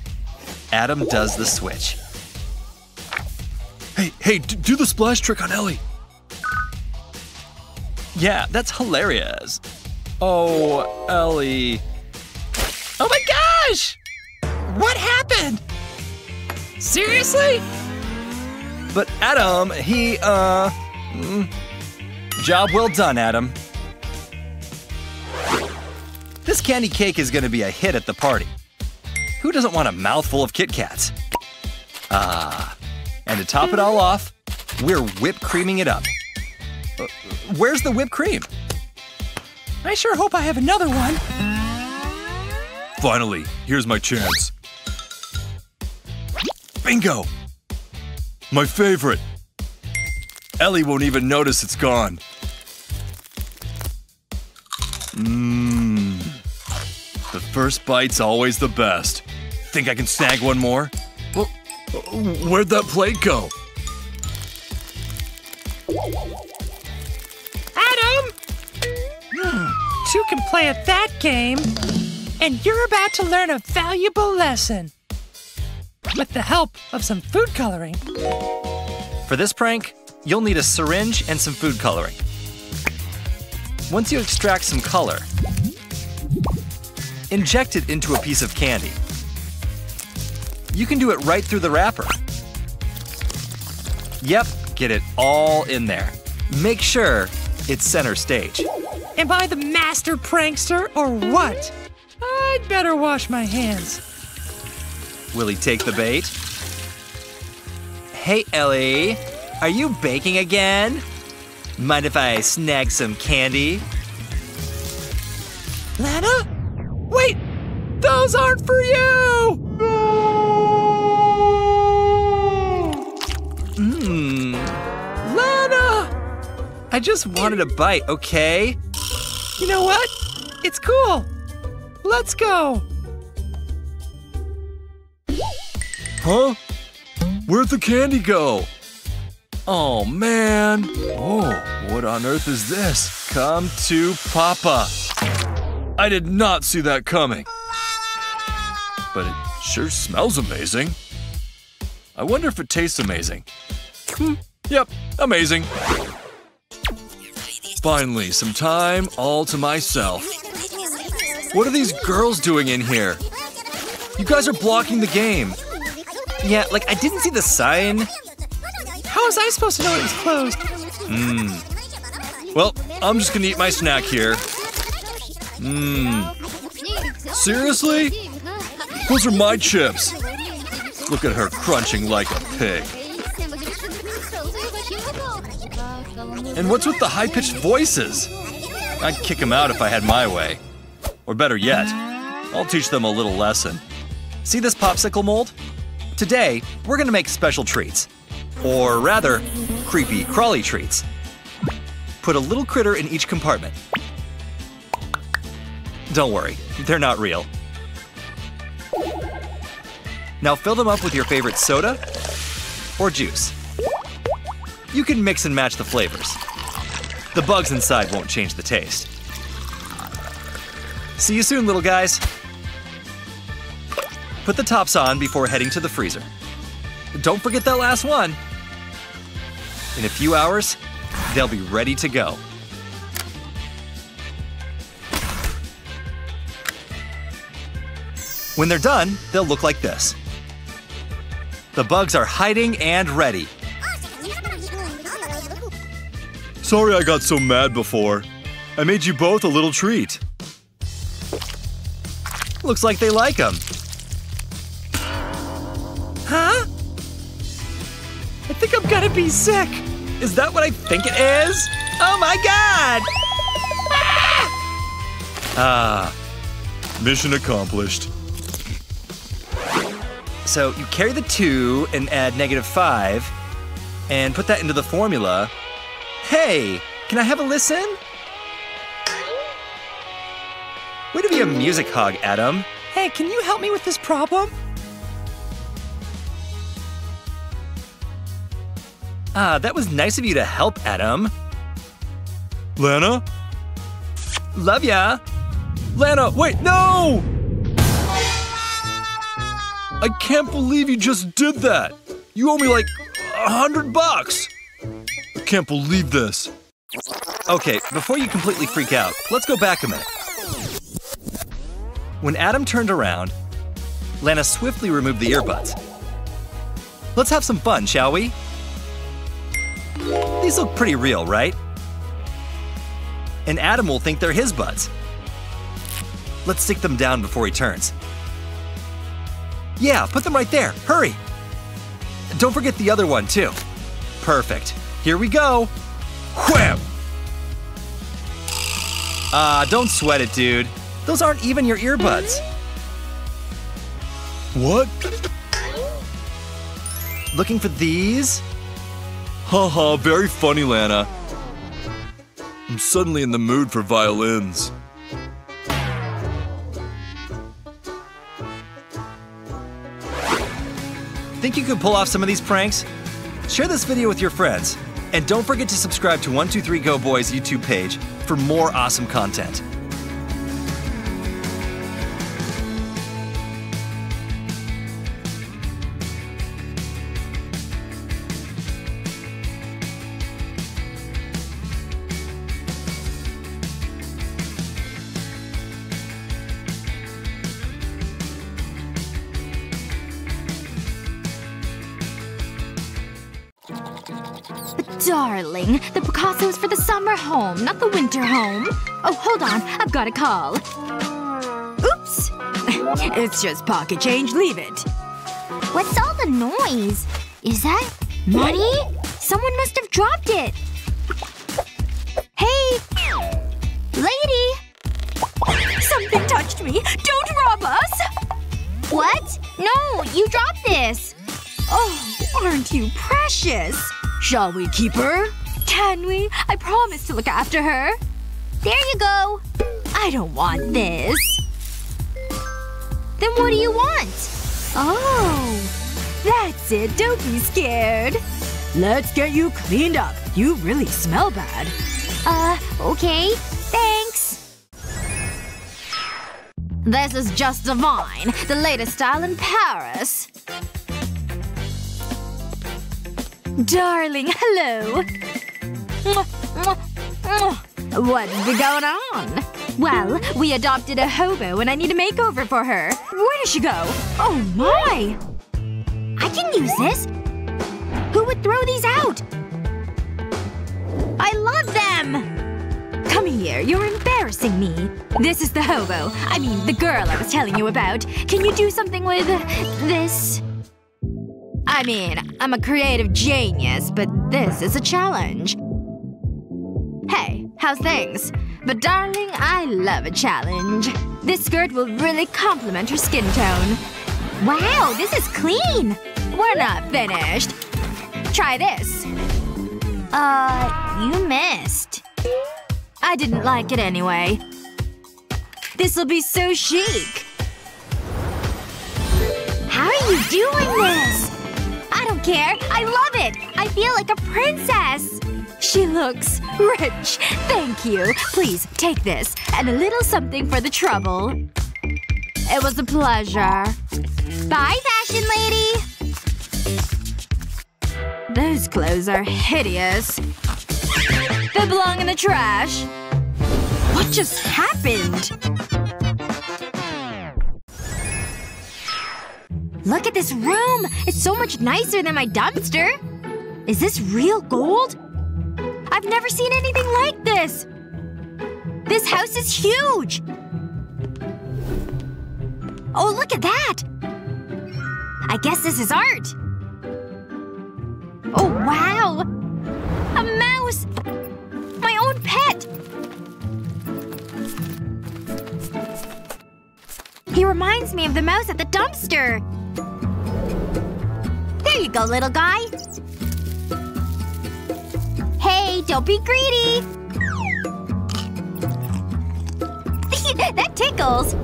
Adam does the switch. Hey, hey, do the splash trick on Ellie. Yeah, that's hilarious. Oh, Ellie. Oh my gosh! What happened? Seriously? But Adam, he, uh. Mm, job well done, Adam. This candy cake is gonna be a hit at the party. Who doesn't want a mouthful of Kit Kats? Ah. And to top it all off, we're whipped creaming it up. Uh, where's the whipped cream? I sure hope I have another one. Finally, here's my chance. Bingo! My favorite. Ellie won't even notice it's gone. Mmm. The first bite's always the best. Think I can snag one more? Well, where'd that plate go? Adam! Hmm. Two can play at that game, and you're about to learn a valuable lesson. With the help of some food coloring. For this prank, you'll need a syringe and some food coloring. Once you extract some color, inject it into a piece of candy. You can do it right through the wrapper. Yep, get it all in there. Make sure it's center stage. Am I the master prankster or what? I'd better wash my hands. Will he take the bait? Hey, Ellie, are you baking again? Mind if I snag some candy? Lana? Wait! Those aren't for you! Mmm, Lana! I just wanted a bite, okay? You know what? It's cool. Let's go. Huh? Where'd the candy go? Oh man. Oh, what on earth is this? Come to Papa. I did not see that coming. But it sure smells amazing. I wonder if it tastes amazing. Hmm, yep, amazing. Finally, some time all to myself. What are these girls doing in here? You guys are blocking the game. Yeah, like I didn't see the sign. How was I supposed to know it was closed? Mmm. Well, I'm just gonna eat my snack here. Mmm. Seriously? Those are my chips. Look at her crunching like a pig. And what's with the high pitched voices? I'd kick them out if I had my way. Or better yet, I'll teach them a little lesson. See this popsicle mold? Today, we're gonna make special treats. Or rather, creepy, crawly treats. Put a little critter in each compartment. Don't worry, they're not real. Now fill them up with your favorite soda or juice. You can mix and match the flavors. The bugs inside won't change the taste. See you soon, little guys. Put the tops on before heading to the freezer. Don't forget that last one. In a few hours, they'll be ready to go. When they're done, they'll look like this. The bugs are hiding and ready. Sorry I got so mad before. I made you both a little treat. Looks like they like them. Huh? I think I'm gonna be sick. Is that what I think it is? Oh my god! Ah. Mission accomplished. So you carry the 2 and add negative 5, and put that into the formula. Hey, can I have a listen? Way to be a music hog, Adam. Hey, can you help me with this problem? Ah, that was nice of you to help, Adam. Lana? Love ya. Lana, wait, no! I can't believe you just did that. You owe me like a hundred bucks. I can't believe this. Okay, before you completely freak out, let's go back a minute. When Adam turned around, Lana swiftly removed the earbuds. Let's have some fun, shall we? These look pretty real, right? And Adam will think they're his buds. Let's stick them down before he turns. Yeah, put them right there. Hurry! Don't forget the other one, too. Perfect. Here we go. Wham! Ah, don't sweat it, dude. Those aren't even your earbuds. What? Looking for these? Haha, very funny, Lana. I'm suddenly in the mood for violins. Think you could pull off some of these pranks? Share this video with your friends. And don't forget to subscribe to 123 Go Boys YouTube page for more awesome content. Darling, the Picasso's for the summer home, not the winter home. Oh, hold on. I've got a call. Oops. It's just pocket change, leave it. What's all the noise? Is that money? Someone must have dropped it. Hey! Lady! Something touched me. Don't rob us! What? No, you dropped this. Oh, aren't you precious? Shall we keep her? Can we? I promise to look after her. There you go. I don't want this. Then what do you want? Oh. That's it. Don't be scared. Let's get you cleaned up. You really smell bad. Uh, okay. Thanks. This is just divine. The latest style in Paris. Darling, hello. What's been going on? Well, we adopted a hobo and I need a makeover for her. Where does she go? Oh my! I can use this. Who would throw these out? I love them! Come here, you're embarrassing me. This is the hobo. I mean, the girl I was telling you about. Can you do something with… this? I mean, I'm a creative genius, but this is a challenge. Hey, how's things? But darling, I love a challenge. This skirt will really complement her skin tone. Wow, this is clean! We're not finished. Try this. Uh, you missed. I didn't like it anyway. This'll be so chic. How are you doing this? I don't care. I love it! I feel like a princess! She looks rich. Thank you. Please, take this. And a little something for the trouble. It was a pleasure. Bye, fashion lady! Those clothes are hideous. They belong in the trash. What just happened? Look at this room! It's so much nicer than my dumpster! Is this real gold? I've never seen anything like this! This house is huge! Oh, look at that! I guess this is art. Oh, wow! A mouse! My own pet! He reminds me of the mouse at the dumpster. There you go, little guy. Hey, don't be greedy! that tickles!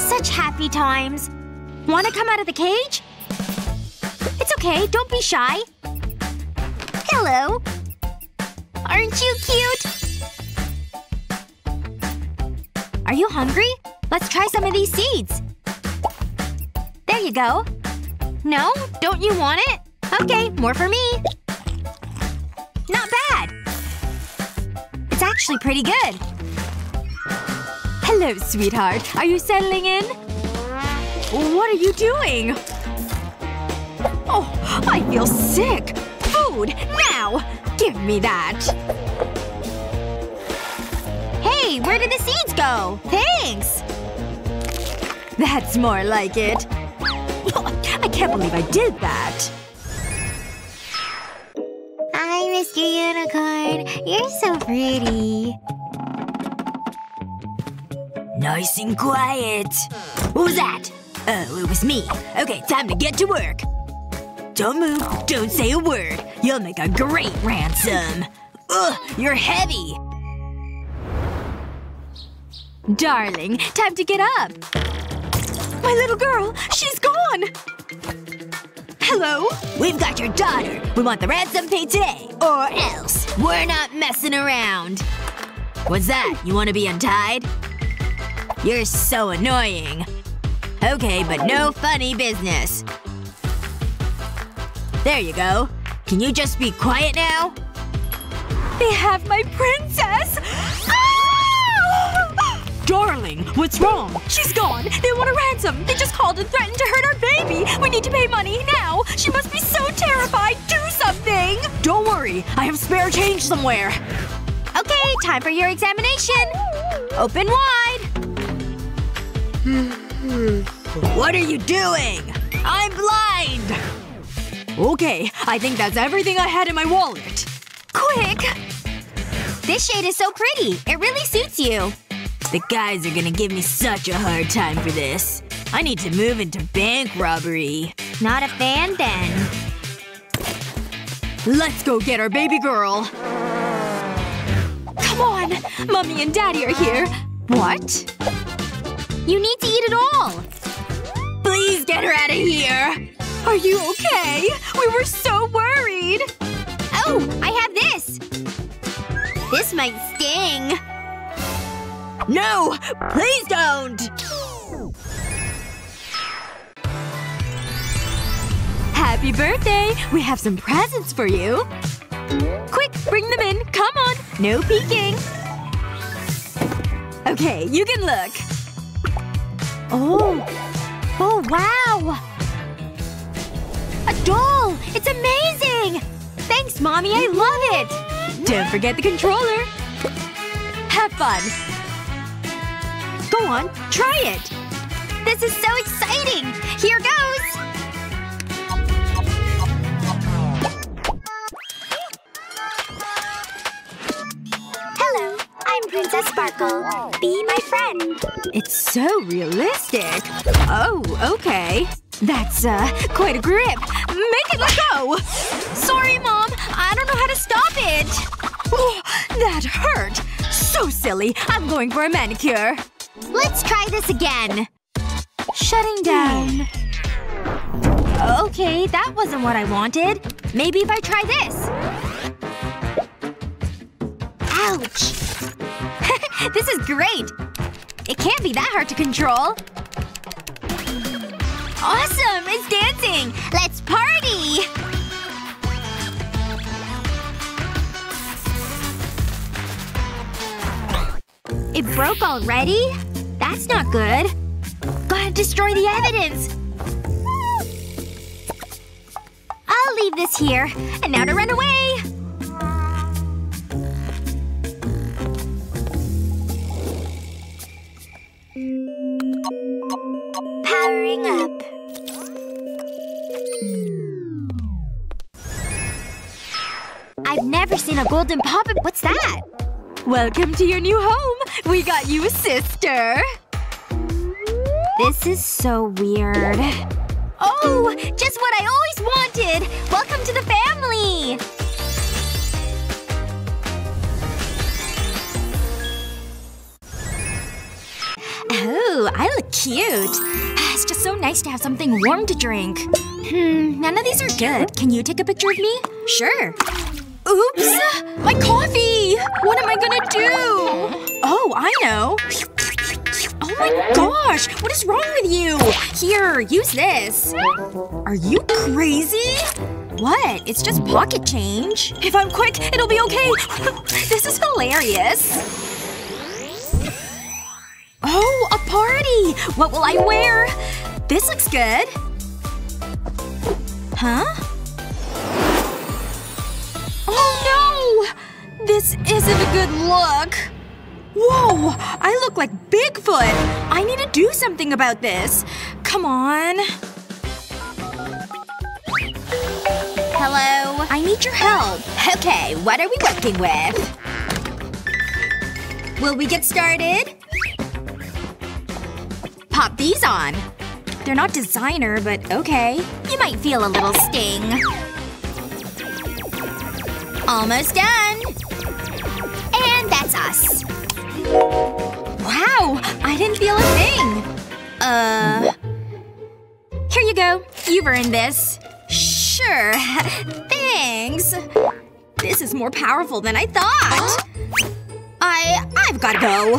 Such happy times. Wanna come out of the cage? It's okay, don't be shy. Hello. Aren't you cute? Are you hungry? Let's try some of these seeds. There you go. No? Don't you want it? Okay, more for me. Not bad. It's actually pretty good. Hello, sweetheart. Are you settling in? What are you doing? Oh, I feel sick! Food! Now! Give me that! Hey, where did the seeds go? Thanks! That's more like it. I can't believe I did that. Hi, Mr. Unicorn. You're so pretty. Nice and quiet. What was that? Oh, it was me. Okay, time to get to work. Don't move. Don't say a word. You'll make a great ransom. Ugh, you're heavy. Darling, time to get up. My little girl! She's gone! Hello? We've got your daughter. We want the ransom paid today. Or else. We're not messing around. What's that? You want to be untied? You're so annoying. Okay, but no funny business. There you go. Can you just be quiet now? They have my princess! Darling, what's wrong? She's gone! They want a ransom! They just called and threatened to hurt our baby! We need to pay money, now! She must be so terrified! Do something! Don't worry, I have spare change somewhere. Okay, time for your examination. Open wide. What are you doing? I'm blind! Okay, I think that's everything I had in my wallet. Quick! This shade is so pretty. It really suits you. The guys are gonna give me such a hard time for this. I need to move into bank robbery. Not a fan, then. Let's go get our baby girl. Come on! Mommy and Daddy are here. What? You need to eat it all! Please get her out of here! Are you okay? We were so worried! Oh! I have this! This might sting. No! Please don't! Happy birthday! We have some presents for you! Quick, bring them in! Come on! No peeking! Okay, you can look. Oh. Oh, wow! A doll! It's amazing! Thanks, Mommy. I love it! Don't forget the controller. Have fun. Go on, try it! This is so exciting! Here goes! Hello, I'm Princess Sparkle. Be my friend. It's so realistic. Oh, okay. That's, uh, quite a grip. Make it let go! Sorry, Mom. I don't know how to stop it. Oh, that hurt. So silly. I'm going for a manicure. Let's try this again. Shutting down. Okay, that wasn't what I wanted. Maybe if I try this. Ouch. this is great. It can't be that hard to control. Awesome! It's dancing! Let's party! It broke already? That's not good. Gotta destroy the evidence! I'll leave this here. And now to run away! Powering up. I've never seen a golden poppet- what's that? Welcome to your new home! We got you a sister! This is so weird. Oh! Just what I always wanted! Welcome to the family! Oh, I look cute. It's just so nice to have something warm to drink. Hmm, none of these are good. Can you take a picture of me? Sure. Oops! My coffee! What am I gonna do? Oh, I know. Oh my gosh! What is wrong with you? Here, use this. Are you crazy? What? It's just pocket change. If I'm quick, it'll be okay. this is hilarious. Oh, a party! What will I wear? This looks good. Huh? Oh no! This isn't a good look. Whoa! I look like Bigfoot! I need to do something about this. Come on. Hello? I need your help. Okay, what are we working with? Will we get started? Pop these on. They're not designer, but okay. You might feel a little sting. Almost done. And that's us. Wow! I didn't feel a thing. Uh… Here you go. You've earned this. Sure. Thanks. This is more powerful than I thought. I… I've gotta go.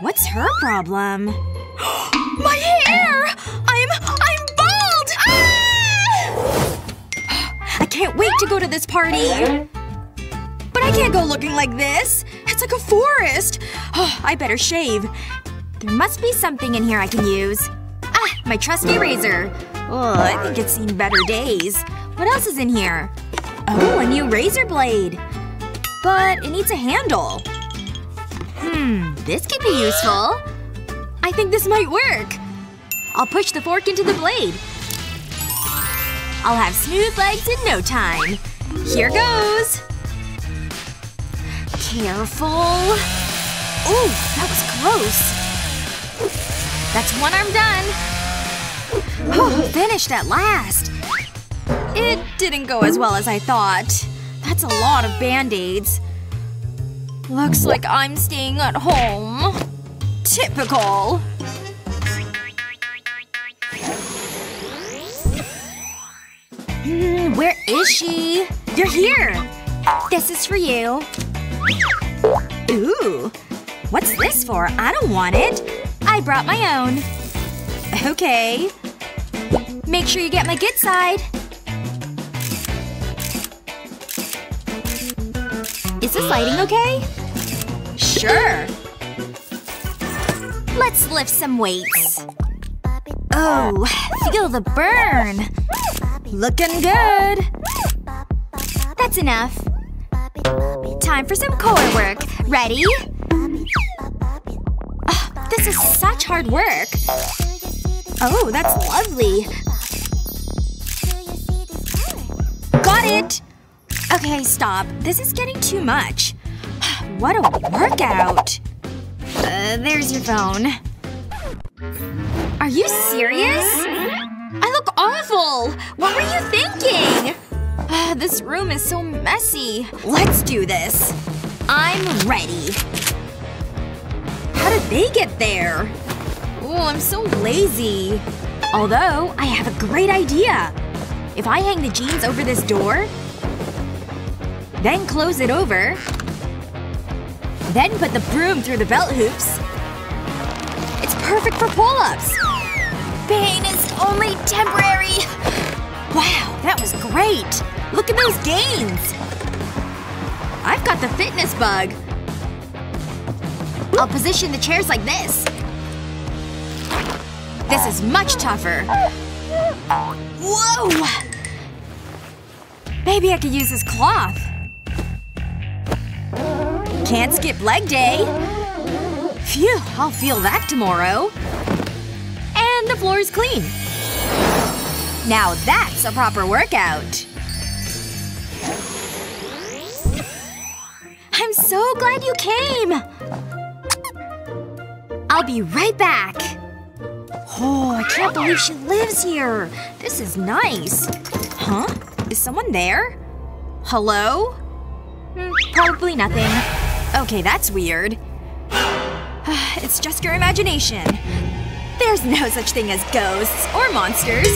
What's her problem? My hair! I'm… I'm can't wait to go to this party. But I can't go looking like this. It's like a forest. Oh, I better shave. There must be something in here I can use. Ah, my trusty razor. Oh, I think it's seen better days. What else is in here? Oh, a new razor blade. But it needs a handle. Hmm, this could be useful. I think this might work. I'll push the fork into the blade. I'll have smooth legs in no time. Here goes. Careful. Ooh, that was close. That's one arm done. Oh, finished at last. It didn't go as well as I thought. That's a lot of band-aids. Looks like I'm staying at home. Typical. Hmm, where is she? You're here! This is for you. Ooh. What's this for? I don't want it. I brought my own. Okay. Make sure you get my good side. Is this lighting okay? Sure. Let's lift some weights. Oh, feel the burn. Looking good. That's enough. Time for some core work. Ready? Ugh, this is such hard work. Oh, that's lovely. Got it! Okay, stop. This is getting too much. What a workout. Uh, there's your phone. Are you serious? Look awful! What were you thinking? Uh, this room is so messy. Let's do this. I'm ready. How did they get there? Oh, I'm so lazy. Although, I have a great idea. If I hang the jeans over this door, then close it over, then put the broom through the belt hoops. It's perfect for pull-ups. Pain is only temporary. Wow, that was great. Look at those gains. I've got the fitness bug. I'll position the chairs like this. This is much tougher. Whoa! Maybe I could use this cloth. Can't skip leg day. Phew, I'll feel that tomorrow. And the floor is clean. Now that's a proper workout. I'm so glad you came! I'll be right back. Oh, I can't believe she lives here. This is nice. Huh? Is someone there? Hello? Hmm, probably nothing. Okay, that's weird. it's just your imagination. There's no such thing as ghosts or monsters.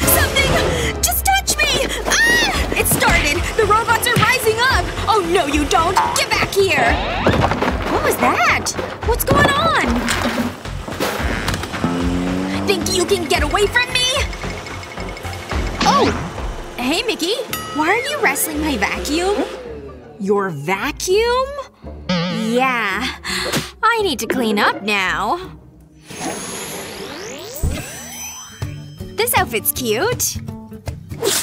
Something! Just touch me! Ah! It started! The robots are rising up! Oh no you don't! Get back here! What was that? What's going on? Think you can get away from me? Oh! Hey, Mickey. Why are you wrestling my vacuum? Your vacuum? Yeah. I need to clean up now. This outfit's cute.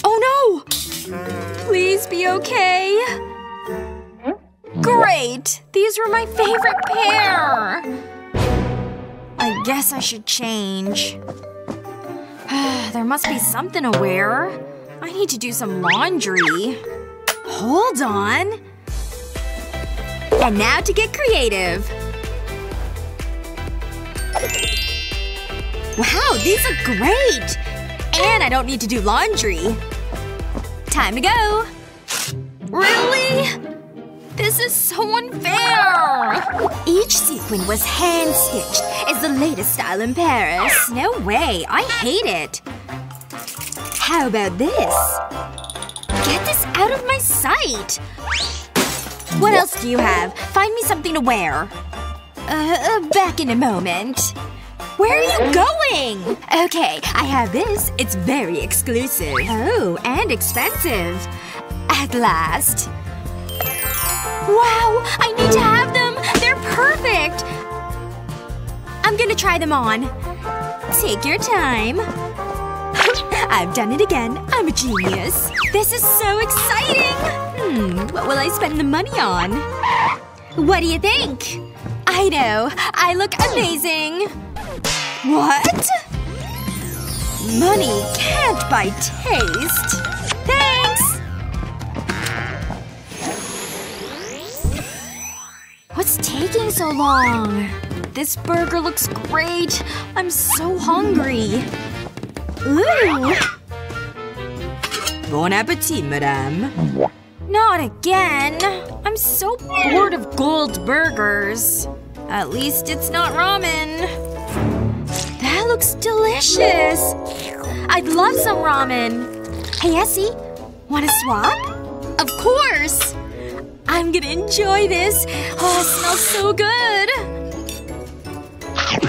Oh no! Please be okay. Great! These were my favorite pair! I guess I should change. there must be something to wear. I need to do some laundry. Hold on. And now to get creative. Wow, these look great! And I don't need to do laundry. Time to go. Really? This is so unfair! Each sequin was hand-stitched. It's the latest style in Paris. No way. I hate it. How about this? Get this out of my sight! What else do you have? Find me something to wear. Uh, uh, back in a moment. Where are you going? Okay, I have this. It's very exclusive. Oh, and expensive. At last. Wow! I need to have them! They're perfect! I'm gonna try them on. Take your time. I've done it again. I'm a genius. This is so exciting! Hmm, what will I spend the money on? What do you think? I know. I look amazing. What? Money can't buy taste. Thanks! What's taking so long? This burger looks great. I'm so hungry. Ooh! Bon appetit, madame. Not again. I'm so bored of gold burgers. At least it's not ramen. That looks delicious. I'd love some ramen. Hey, Essie. Wanna swap? Of course! I'm gonna enjoy this. Oh, it smells so good.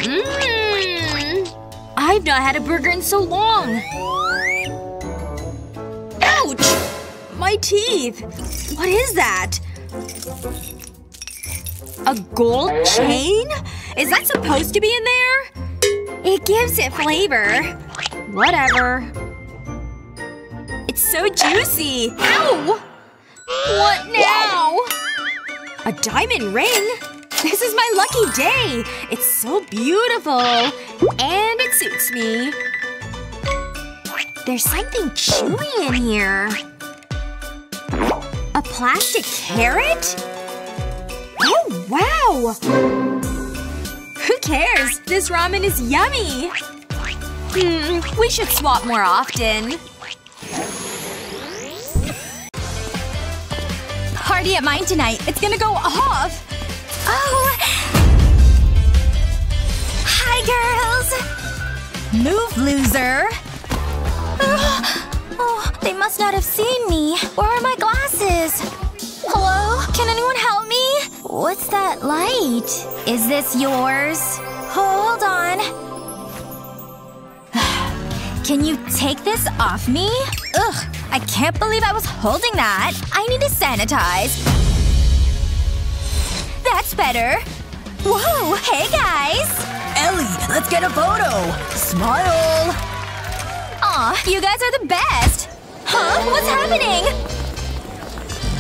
Mmm. I've not had a burger in so long. Ouch! My teeth. What is that? A gold chain? Is that supposed to be in there? It gives it flavor. Whatever. It's so juicy. Ow! What now? A diamond ring? This is my lucky day! It's so beautiful. And it suits me. There's something chewy in here. A plastic carrot? Oh, wow! Who cares? This ramen is yummy! Hmm, we should swap more often. Party at mine tonight. It's gonna go off! Oh! Hi, girls! Move, loser! Oh, they must not have seen me. Where are my glasses? Hello? Can anyone help me? What's that light? Is this yours? Hold on. Can you take this off me? Ugh, I can't believe I was holding that. I need to sanitize. That's better. Whoa, hey guys! Ellie, let's get a photo! Smile! Aw, you guys are the best! Huh? What's happening?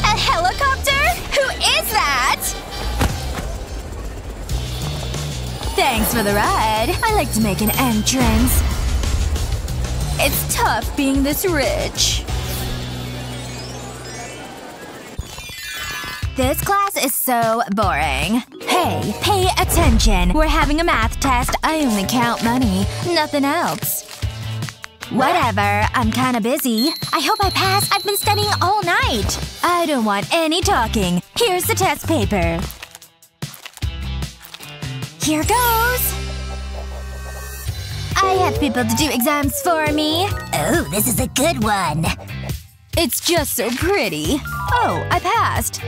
A helicopter? Who is that? Thanks for the ride. I like to make an entrance. It's tough being this rich. This class is so boring. Hey, pay attention. We're having a math test. I only count money. Nothing else. Whatever. I'm kinda busy. I hope I pass. I've been studying all night. I don't want any talking. Here's the test paper. Here goes! I have people to do exams for me. Oh, this is a good one. It's just so pretty. Oh, I passed.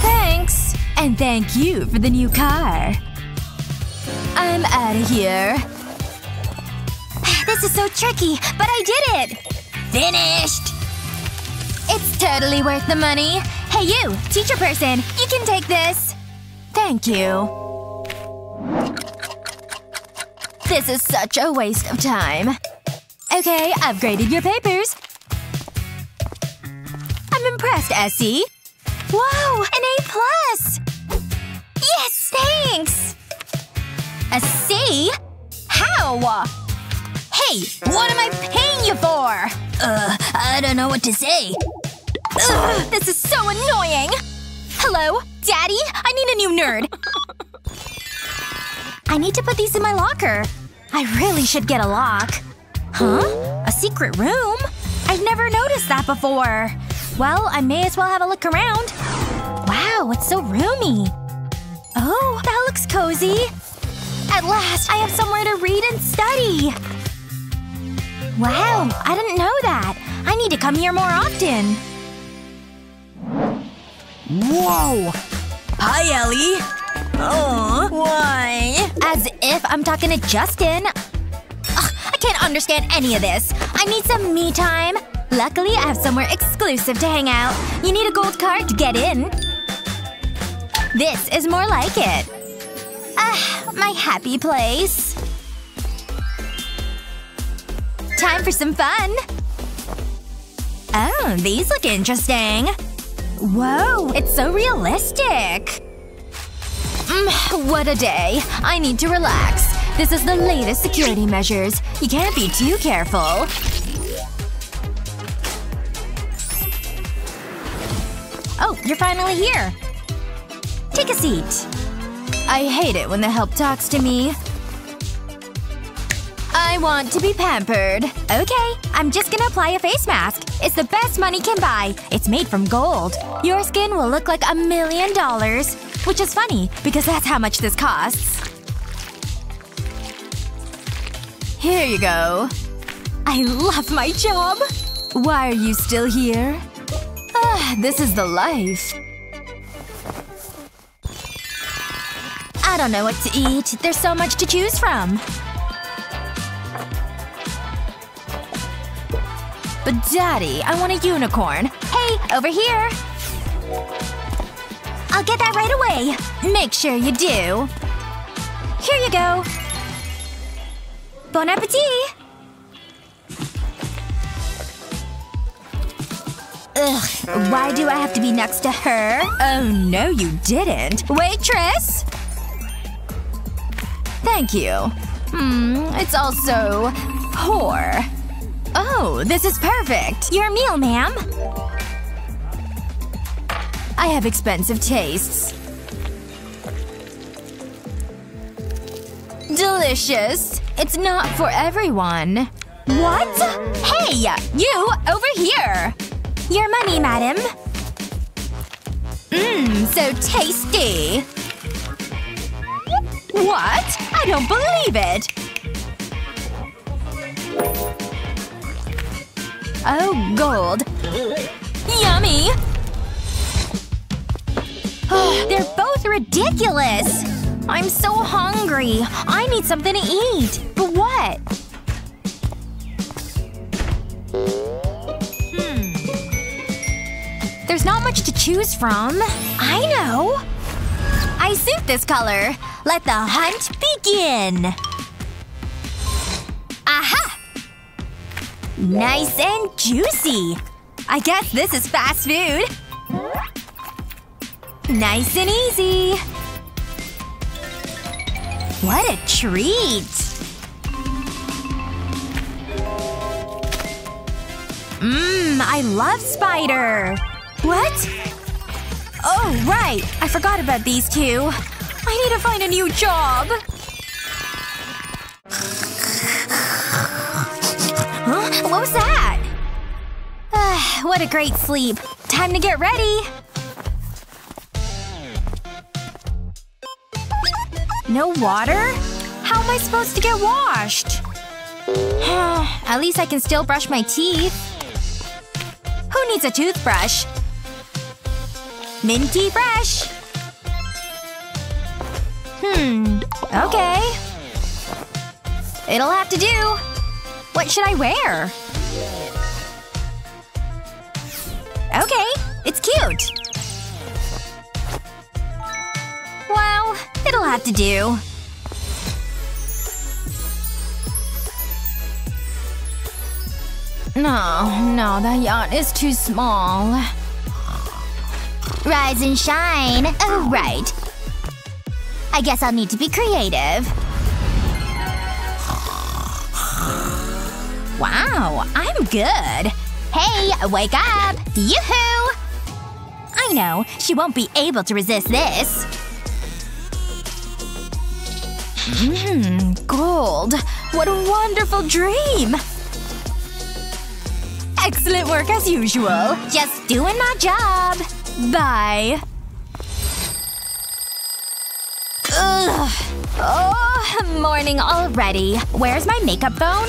Thanks. And thank you for the new car. I'm out of here. This is so tricky, but I did it! Finished! It's totally worth the money. Hey you, teacher person, you can take this. Thank you. This is such a waste of time. Okay, I've graded your papers. I'm impressed, Essie. Wow, an A+! plus. Yes, thanks! A C? How? Hey, what am I paying you for? Uh, I don't know what to say. Ugh, this is so annoying! Hello? Daddy? I need a new nerd. I need to put these in my locker. I really should get a lock. Huh? A secret room? I've never noticed that before. Well, I may as well have a look around. Wow, it's so roomy. Oh, that looks cozy. At last, I have somewhere to read and study. Wow, I didn't know that. I need to come here more often. Whoa! Hi, Ellie. Oh, why? As if I'm talking to Justin. Ugh, I can't understand any of this. I need some me time. Luckily, I have somewhere exclusive to hang out. You need a gold card to get in. This is more like it. Ah, my happy place. Time for some fun. Oh, these look interesting. Whoa, it's so realistic. Mm, what a day. I need to relax. This is the latest security measures. You can't be too careful. Oh, you're finally here. Take a seat. I hate it when the help talks to me. I want to be pampered. Okay, I'm just gonna apply a face mask. It's the best money can buy. It's made from gold. Your skin will look like a million dollars. Which is funny, because that's how much this costs. Here you go. I love my job. Why are you still here? Ah, this is the life. I don't know what to eat. There's so much to choose from. But daddy, I want a unicorn. Hey, over here! I'll get that right away. Make sure you do. Here you go. Bon appetit! Ugh, why do I have to be next to her? Oh no, you didn't. Waitress! Thank you. Hmm, it's also… poor. Oh, this is perfect. Your meal, ma'am. I have expensive tastes. Delicious. It's not for everyone. What? Hey! You! Over here! Your money, madam. Mmm, so tasty. What? I don't believe it! Oh, gold. Yummy! They're both ridiculous! I'm so hungry. I need something to eat. But what? Hmm. There's not much to choose from. I know! I suit this color. Let the hunt begin! Nice and juicy. I guess this is fast food. Nice and easy. What a treat! Mmm, I love spider! What? Oh, right! I forgot about these two. I need to find a new job. What was that? What a great sleep. Time to get ready. No water? How am I supposed to get washed? At least I can still brush my teeth. Who needs a toothbrush? Minty fresh! Hmm. Okay. It'll have to do. What should I wear? Okay. It's cute. Well, it'll have to do. No, no, that yacht is too small. Rise and shine. Oh, right. I guess I'll need to be creative. Wow, I'm good. Hey, wake up! Yoo-hoo! I know, she won't be able to resist this. Mmm, gold. What a wonderful dream! Excellent work as usual. Just doing my job. Bye. Ugh. Oh, morning already. Where's my makeup phone?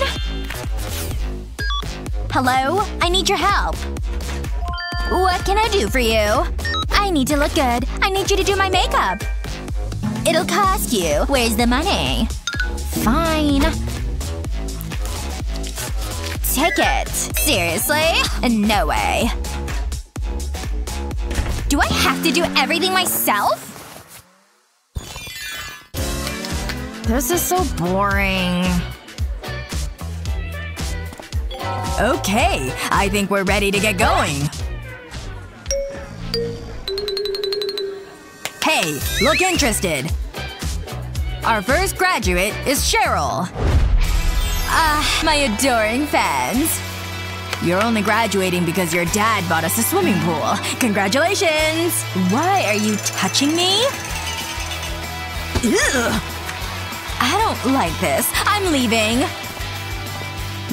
Hello? I need your help. What can I do for you? I need to look good. I need you to do my makeup. It'll cost you. Where's the money? Fine. Take it. Seriously? No way. Do I have to do everything myself? This is so boring. Okay, I think we're ready to get going. Hey, look interested. Our first graduate is Cheryl. Ah, my adoring fans. You're only graduating because your dad bought us a swimming pool. Congratulations! Why are you touching me? Ugh. I don't like this. I'm leaving.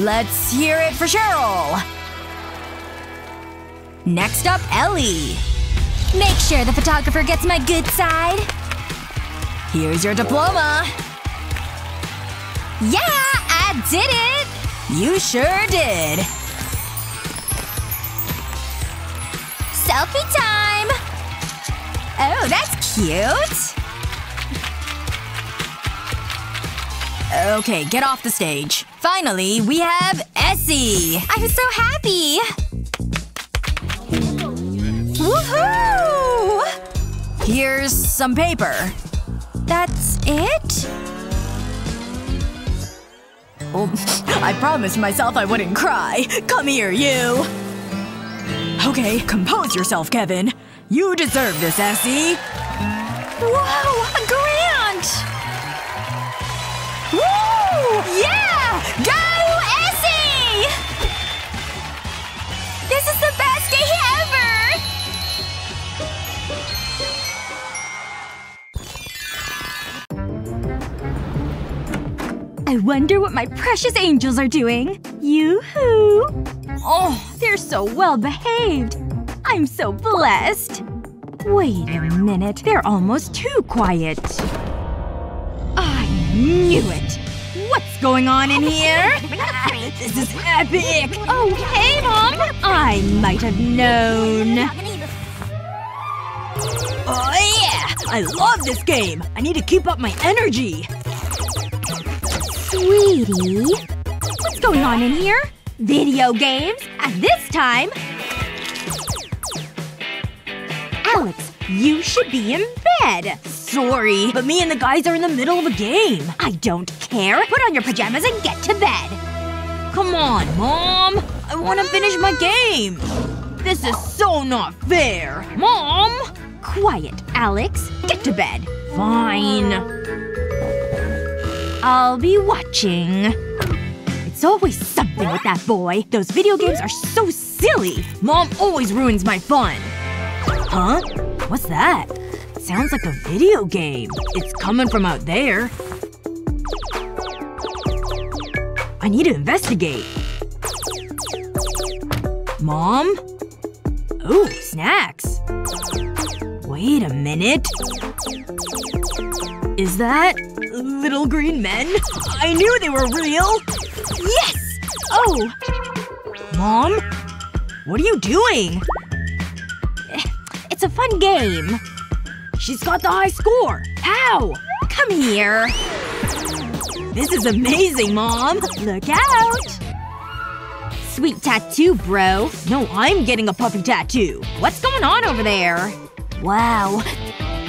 Let's hear it for Cheryl! Next up, Ellie. Make sure the photographer gets my good side. Here's your diploma. Yeah, I did it! You sure did. Selfie time! Oh, that's cute. Okay, get off the stage. Finally, we have Essie! I'm so happy! Woohoo! Here's some paper. That's it? Oh, I promised myself I wouldn't cry. Come here, you! Okay, compose yourself, Kevin. You deserve this, Essie. Whoa! A grant! Woo! Yeah! This is the best day ever! I wonder what my precious angels are doing. Yoo-hoo! Oh, they're so well behaved. I'm so blessed. Wait a minute. They're almost too quiet. I knew it! What's going on in here? this is epic! Oh, hey, Mom! I might have known. Oh yeah! I love this game! I need to keep up my energy! Sweetie? What's going on in here? Video games? And this time… Alex, you should be in bed! Sorry, but me and the guys are in the middle of a game. I don't care. Put on your pajamas and get to bed. Come on, Mom! I wanna finish my game! This is so not fair! Mom! Quiet, Alex. Get to bed. Fine. I'll be watching. It's always something with that boy. Those video games are so silly. Mom always ruins my fun. Huh? What's that? Sounds like a video game. It's coming from out there. I need to investigate. Mom? Ooh, snacks. Wait a minute. Is that little green men? I knew they were real! Yes! Oh! Mom? What are you doing? Eh, It's a fun game. She's got the high score! How? Come here. This is amazing, Mom! Look out! Sweet tattoo, bro. No, I'm getting a puppy tattoo. What's going on over there? Wow.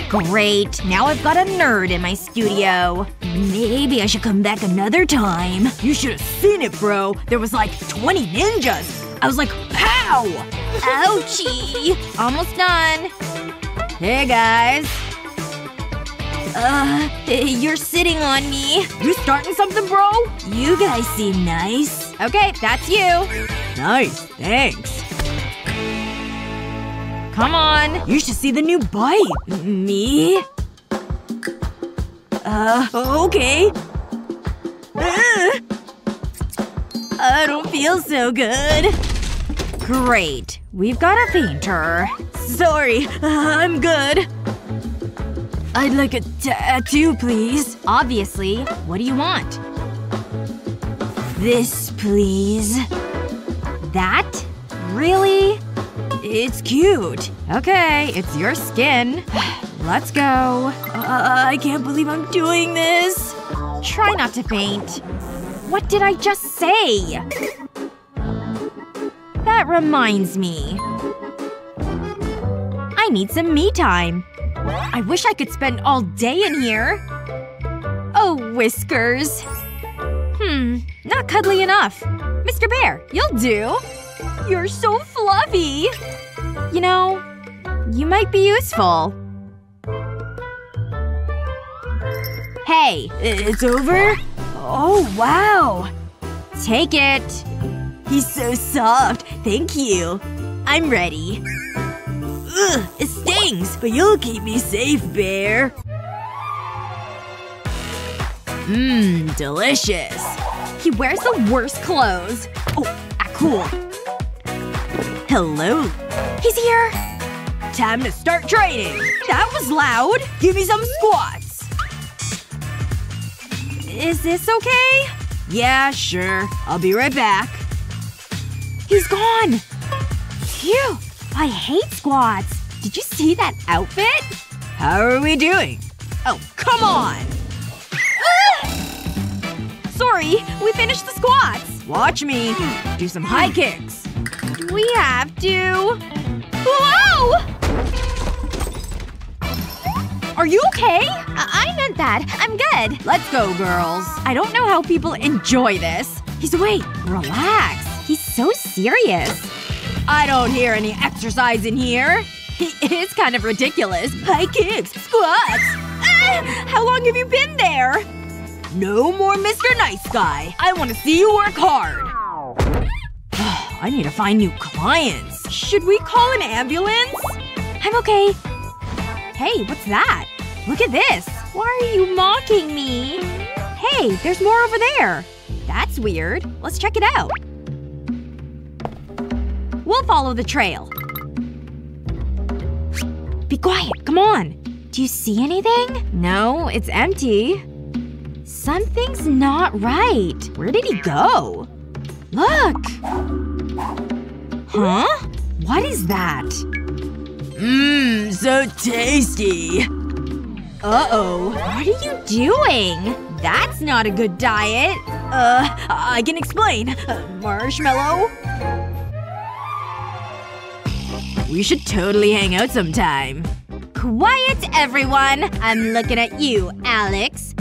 Great. Now I've got a nerd in my studio. Maybe I should come back another time. You should have seen it, bro. There was like 20 ninjas. I was like, pow! Ouchie. Almost done. Hey, guys. Uh, you're sitting on me. You starting something, bro? You guys seem nice. Okay, that's you. Nice, thanks. Come on. You should see the new bike. Me? Uh, okay. Ugh. I don't feel so good. Great. We've got a fainter. Sorry. I'm good. I'd like a tattoo, please. Obviously. What do you want? This, please. That? Really? It's cute. Okay, it's your skin. Let's go. Uh, I can't believe I'm doing this. Try not to faint. What did I just say? That reminds me. I need some me time. I wish I could spend all day in here. Oh, Whiskers. Hmm. Not cuddly enough. Mr. Bear, you'll do. You're so fluffy. You know, you might be useful. Hey, it's over? Oh, wow. Take it. He's so soft. Thank you. I'm ready. Ugh, it stings, but you'll keep me safe, Bear. Mmm, delicious. He wears the worst clothes. Oh, act cool. Hello. He's here. Time to start training. That was loud. Give me some squats. Is this okay? Yeah, sure. I'll be right back. He's gone! Phew! I hate squats. Did you see that outfit? How are we doing? Oh, come on! Ah! Sorry, we finished the squats. Watch me. Do some high kicks. We have to? Whoa! Are you okay? I, I meant that. I'm good. Let's go, girls. I don't know how people enjoy this. He's awake. Relax. He's so serious. I don't hear any exercise in here. It is kind of ridiculous. High kicks. Squats. Ah, how long have you been there? No more Mr. Nice Guy. I want to see you work hard. I need to find new clients. Should we call an ambulance? I'm okay. Hey, what's that? Look at this. Why are you mocking me? Hey, there's more over there. That's weird. Let's check it out. We'll follow the trail. Be quiet. Come on. Do you see anything? No, it's empty. Something's not right. Where did he go? Look! Huh? What is that? Mmm, so tasty. Uh-oh. What are you doing? That's not a good diet. Uh, I can explain. Uh, marshmallow? We should totally hang out sometime. Quiet, everyone! I'm looking at you, Alex.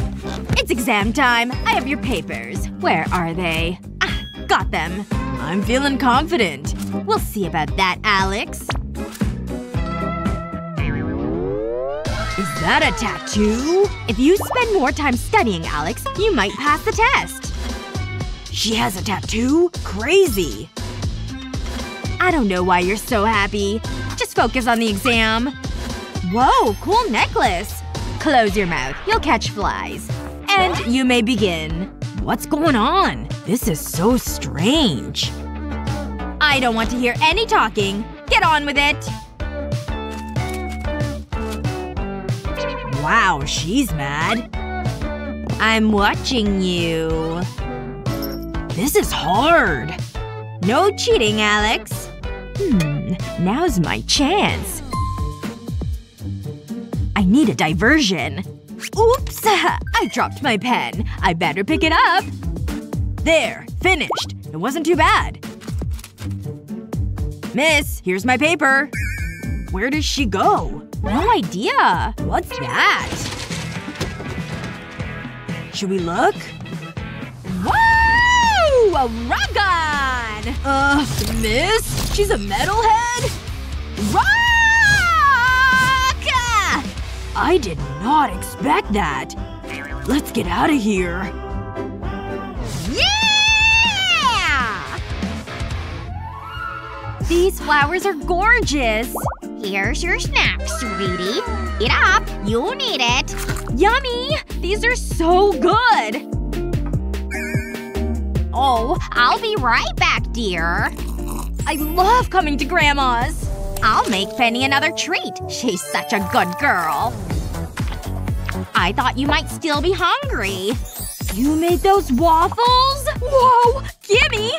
It's exam time. I have your papers. Where are they? Ah, got them. I'm feeling confident. We'll see about that, Alex. Is that a tattoo? If you spend more time studying, Alex, you might pass the test. She has a tattoo? Crazy. I don't know why you're so happy. Just focus on the exam. Whoa, cool necklace. Close your mouth. You'll catch flies. And you may begin. What's going on? This is so strange. I don't want to hear any talking. Get on with it. Wow, she's mad. I'm watching you. This is hard. No cheating, Alex. Hmm. Now's my chance. I need a diversion. Oops! I dropped my pen. I better pick it up. There. Finished. It wasn't too bad. Miss, here's my paper. Where does she go? No idea. What's that? Should we look? Whoa! A rock gun! Uh, miss? She's a metalhead? Rock! I did not expect that. Let's get out of here. Yeah! These flowers are gorgeous. Here's your snack, sweetie. Eat up. You'll need it. Yummy! These are so good! Oh, I'll be right back, dear. I love coming to Grandma's. I'll make Penny another treat. She's such a good girl. I thought you might still be hungry. You made those waffles? Whoa! Gimme!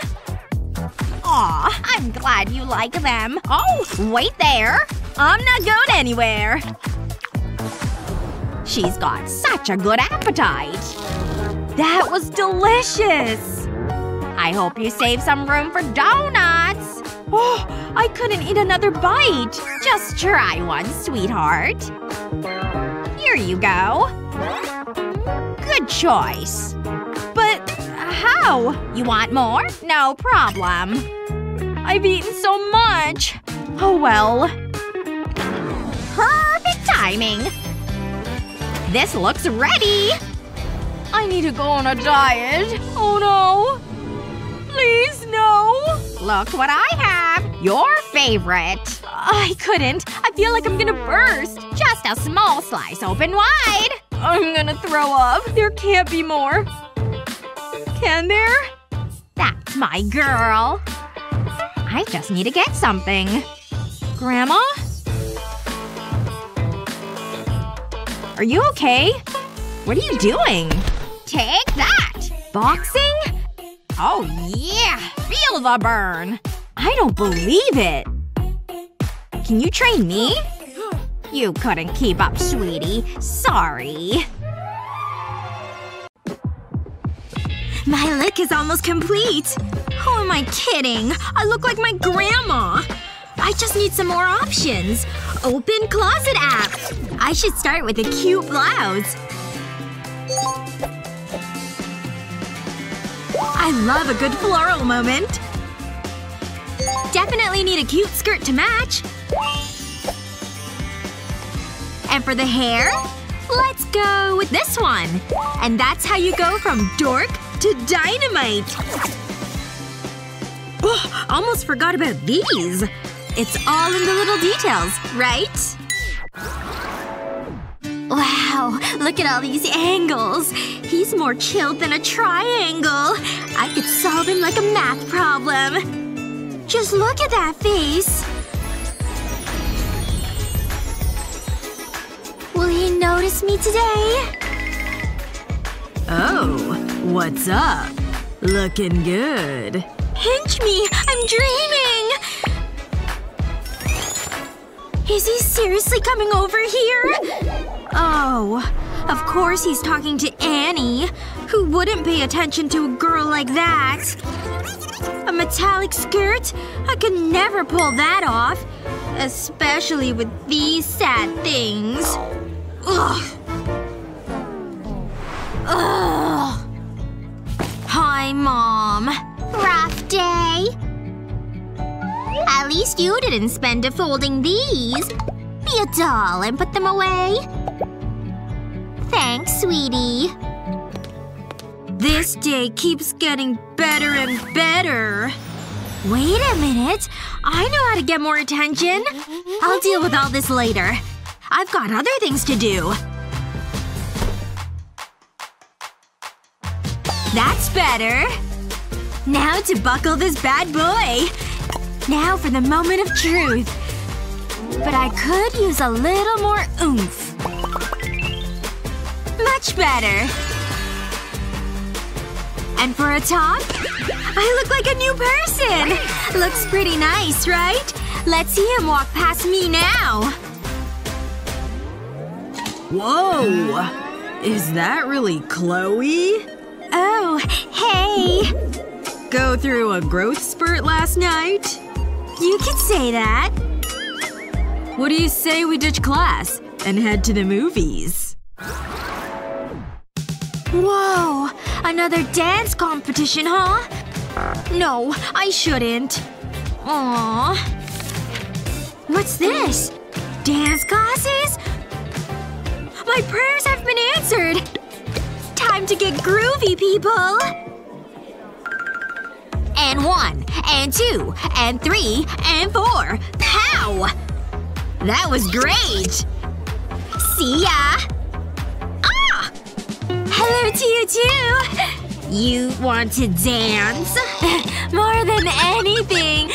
Aw, I'm glad you like them. Oh, wait there. I'm not going anywhere. She's got such a good appetite. That was delicious! I hope you save some room for donuts. Oh, I couldn't eat another bite. Just try one, sweetheart. Here you go. Good choice. But how? You want more? No problem. I've eaten so much. Oh well. Perfect timing. This looks ready. I need to go on a diet. Oh no. Please, no. Look what I have. Your favorite. I couldn't. I feel like I'm gonna burst. Just a small slice open wide. I'm gonna throw up. There can't be more. Can there? That's my girl. I just need to get something. Grandma? Are you okay? What are you doing? Take that! Boxing? Oh yeah! Feel the burn! I don't believe it! Can you train me? You couldn't keep up, sweetie. Sorry. My look is almost complete. Who am I kidding? I look like my grandma. I just need some more options. Open closet app. I should start with a cute blouse. I love a good floral moment. Definitely need a cute skirt to match. And for the hair? Let's go with this one. And that's how you go from dork to dynamite. Oh, almost forgot about these. It's all in the little details, right? Wow, look at all these angles. He's more chilled than a triangle. I could solve him like a math problem. Just look at that face. Will he notice me today? Oh, what's up? Looking good. Pinch me! I'm dreaming! Is he seriously coming over here? Oh. Of course he's talking to Annie. Who wouldn't pay attention to a girl like that? A metallic skirt? I could never pull that off. Especially with these sad things. Ugh. Ugh. Hi, Mom. Rough day. At least you didn't spend it folding these. Be a doll and put them away. Thanks, sweetie. This day keeps getting better and better. Wait a minute. I know how to get more attention. I'll deal with all this later. I've got other things to do. That's better. Now to buckle this bad boy. Now for the moment of truth. But I could use a little more oomph. Much better. And for a top? I look like a new person! Looks pretty nice, right? Let's see him walk past me now. Whoa! Is that really Chloe? Oh, hey! Go through a growth spurt last night? You could say that. What do you say we ditch class and head to the movies? Whoa! Another dance competition, huh? No, I shouldn't. Aww. What's this? Dance classes? My prayers have been answered! Time to get groovy, people! And one, and two, and three, and four. Pow! That was great! See ya! Ah! Hello to you too! You want to dance? More than anything!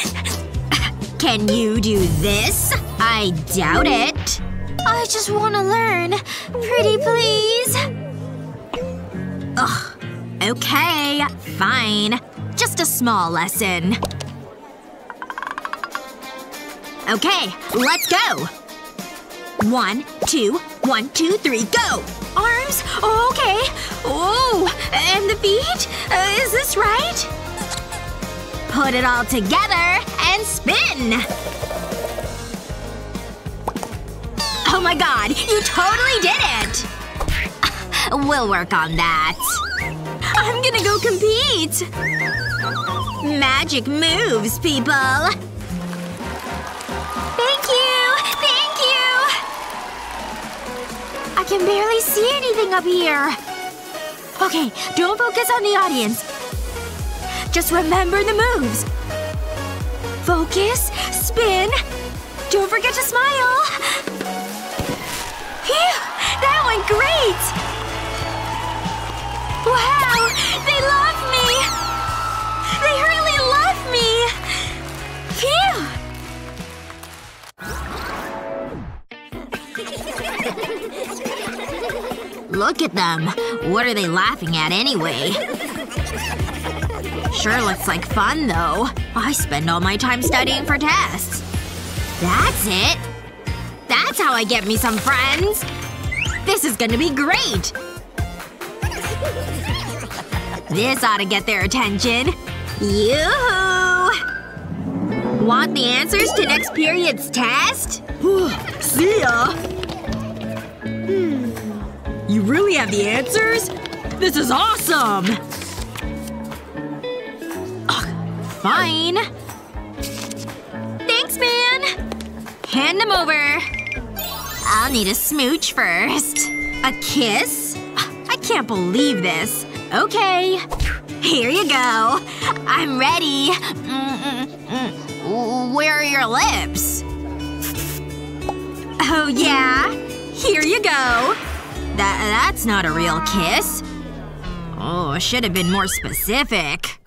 Can you do this? I doubt it. I just wanna learn. Pretty please? Ugh. Okay. Fine. Just a small lesson. Okay. Let's go! One, two, one, two, three, go! Arms? Okay. Oh, and the feet? Uh, is this right? Put it all together and spin! Oh my god, you totally did it! We'll work on that. I'm gonna go compete! Magic moves, people! Thank you! Thank you! I can barely see anything up here. Okay, don't focus on the audience. Just remember the moves. Focus. Spin. Don't forget to smile. Look at them. What are they laughing at anyway? Sure looks like fun, though. I spend all my time studying for tests. That's it. That's how I get me some friends. This is gonna be great. This ought to get their attention. Yoo-hoo! Want the answers to next period's test? See ya! Really have the answers? This is awesome! Fine. Thanks, man! Hand them over. I'll need a smooch first. A kiss? I can't believe this. Okay. Here you go. I'm ready. Mm-mm-mm. Where are your lips? Oh, yeah? Here you go. That- that's not a real kiss. Oh, I should have been more specific.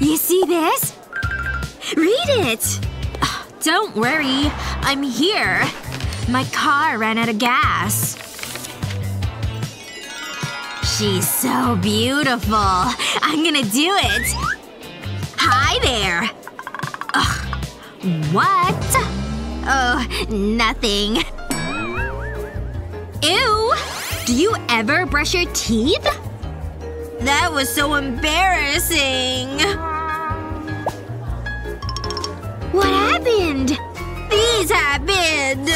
You see this? Read it! Don't worry. I'm here. My car ran out of gas. She's so beautiful. I'm gonna do it. Hi there. Ugh. What? Oh, nothing. Ew! Do you ever brush your teeth? That was so embarrassing. What happened? These happened.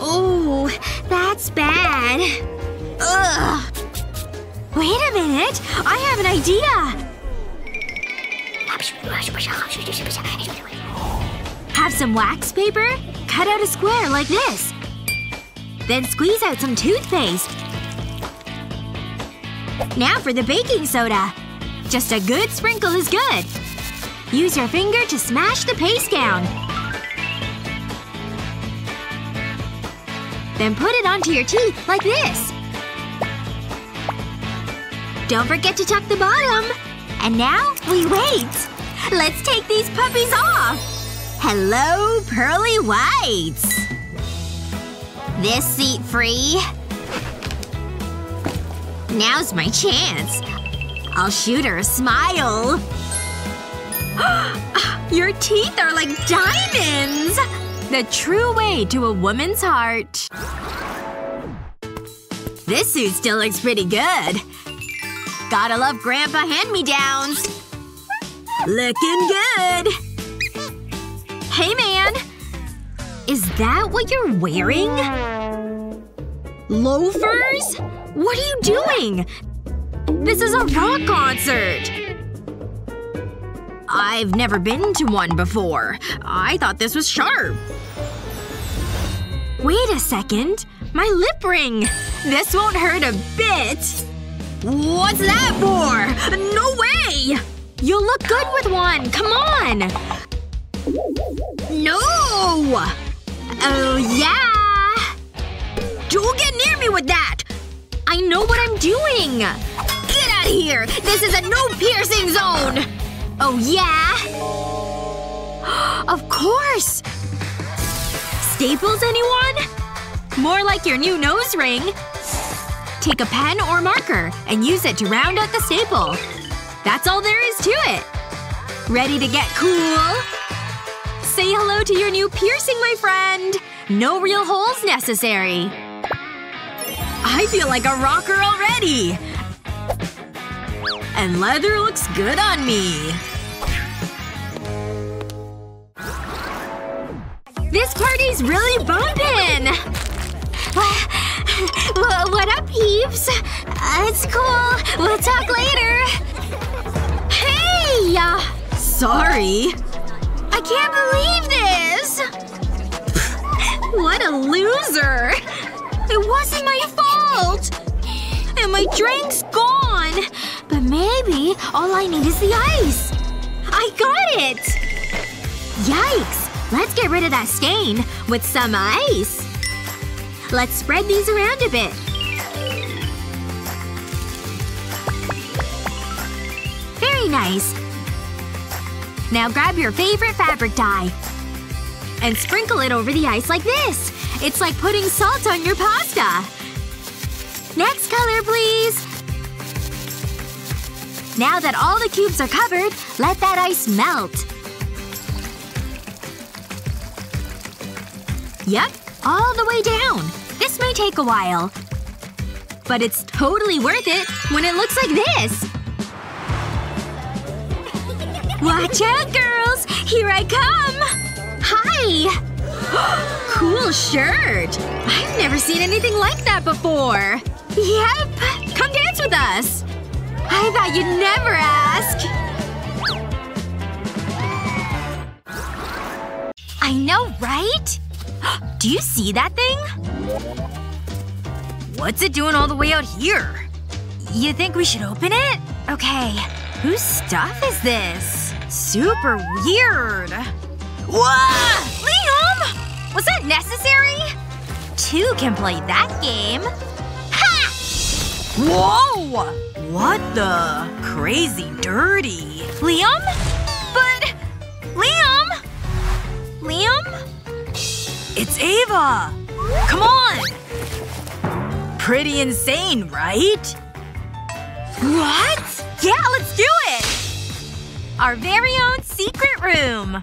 Oh, that's bad. Ugh. Wait a minute. I have an idea. Have some wax paper? Cut out a square like this. Then squeeze out some toothpaste. Now for the baking soda. Just a good sprinkle is good. Use your finger to smash the paste down. Then put it onto your teeth, like this. Don't forget to tuck the bottom. And now, we wait. Let's take these puppies off. Hello, pearly whites. This seat free. Now's my chance. I'll shoot her a smile. Your teeth are like diamonds! The true way to a woman's heart. This suit still looks pretty good. Gotta love grandpa hand-me-downs. Looking good. Hey man. Is that what you're wearing? Loafers? What are you doing? This is a rock concert! I've never been to one before. I thought this was sharp. Wait a second. My lip ring! This won't hurt a bit! What's that for? No way! You'll look good with one! Come on! No! Oh yeah! Don't get near me with that! I know what I'm doing! Get out of here! This is a no piercing zone! Oh yeah? of course! Staples, anyone? More like your new nose ring. Take a pen or marker and use it to round out the staple. That's all there is to it. Ready to get cool? Say hello to your new piercing, my friend! No real holes necessary. I feel like a rocker already! And leather looks good on me. This party's really bumpin'! what up, peeps? Uh, it's cool. We'll talk later. Hey! Uh, sorry. I can't believe this! what a loser! It wasn't my fault! And my drink's gone! But maybe all I need is the ice. I got it! Yikes! Let's get rid of that stain with some ice. Let's spread these around a bit. Very nice. Now grab your favorite fabric dye. And sprinkle it over the ice like this. It's like putting salt on your pasta. Next color, please. Now that all the cubes are covered, let that ice melt. Yep, all the way down. This may take a while. But it's totally worth it when it looks like this. Watch out, girls! Here I come! Hi! cool shirt! I've never seen anything like that before. Yep! Come dance with us! I thought you'd never ask. I know, right? Do you see that thing? What's it doing all the way out here? You think we should open it? Okay. Whose stuff is this? Super weird. Whoa! Liam! Was that necessary? Two can play that game. Ha! Whoa! What the? Crazy dirty. Liam? But… Liam? Liam? It's Ava! Come on! Pretty insane, right? What? Yeah, let's do it! Our very own secret room!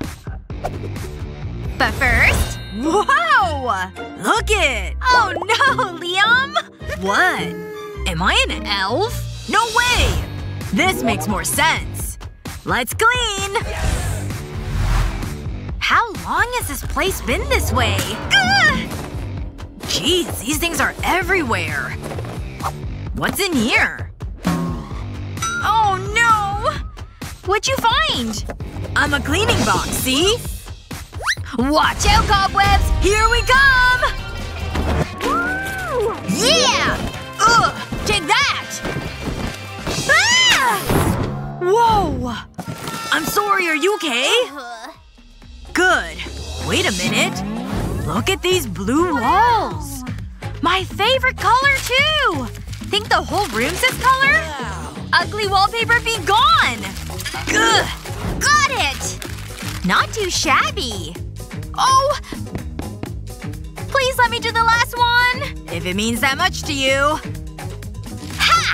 But first… Whoa! Look it! Oh no, Liam! What? Am I an elf? No way! This makes more sense. Let's clean! How long has this place been this way? Gah! Jeez, these things are everywhere. What's in here? What'd you find? I'm a cleaning box, see? Watch out, cobwebs! Here we come! Yeah! Ugh! Take that! Ah! Whoa! I'm sorry, are you okay? Good. Wait a minute. Look at these blue walls. My favorite color, too! Think the whole room's this color? Ugly wallpaper be gone! Ugh! Got it! Not too shabby. Oh! Please let me do the last one! If it means that much to you. Ha!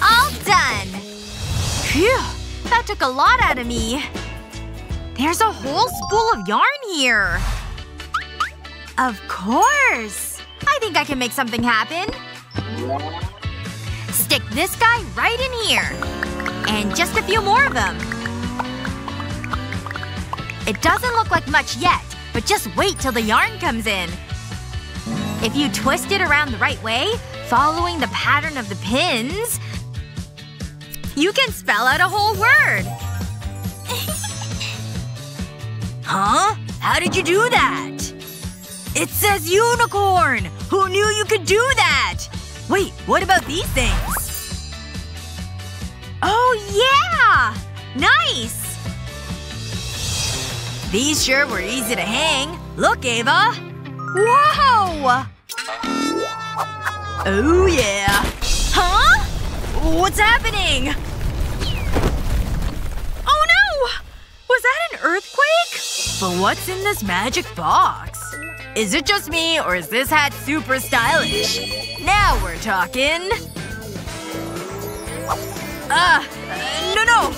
All done! Phew. That took a lot out of me. There's a whole spool of yarn here. Of course! I think I can make something happen. Stick this guy right in here. And just a few more of them. It doesn't look like much yet, but just wait till the yarn comes in. If you twist it around the right way, following the pattern of the pins, you can spell out a whole word. huh? How did you do that? It says unicorn! Who knew you could do that? Wait, what about these things? Oh yeah! Nice! These sure were easy to hang. Look, Ava! Whoa! Oh yeah. Huh? What's happening? Oh no! Was that an earthquake? But what's in this magic box? Is it just me, or is this hat super stylish? Now we're talking. Uh, no no!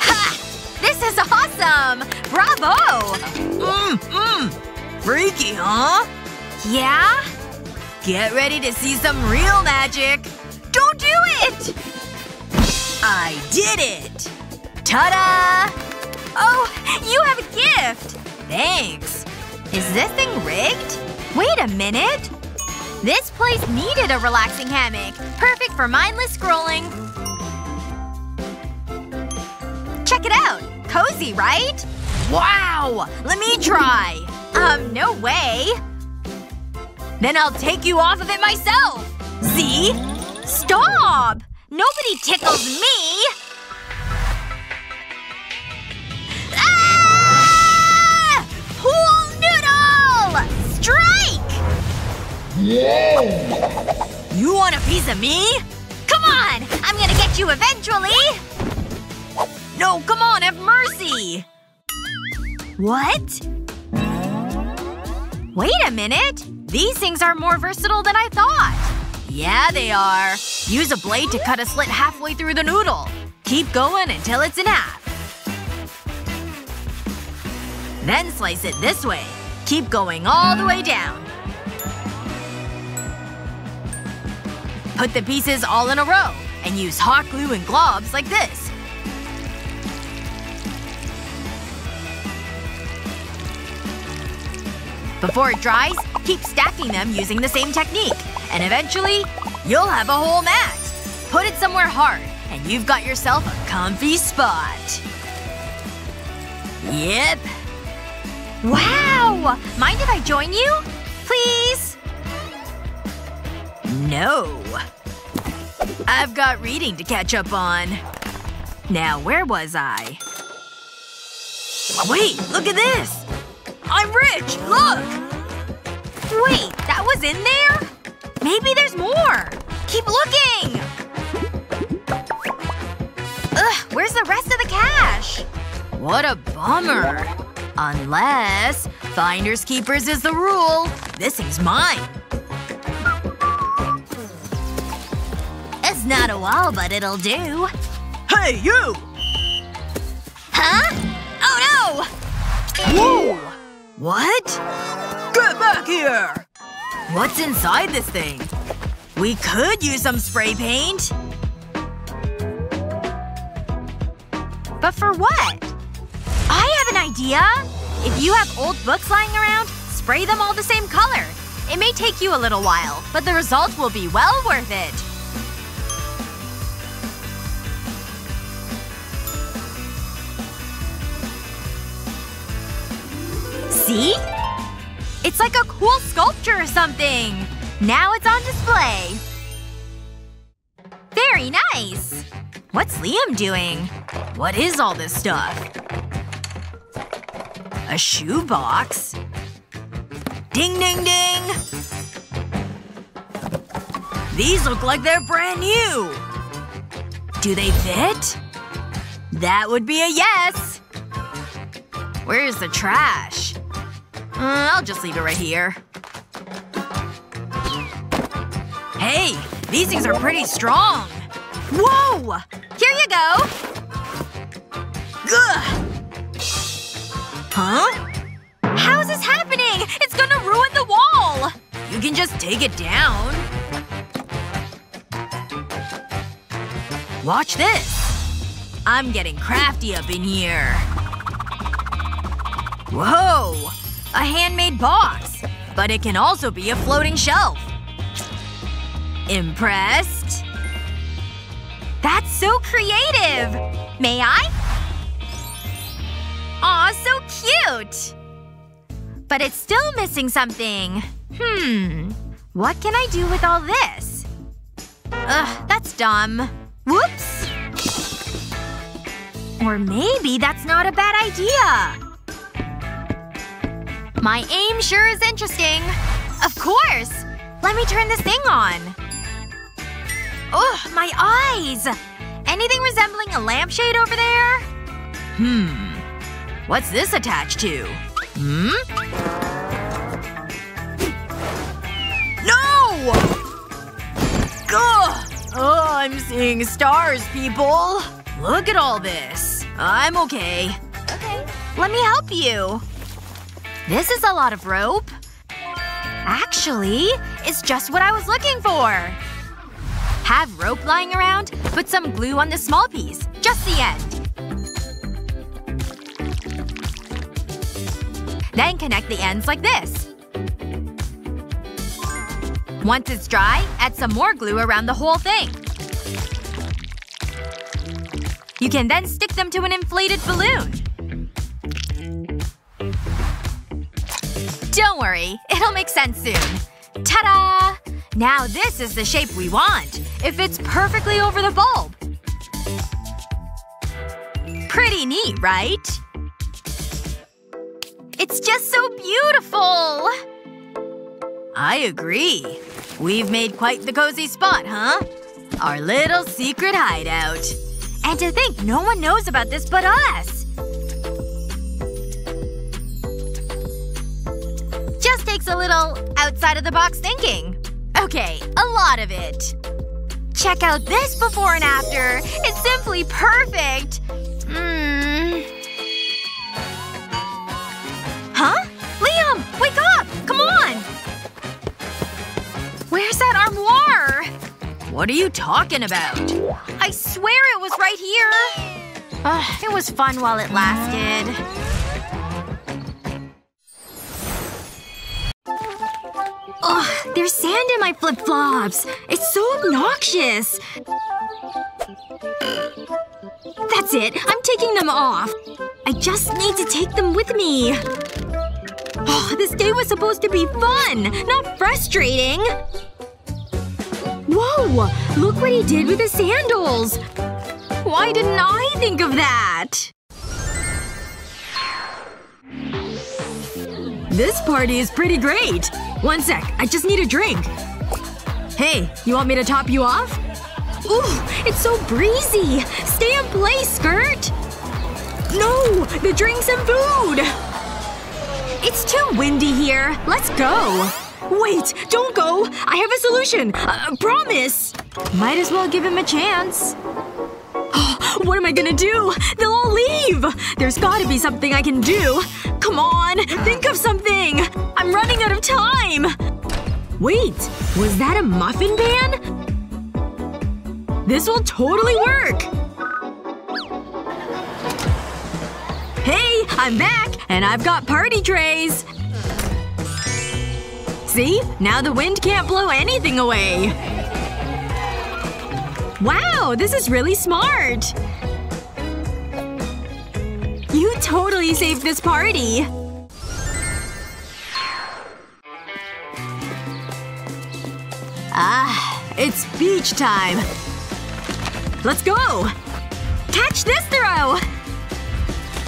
Ha! This is awesome! Bravo! Mmm, mmm. Freaky, huh? Yeah? Get ready to see some real magic. Don't do it! I did it! Ta-da! Oh, you have a gift! Thanks. Is this thing rigged? Wait a minute. This place needed a relaxing hammock. Perfect for mindless scrolling. Check it out. Cozy, right? Wow! Let me try. Um, no way. Then I'll take you off of it myself. See? Stop! Nobody tickles me! Ah! Pool noodle! Strike! Yeah! You want a piece of me? Come on! I'm gonna get you eventually! No, come on, have mercy! What? Wait a minute. These things are more versatile than I thought. Yeah, they are. Use a blade to cut a slit halfway through the noodle. Keep going until it's in half. Then slice it this way. Keep going all the way down. Put the pieces all in a row, and use hot glue and globs like this. Before it dries, keep stacking them using the same technique. And eventually, you'll have a whole mat. Put it somewhere hard, and you've got yourself a comfy spot. Yep. Wow! Mind if I join you? Please? No. I've got reading to catch up on. Now where was I? Wait, look at this! I'm rich! Look! Wait, that was in there? Maybe there's more! Keep looking! Ugh, where's the rest of the cash? What a bummer. Unless… Finders keepers is the rule. This thing's mine. It's not a wall, but it'll do. Hey, you! Huh? Oh no! Whoa! What? Get back here! What's inside this thing? We could use some spray paint. But for what? I have an idea! If you have old books lying around, spray them all the same color. It may take you a little while, but the result will be well worth it. See? It's like a cool sculpture or something! Now it's on display. Very nice! What's Liam doing? What is all this stuff? A shoebox? Ding ding ding! These look like they're brand new. Do they fit? That would be a yes. Where's the trash? Uh, I'll just leave it right here. Hey! These things are pretty strong! Whoa! Here you go! Ugh! Huh? How's this happening? It's gonna ruin the wall! You can just take it down. Watch this. I'm getting crafty up in here. Whoa! A handmade box. But it can also be a floating shelf. Impressed? That's so creative! May I? Aw, so cute! But it's still missing something. Hmm. What can I do with all this? Ugh, that's dumb. Whoops! Or maybe that's not a bad idea. My aim sure is interesting. Of course! Let me turn this thing on. Ugh, my eyes! Anything resembling a lampshade over there? Hmm. What's this attached to? Hmm? No! Ugh! Oh, I'm seeing stars, people. Look at all this. I'm okay. Okay. Let me help you. This is a lot of rope. Actually, it's just what I was looking for. Have rope lying around, put some glue on the small piece. Just the end. Then connect the ends like this. Once it's dry, add some more glue around the whole thing. You can then stick them to an inflated balloon. Don't worry, it'll make sense soon. Ta-da! Now this is the shape we want. It fits perfectly over the bulb. Pretty neat, right? It's just so beautiful! I agree. We've made quite the cozy spot, huh? Our little secret hideout. And to think no one knows about this but us! Takes a little outside-of-the-box thinking. Okay, a lot of it. Check out this before and after! It's simply perfect! Mmm. Huh? Liam! Wake up! Come on! Where's that armoire? What are you talking about? I swear it was right here! Ugh, it was fun while it lasted. Ugh, there's sand in my flip-flops. It's so obnoxious. That's it. I'm taking them off. I just need to take them with me. Oh, this day was supposed to be fun, not frustrating. Whoa! Look what he did with his sandals! Why didn't I think of that? This party is pretty great. One sec, I just need a drink. Hey, you want me to top you off? Ooh, it's so breezy! Stay in place, Skirt! No! The drinks and food! It's too windy here. Let's go. Wait! Don't go! I have a solution! Uh, promise! Might as well give him a chance. what am I gonna do? They'll all leave! There's gotta be something I can do. Come on! Think of something! I'm running out of time! Wait. Was that a muffin pan? This will totally work! Hey! I'm back! And I've got party trays! See? Now the wind can't blow anything away. Wow, this is really smart! You totally saved this party! Ah, it's beach time. Let's go! Catch this throw!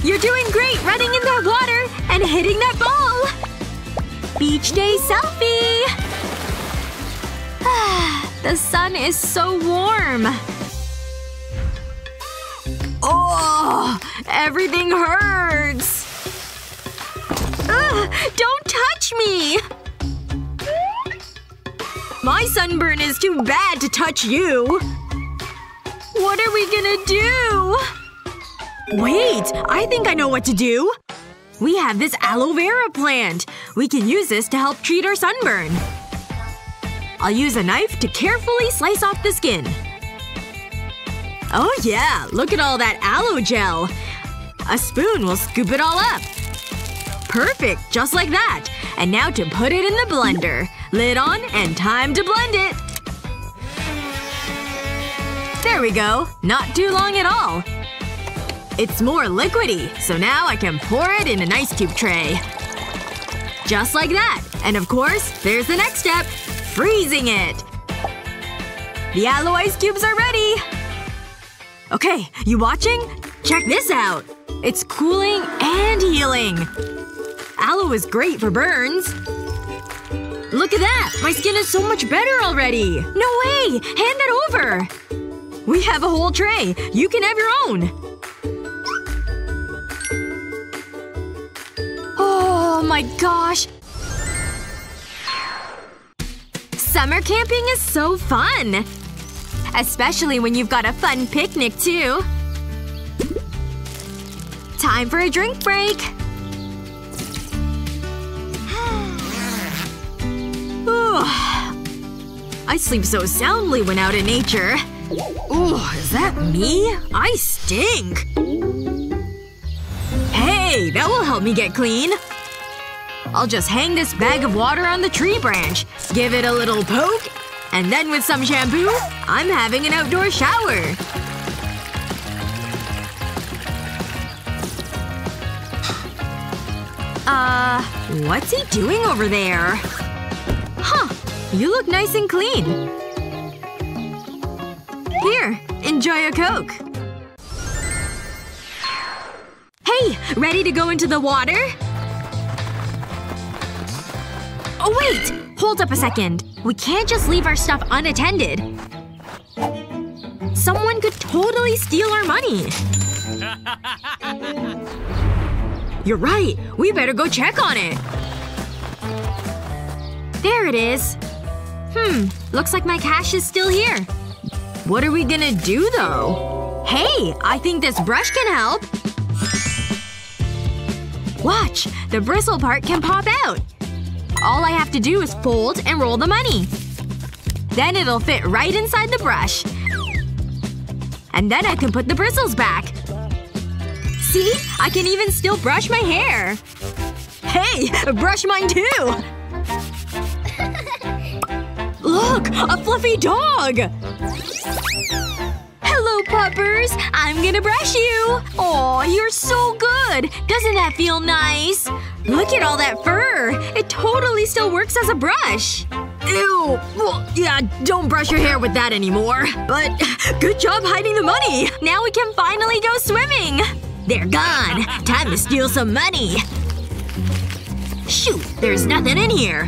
You're doing great running in that water and hitting that ball! Beach day selfie! The sun is so warm. Oh, everything hurts. Ugh, don't touch me! My sunburn is too bad to touch you. What are we gonna do? Wait, I think I know what to do. We have this aloe vera plant. We can use this to help treat our sunburn. I'll use a knife to carefully slice off the skin. Oh yeah, look at all that aloe gel. A spoon will scoop it all up. Perfect, just like that. And now to put it in the blender. Lid on, and time to blend it. There we go. Not too long at all. It's more liquidy, so now I can pour it in an ice cube tray. Just like that. And of course, there's the next step. Freezing it. The aloe ice cubes are ready! Okay, you watching? Check this out! It's cooling and healing. Aloe is great for burns. Look at that! My skin is so much better already! No way! Hand that over! We have a whole tray. You can have your own. Oh my gosh. Summer camping is so fun! Especially when you've got a fun picnic, too. Time for a drink break! I sleep so soundly when out in nature. Ooh, is that me? I stink! Hey, that will help me get clean. I'll just hang this bag of water on the tree branch, give it a little poke, and then with some shampoo, I'm having an outdoor shower. Uh, what's he doing over there? Huh. You look nice and clean. Here, enjoy a Coke. Hey! Ready to go into the water? Oh wait! Hold up a second. We can't just leave our stuff unattended. Someone could totally steal our money. You're right. We better go check on it. There it is. Hmm. Looks like my cash is still here. What are we gonna do, though? Hey! I think this brush can help. Watch! The bristle part can pop out. All I have to do is fold and roll the money. Then it'll fit right inside the brush. And then I can put the bristles back. See? I can even still brush my hair. Hey! Brush mine too! Look! A fluffy dog! Hello, puppers! I'm gonna brush you! Aw, you're so good! Doesn't that feel nice? Look at all that fur! It totally still works as a brush! Ew. Well, yeah, don't brush your hair with that anymore. But good job hiding the money! Now we can finally go swimming! They're gone! Time to steal some money! Shoot, there's nothing in here.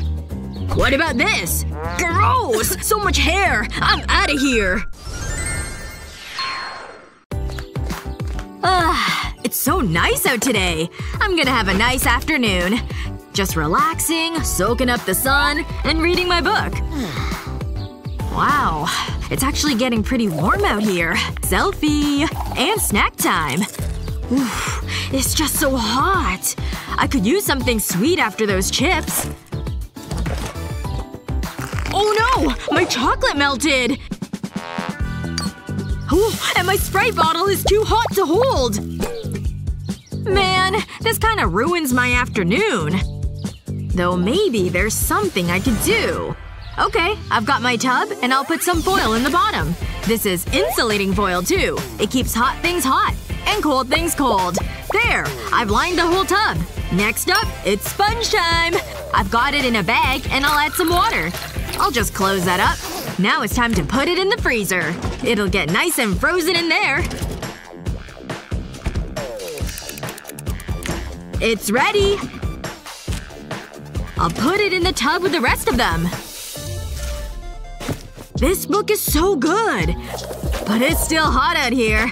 What about this? Gross! So much hair! I'm out of here! Ah, it's so nice out today. I'm gonna have a nice afternoon. Just relaxing, soaking up the sun, and reading my book. Wow. It's actually getting pretty warm out here. Selfie! And snack time. Oof, it's just so hot. I could use something sweet after those chips. Oh no! My chocolate melted! Oh, and my Sprite bottle is too hot to hold! Man, this kinda ruins my afternoon. Though maybe there's something I could do. Okay, I've got my tub, and I'll put some foil in the bottom. This is insulating foil, too. It keeps hot things hot. And cold things cold. There! I've lined the whole tub. Next up, it's sponge time! I've got it in a bag, and I'll add some water. I'll just close that up. Now it's time to put it in the freezer. It'll get nice and frozen in there. It's ready! I'll put it in the tub with the rest of them. This book is so good. But it's still hot out here.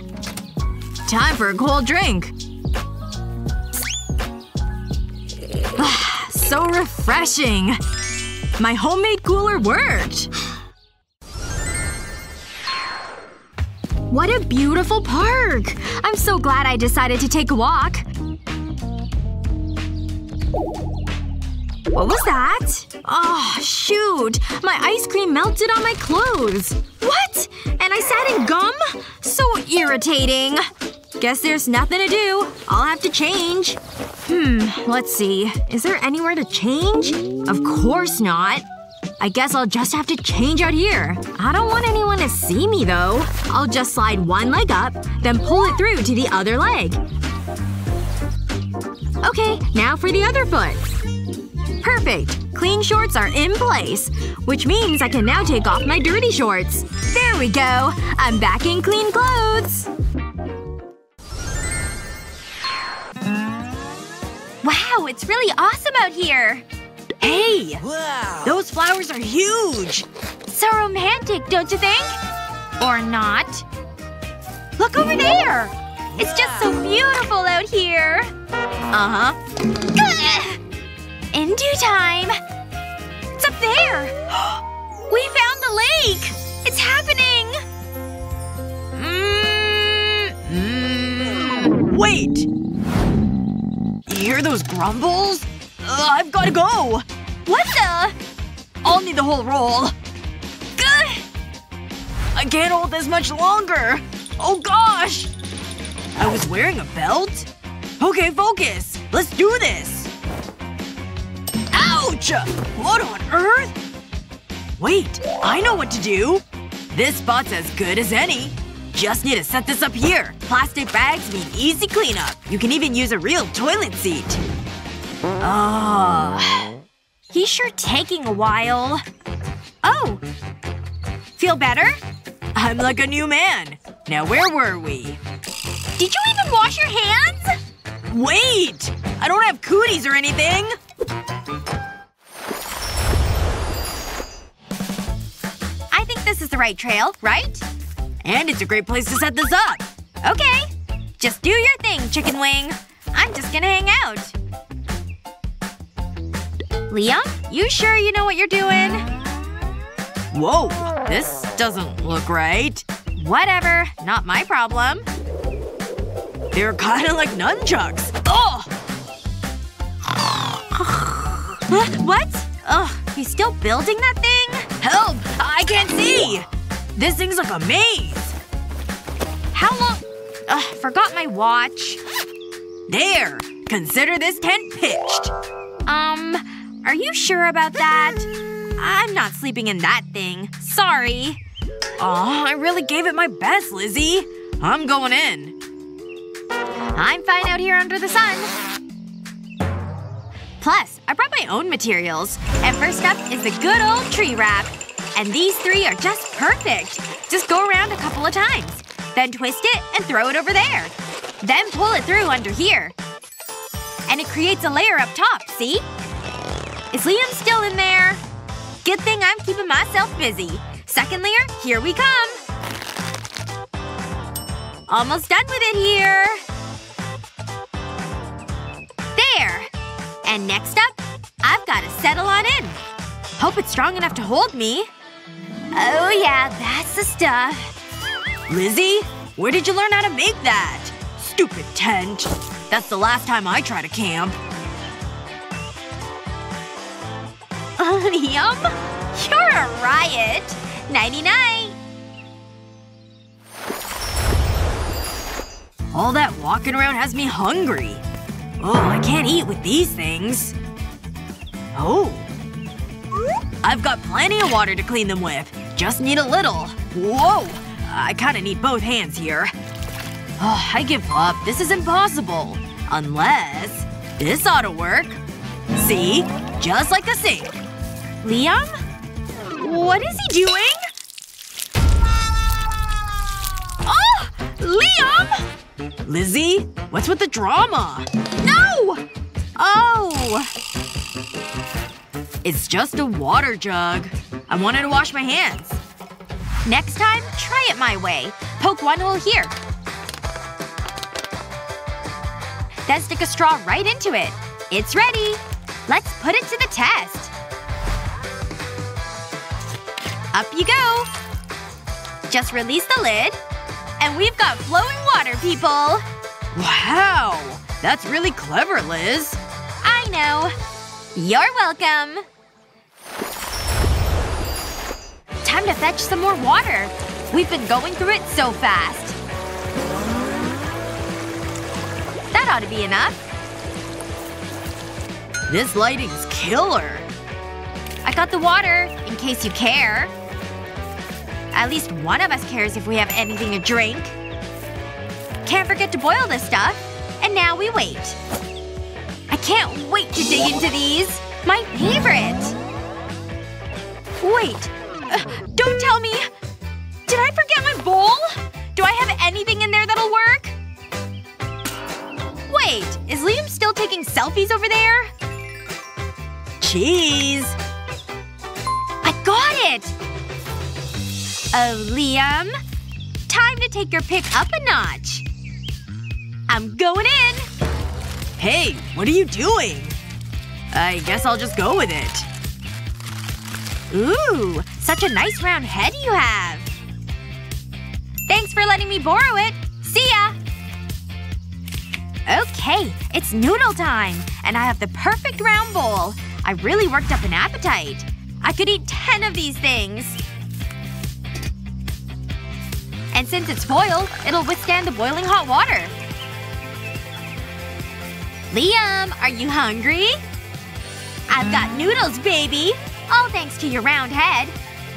Time for a cold drink. so refreshing. My homemade cooler worked. What a beautiful park! I'm so glad I decided to take a walk. What was that? Oh, shoot. My ice cream melted on my clothes. What? And I sat in gum? So irritating. Guess there's nothing to do. I'll have to change. Hmm, let's see. Is there anywhere to change? Of course not. I guess I'll just have to change out here. I don't want anyone to see me, though. I'll just slide one leg up, then pull it through to the other leg. Okay, now for the other foot. Perfect. Clean shorts are in place. Which means I can now take off my dirty shorts. There we go. I'm back in clean clothes. Wow, it's really awesome out here. Hey! Wow. Those flowers are huge! So romantic, don't you think? Or not. Look over there! It's just so beautiful out here. Uh-huh. In due time. It's up there! we found the lake! It's happening! Mmm. Wait! You hear those grumbles? Uh, I've gotta go! What the? I'll need the whole roll. Gah! I can't hold this much longer! Oh gosh! I was wearing a belt? Okay, focus! Let's do this! Ouch! What on earth? Wait, I know what to do! This spot's as good as any. Just need to set this up here. Plastic bags mean easy cleanup. You can even use a real toilet seat. Ah. He's sure taking a while. Oh. Feel better? I'm like a new man. Now where were we? Did you even wash your hands? Wait! I don't have cooties or anything! I think this is the right trail, right? And it's a great place to set this up. Okay. Just do your thing, chicken wing. I'm just gonna hang out. Liam? You sure you know what you're doing? Whoa. This doesn't look right. Whatever. Not my problem. They're kinda like nunchucks. Oh! what? Ugh, he's still building that thing? Help! I can't see! This thing's like a maze. How long- Ugh, forgot my watch. There! Consider this tent pitched. Um, are you sure about that? I'm not sleeping in that thing. Sorry. Aw, I really gave it my best, Lizzie. I'm going in. I'm fine out here under the sun. Plus, I brought my own materials. And first up is the good old tree wrap. And these three are just perfect. Just go around a couple of times. Then twist it and throw it over there. Then pull it through under here. And it creates a layer up top, see? Is Liam still in there? Good thing I'm keeping myself busy. Second layer, here we come. Almost done with it here. There. And next up, I've gotta settle on in. Hope it's strong enough to hold me. Oh yeah, that's the stuff. Lizzie? Where did you learn how to make that? Stupid tent. That's the last time I try to camp. Liam? You're a riot. Nighty-night. All that walking around has me hungry. Oh, I can't eat with these things. Oh. I've got plenty of water to clean them with. Just need a little. Whoa! I kinda need both hands here. Oh, I give up. This is impossible. Unless… This ought to work. See? Just like the sink. Liam? What is he doing? Oh! Liam! Lizzie? What's with the drama? No! Oh! It's just a water jug. I wanted to wash my hands. Next time, try it my way. Poke one hole here. Then stick a straw right into it. It's ready. Let's put it to the test. Up you go. Just release the lid. And we've got flowing water, people! Wow! That's really clever, Liz. I know. You're welcome. Time to fetch some more water. We've been going through it so fast. That ought to be enough. This lighting's killer. I got the water, in case you care. At least one of us cares if we have anything to drink. Can't forget to boil this stuff. And now we wait. I can't wait to dig into these. My favorite! Wait. Uh, don't tell me. Did I forget my bowl? Do I have anything in there that'll work? Wait. Is Liam still taking selfies over there? Cheese! I got it! Oh, Liam. Time to take your pick up a notch. I'm going in! Hey, what are you doing? I guess I'll just go with it. Ooh, such a nice round head you have. Thanks for letting me borrow it. See ya! Okay, it's noodle time. And I have the perfect round bowl. I really worked up an appetite. I could eat ten of these things. And since it's foil, it'll withstand the boiling hot water. Liam, are you hungry? I've got noodles, baby! All thanks to your round head.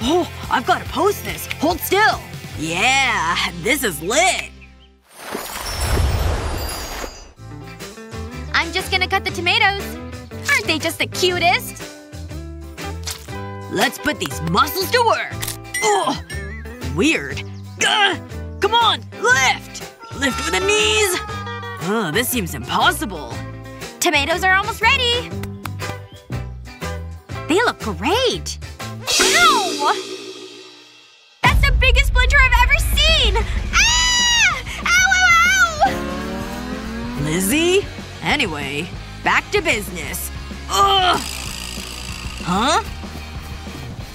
Oh, I've gotta post this. Hold still. Yeah, this is lit. I'm just gonna cut the tomatoes. Aren't they just the cutest? Let's put these muscles to work. Ugh. Weird. Gah! Come on, lift! Lift with the knees! Ugh, this seems impossible. Tomatoes are almost ready. They look great. Ow! That's the biggest splinter I've ever seen! Ah! Ow, ow, ow! Lizzie? Anyway, back to business. Ugh! Huh?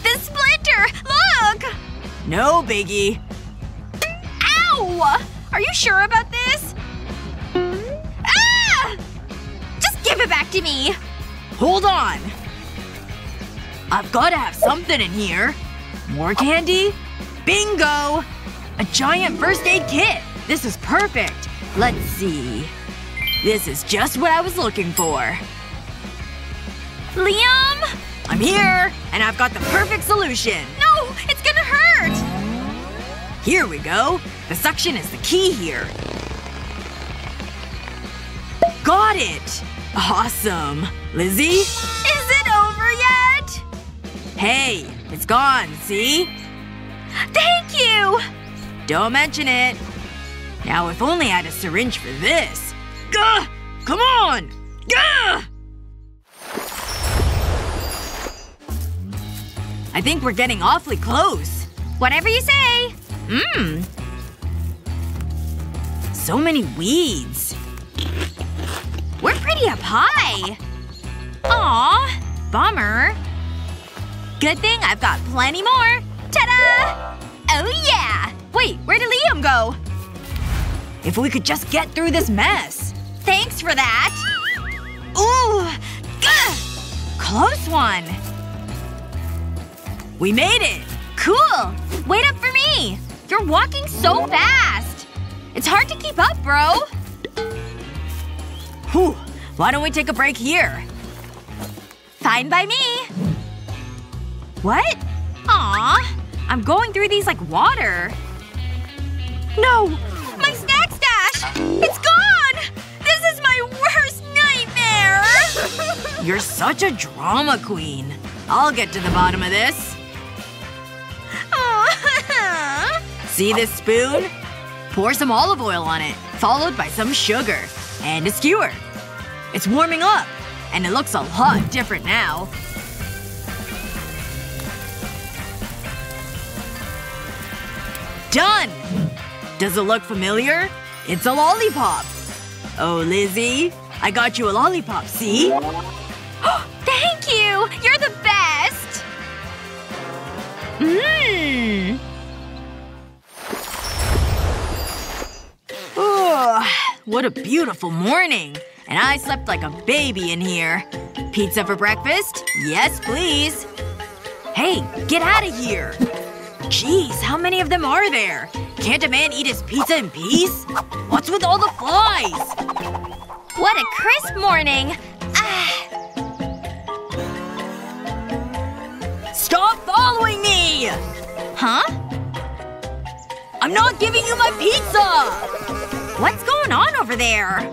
The splinter! Look! No biggie. Are you sure about this? Ah! Just give it back to me. Hold on. I've gotta have something in here. More candy? Bingo! A giant first aid kit! This is perfect. Let's see. This is just what I was looking for. Liam? I'm here! And I've got the perfect solution! No! It's gonna hurt! Here we go. The suction is the key here. Got it! Awesome. Lizzie? Is it over yet? Hey, it's gone, see? Thank you! Don't mention it. Now if only I had a syringe for this. Gah! Come on! Gah! I think we're getting awfully close. Whatever you say. Mmm. So many weeds. We're pretty up high. Aw. Bummer. Good thing I've got plenty more. Ta-da! Oh yeah! Wait, where did Liam go? If we could just get through this mess. Thanks for that. Ooh! Gah! Close one. We made it! Cool! Wait up for me! You're walking so fast! It's hard to keep up, bro! Whew. Why don't we take a break here? Fine by me. What? Aw. I'm going through these like water. No! My snack stash! It's gone! This is my worst nightmare! You're such a drama queen. I'll get to the bottom of this. See this spoon? Pour some olive oil on it, followed by some sugar. And a skewer. It's warming up. And it looks a lot different now. Done! Does it look familiar? It's a lollipop. Oh, Lizzie. I got you a lollipop, see? Thank you! You're the best! Mmm. Ugh, what a beautiful morning. And I slept like a baby in here. Pizza for breakfast? Yes, please. Hey, get out of here. Jeez, how many of them are there? Can't a man eat his pizza in peace? What's with all the flies? What a crisp morning! Ah. Stop following me! Huh? I'm not giving you my pizza! What's going on over there?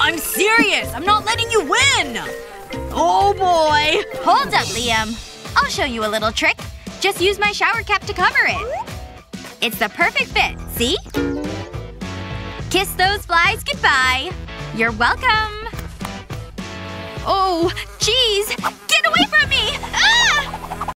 I'm serious! I'm not letting you win! Oh boy! Hold up, Liam. I'll show you a little trick. Just use my shower cap to cover it. It's the perfect fit, see? Kiss those flies goodbye. You're welcome. Oh, jeez! Get away from me! Ah!